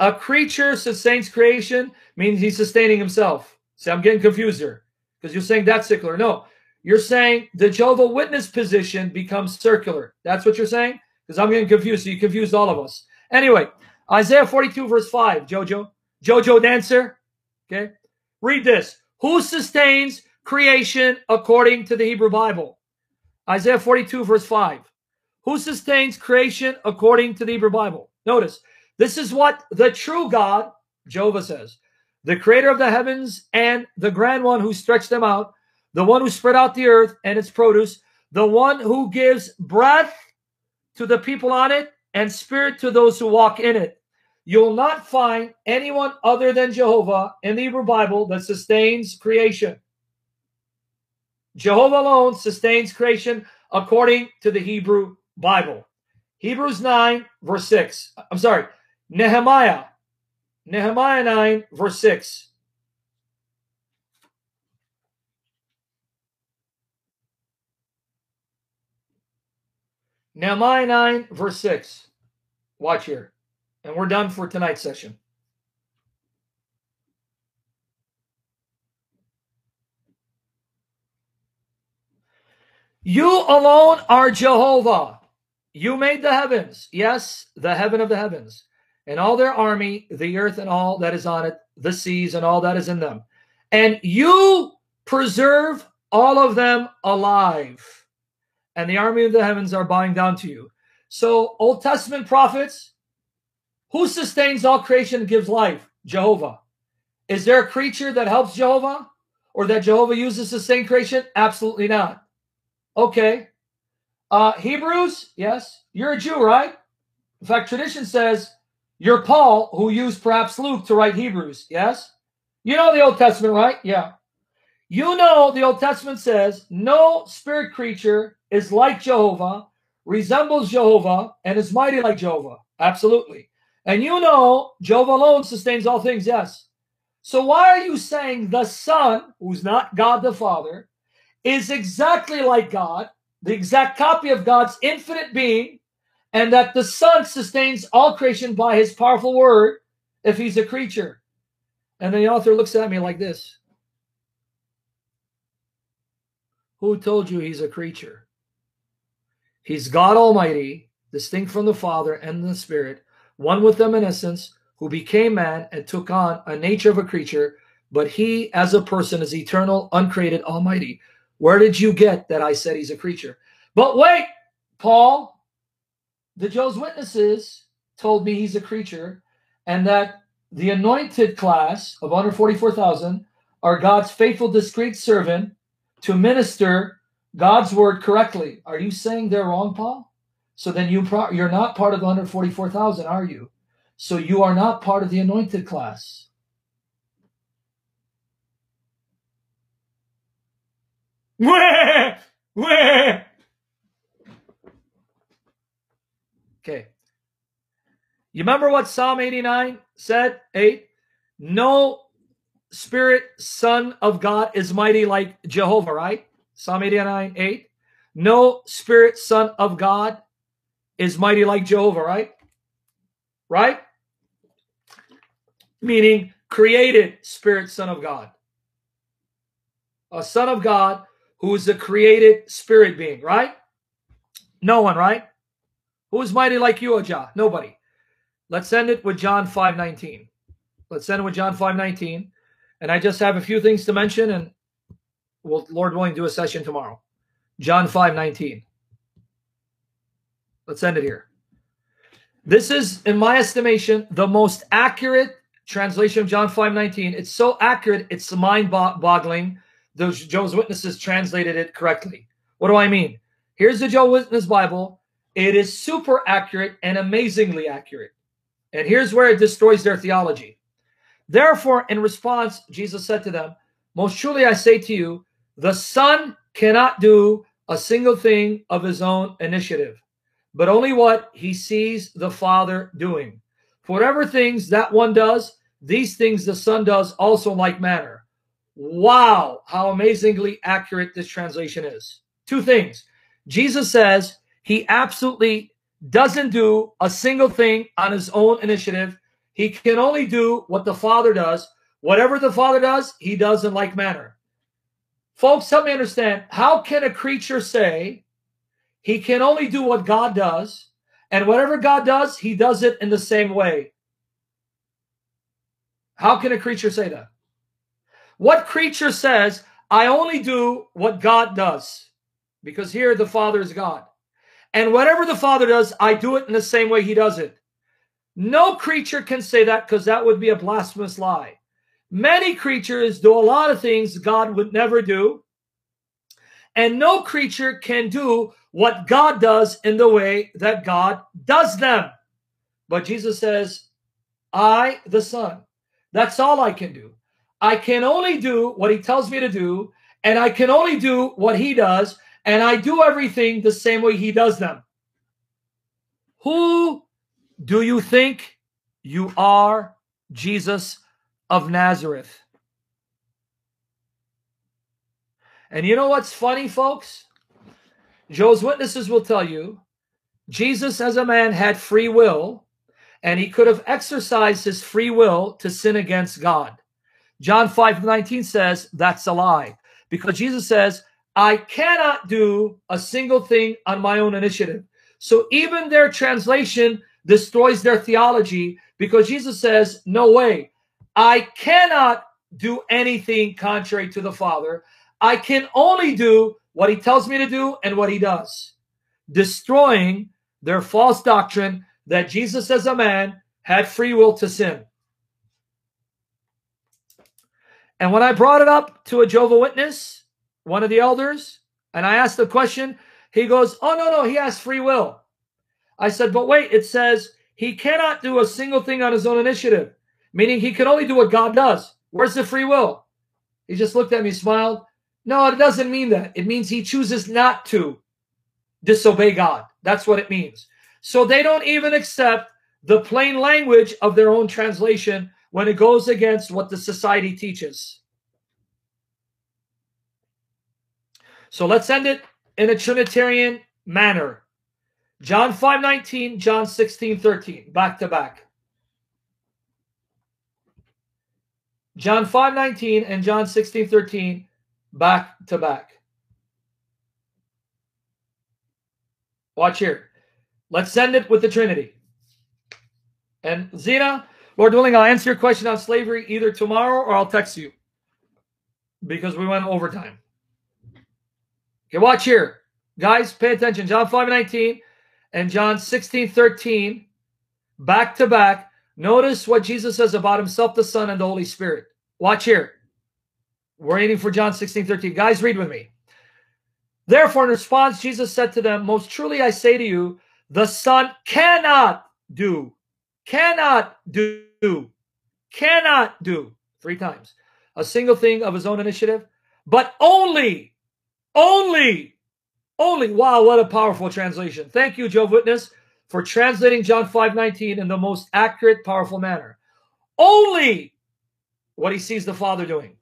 A creature sustains creation means he's sustaining himself. See, I'm getting confused here because you're saying that's circular. No, you're saying the Jehovah Witness position becomes circular. That's what you're saying? Because I'm getting confused. So you confused all of us. Anyway, Isaiah 42, verse 5, Jojo. Jojo Dancer. Okay. Read this. Who sustains creation according to the Hebrew Bible? Isaiah 42, verse 5. Who sustains creation according to the Hebrew Bible? Notice, this is what the true God, Jehovah says, the creator of the heavens and the grand one who stretched them out, the one who spread out the earth and its produce, the one who gives breath to the people on it and spirit to those who walk in it. You'll not find anyone other than Jehovah in the Hebrew Bible that sustains creation. Jehovah alone sustains creation according to the Hebrew Bible. Hebrews 9, verse 6. I'm sorry, Nehemiah. Nehemiah 9, verse 6. Nehemiah 9, verse 6. Watch here. And we're done for tonight's session. You alone are Jehovah. You made the heavens. Yes, the heaven of the heavens. And all their army, the earth and all that is on it, the seas and all that is in them. And you preserve all of them alive. And the army of the heavens are bowing down to you. So, Old Testament prophets, who sustains all creation and gives life? Jehovah. Is there a creature that helps Jehovah or that Jehovah uses to sustain creation? Absolutely not. Okay. Uh, Hebrews, yes. You're a Jew, right? In fact, tradition says you're Paul, who used perhaps Luke to write Hebrews, yes? You know the Old Testament, right? Yeah. You know the Old Testament says no spirit creature is like Jehovah, resembles Jehovah, and is mighty like Jehovah. Absolutely. And you know Jehovah alone sustains all things, yes. So why are you saying the Son, who's not God the Father, is exactly like God, the exact copy of God's infinite being, and that the Son sustains all creation by his powerful word if he's a creature? And the author looks at me like this. Who told you he's a creature? He's God Almighty, distinct from the Father and the Spirit, one with them in essence, who became man and took on a nature of a creature, but he as a person is eternal, uncreated, almighty. Where did you get that I said he's a creature? But wait, Paul, the Jehovah's Witnesses told me he's a creature, and that the anointed class of 144,000 are God's faithful, discreet servant to minister God's word correctly. Are you saying they're wrong, Paul? So then you pro- you're not part of the 144,000, are you? So you are not part of the anointed class. Okay. You remember what Psalm 89 said? 8. No spirit, son of God is mighty like Jehovah, right? Psalm 89, 8. No spirit, son of God is mighty like Jehovah, right? Right? Meaning created spirit, son of God. A son of God who is a created spirit being, right? No one, right? Who is mighty like you, O Jah? Nobody. Let's end it with John 5.19. Let's end it with John 5.19. And I just have a few things to mention, and we'll, Lord willing, do a session tomorrow. John 5.19. Let's end it here. This is, in my estimation, the most accurate translation of John 5.19. It's so accurate, it's mind boggling. Those Jehovah's Witnesses translated it correctly. What do I mean? Here's the Jehovah's Witness Bible. It is super accurate and amazingly accurate. And here's where it destroys their theology. Therefore, in response, Jesus said to them, Most truly I say to you, the Son cannot do a single thing of his own initiative, but only what he sees the Father doing. For whatever things that one does, these things the Son does also in like manner. Wow, how amazingly accurate this translation is. Two things. Jesus says he absolutely doesn't do a single thing on his own initiative. He can only do what the Father does. Whatever the Father does, he does in like manner. Folks, help me understand. How can a creature say he can only do what God does, and whatever God does, he does it in the same way? How can a creature say that? What creature says, I only do what God does? Because here the Father is God. And whatever the Father does, I do it in the same way he does it. No creature can say that because that would be a blasphemous lie. Many creatures do a lot of things God would never do. And no creature can do what God does in the way that God does them. But Jesus says, I, the Son, that's all I can do. I can only do what he tells me to do, and I can only do what he does, and I do everything the same way he does them. Who do you think you are, Jesus of Nazareth? And you know what's funny, folks? Joe's Witnesses will tell you Jesus, as a man, had free will, and he could have exercised his free will to sin against God. John 5 19 says that's a lie because Jesus says, I cannot do a single thing on my own initiative. So even their translation destroys their theology because Jesus says, No way. I cannot do anything contrary to the Father. I can only do what he tells me to do and what he does, destroying their false doctrine that Jesus, as a man, had free will to sin. And when I brought it up to a Jehovah Witness, one of the elders, and I asked the question, he goes, Oh, no, no, he has free will. I said, But wait, it says he cannot do a single thing on his own initiative, meaning he can only do what God does. Where's the free will? He just looked at me, smiled. No, it doesn't mean that. It means he chooses not to disobey God. That's what it means. So they don't even accept the plain language of their own translation when it goes against what the society teaches. So let's end it in a Trinitarian manner. John 5 19, John 16 13, back to back. John 5 19 and John 16 13, back to back. Watch here. Let's send it with the Trinity. And Zena, Lord willing, I'll answer your question on slavery either tomorrow or I'll text you because we went overtime. Okay, watch here. Guys, pay attention. John 5 19 and John 16 13, back to back. Notice what Jesus says about himself, the Son, and the Holy Spirit. Watch here. We're waiting for John 16 13. Guys, read with me. Therefore, in response, Jesus said to them, Most truly I say to you, the Son cannot do, cannot do, cannot do, three times, a single thing of his own initiative, but only, only, only, wow, what a powerful translation. Thank you, Joe Witness, for translating John 5 19 in the most accurate, powerful manner. Only what he sees the Father doing.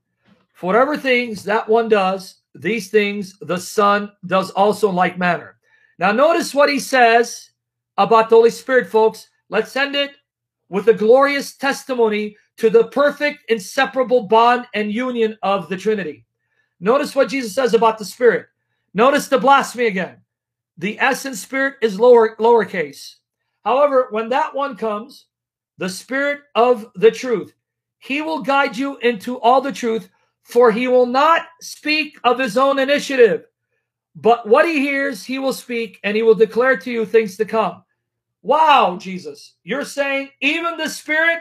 For whatever things that one does, these things the Son does also in like manner. Now, notice what he says about the Holy Spirit, folks. Let's end it with a glorious testimony to the perfect, inseparable bond and union of the Trinity. Notice what Jesus says about the Spirit. Notice the blasphemy again. The essence spirit is lower lowercase. However, when that one comes, the spirit of the truth, he will guide you into all the truth, for he will not speak of his own initiative. But what he hears, he will speak, and he will declare to you things to come. Wow, Jesus, you're saying even the Spirit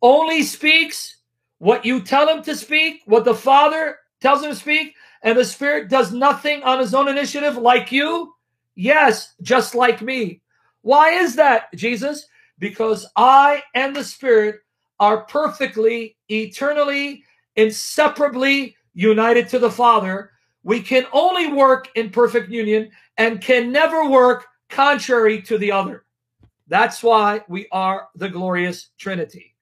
only speaks what you tell him to speak, what the Father tells him to speak, and the Spirit does nothing on his own initiative like you? Yes, just like me. Why is that, Jesus? Because I and the Spirit are perfectly, eternally, inseparably united to the Father. We can only work in perfect union and can never work contrary to the other. That's why we are the glorious Trinity.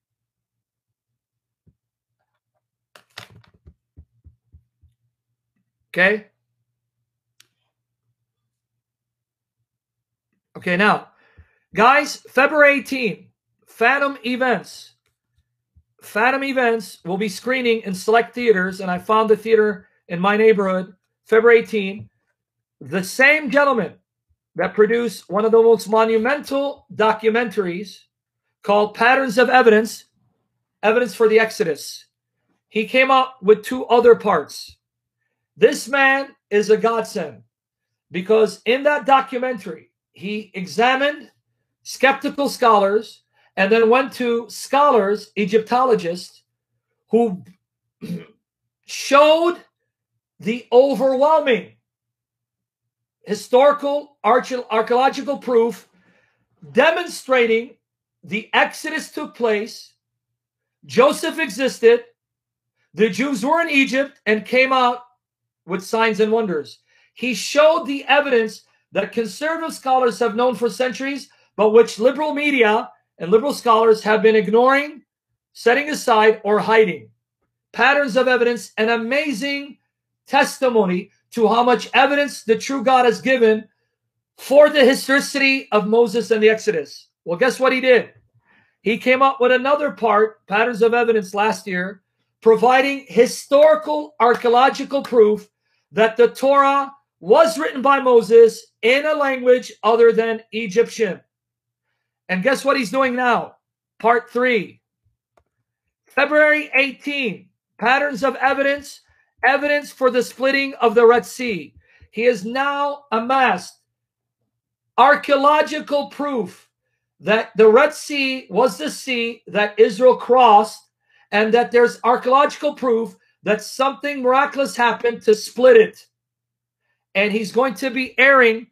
Okay? Okay, now, guys, February 18, Fathom Events. Fathom Events will be screening in select theaters, and I found the theater in my neighborhood, February 18. The same gentleman that produced one of the most monumental documentaries called Patterns of Evidence, Evidence for the Exodus. He came up with two other parts. This man is a godsend because in that documentary, he examined skeptical scholars and then went to scholars, Egyptologists, who showed the overwhelming historical archaeological proof demonstrating the Exodus took place, Joseph existed, the Jews were in Egypt and came out with signs and wonders. He showed the evidence that conservative scholars have known for centuries, but which liberal media and liberal scholars have been ignoring, setting aside, or hiding. Patterns of evidence, an amazing testimony to how much evidence the true God has given for the historicity of Moses and the Exodus. Well, guess what he did? He came up with another part, patterns of evidence last year, providing historical archaeological proof that the Torah was written by Moses in a language other than Egyptian. And guess what he's doing now? Part three. February 18, patterns of evidence, evidence for the splitting of the Red Sea. He has now amassed archaeological proof that the Red Sea was the sea that Israel crossed, and that there's archaeological proof that something miraculous happened to split it. And he's going to be airing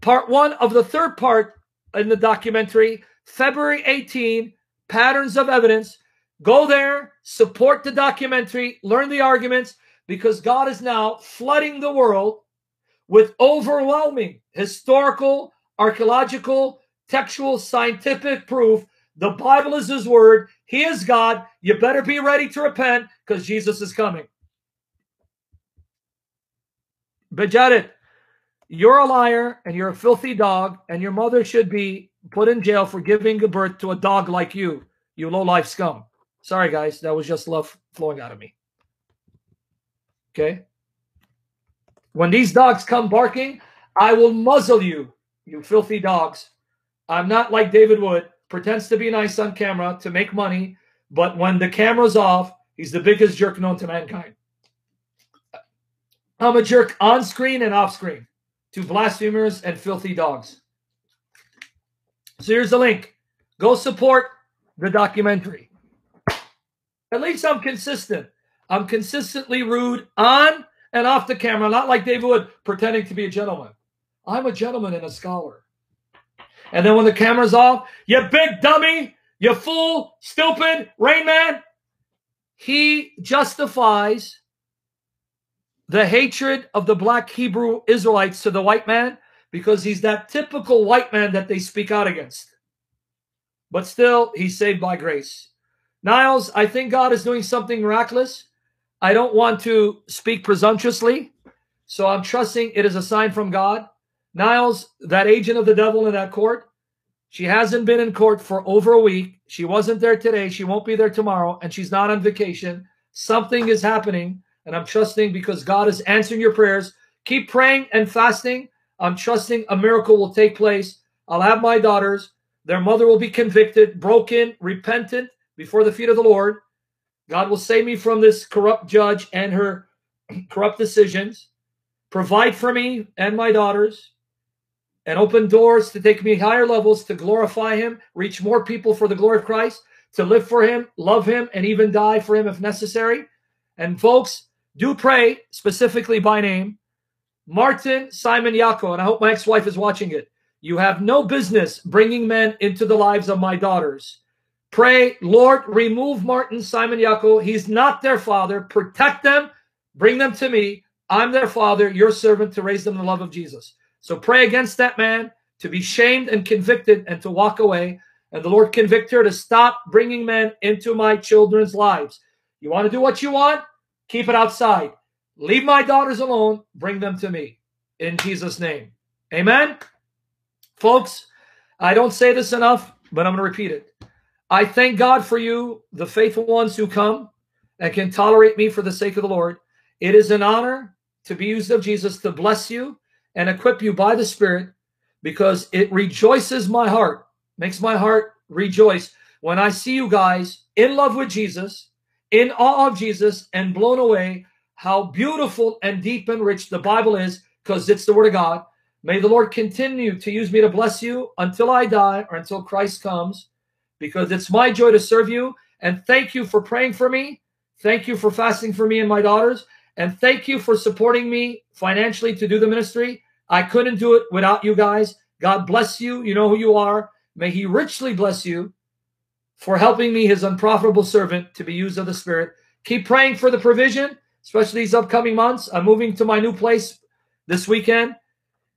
part one of the third part in the documentary, February 18, Patterns of Evidence. Go there, support the documentary, learn the arguments, because God is now flooding the world with overwhelming historical, archaeological, textual, scientific proof. The Bible is his word. He is God. You better be ready to repent because Jesus is coming. Bejaret, you're a liar and you're a filthy dog, and your mother should be put in jail for giving birth to a dog like you, you low life scum. Sorry, guys. That was just love flowing out of me. Okay? When these dogs come barking, I will muzzle you, you filthy dogs. I'm not like David Wood, pretends to be nice on camera to make money, but when the camera's off, he's the biggest jerk known to mankind. I'm a jerk on screen and off screen to blasphemers and filthy dogs. So here's the link. Go support the documentary. At least I'm consistent. I'm consistently rude on and off the camera, not like David Wood pretending to be a gentleman. I'm a gentleman and a scholar. And then when the camera's off, you big dummy, you fool, stupid, rain man, he justifies the hatred of the black Hebrew Israelites to the white man because he's that typical white man that they speak out against. But still, he's saved by grace. Niles, I think God is doing something miraculous. I don't want to speak presumptuously, so I'm trusting it is a sign from God. Niles, that agent of the devil in that court, she hasn't been in court for over a week. She wasn't there today. She won't be there tomorrow, and she's not on vacation. Something is happening, and I'm trusting because God is answering your prayers. Keep praying and fasting. I'm trusting a miracle will take place. I'll have my daughters. Their mother will be convicted, broken, repentant before the feet of the Lord. God will save me from this corrupt judge and her corrupt decisions. Provide for me and my daughters and open doors to take me higher levels to glorify him, reach more people for the glory of Christ, to live for him, love him, and even die for him if necessary. And folks, do pray specifically by name Martin Simon Yako, and I hope my ex wife is watching it. You have no business bringing men into the lives of my daughters. Pray, Lord, remove Martin Simon Yako. He's not their father. Protect them. Bring them to me. I'm their father, your servant, to raise them in the love of Jesus. So pray against that man to be shamed and convicted and to walk away. And the Lord convict her to stop bringing men into my children's lives. You want to do what you want? Keep it outside. Leave my daughters alone. Bring them to me. In Jesus' name. Amen. Folks, I don't say this enough, but I'm going to repeat it. I thank God for you, the faithful ones who come and can tolerate me for the sake of the Lord. It is an honor to be used of Jesus to bless you and equip you by the Spirit because it rejoices my heart, makes my heart rejoice when I see you guys in love with Jesus, in awe of Jesus, and blown away how beautiful and deep and rich the Bible is because it's the Word of God. May the Lord continue to use me to bless you until I die or until Christ comes because it's my joy to serve you. And thank you for praying for me. Thank you for fasting for me and my daughters. And thank you for supporting me financially to do the ministry. I couldn't do it without you guys. God bless you. You know who you are. May he richly bless you for helping me, his unprofitable servant, to be used of the Spirit. Keep praying for the provision, especially these upcoming months. I'm moving to my new place this weekend.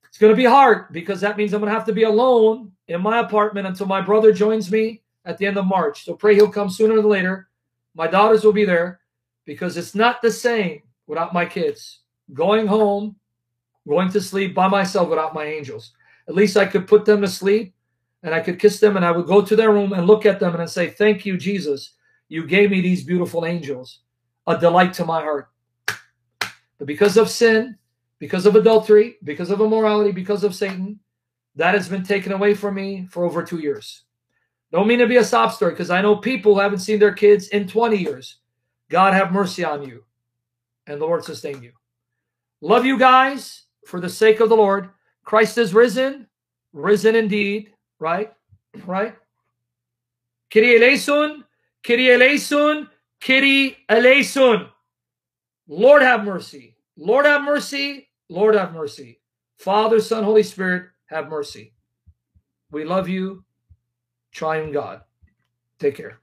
It's going to be hard because that means I'm going to have to be alone in my apartment until my brother joins me at the end of March. So pray he'll come sooner than later. My daughters will be there because it's not the same without my kids. Going home, going to sleep by myself without my angels. At least I could put them to sleep and I could kiss them and I would go to their room and look at them and say, Thank you, Jesus. You gave me these beautiful angels, a delight to my heart. But because of sin, because of adultery, because of immorality, because of Satan, that has been taken away from me for over two years. Don't mean to be a sob story because I know people who haven't seen their kids in 20 years. God have mercy on you and the Lord sustain you. Love you guys for the sake of the Lord. Christ is risen, risen indeed, right? Right? Kyrie eleison, Kyrie eleison, Kyrie eleison. Lord have mercy. Lord have mercy. Lord have mercy. Father, Son, Holy Spirit, have mercy. We love you. Triune God. Take care.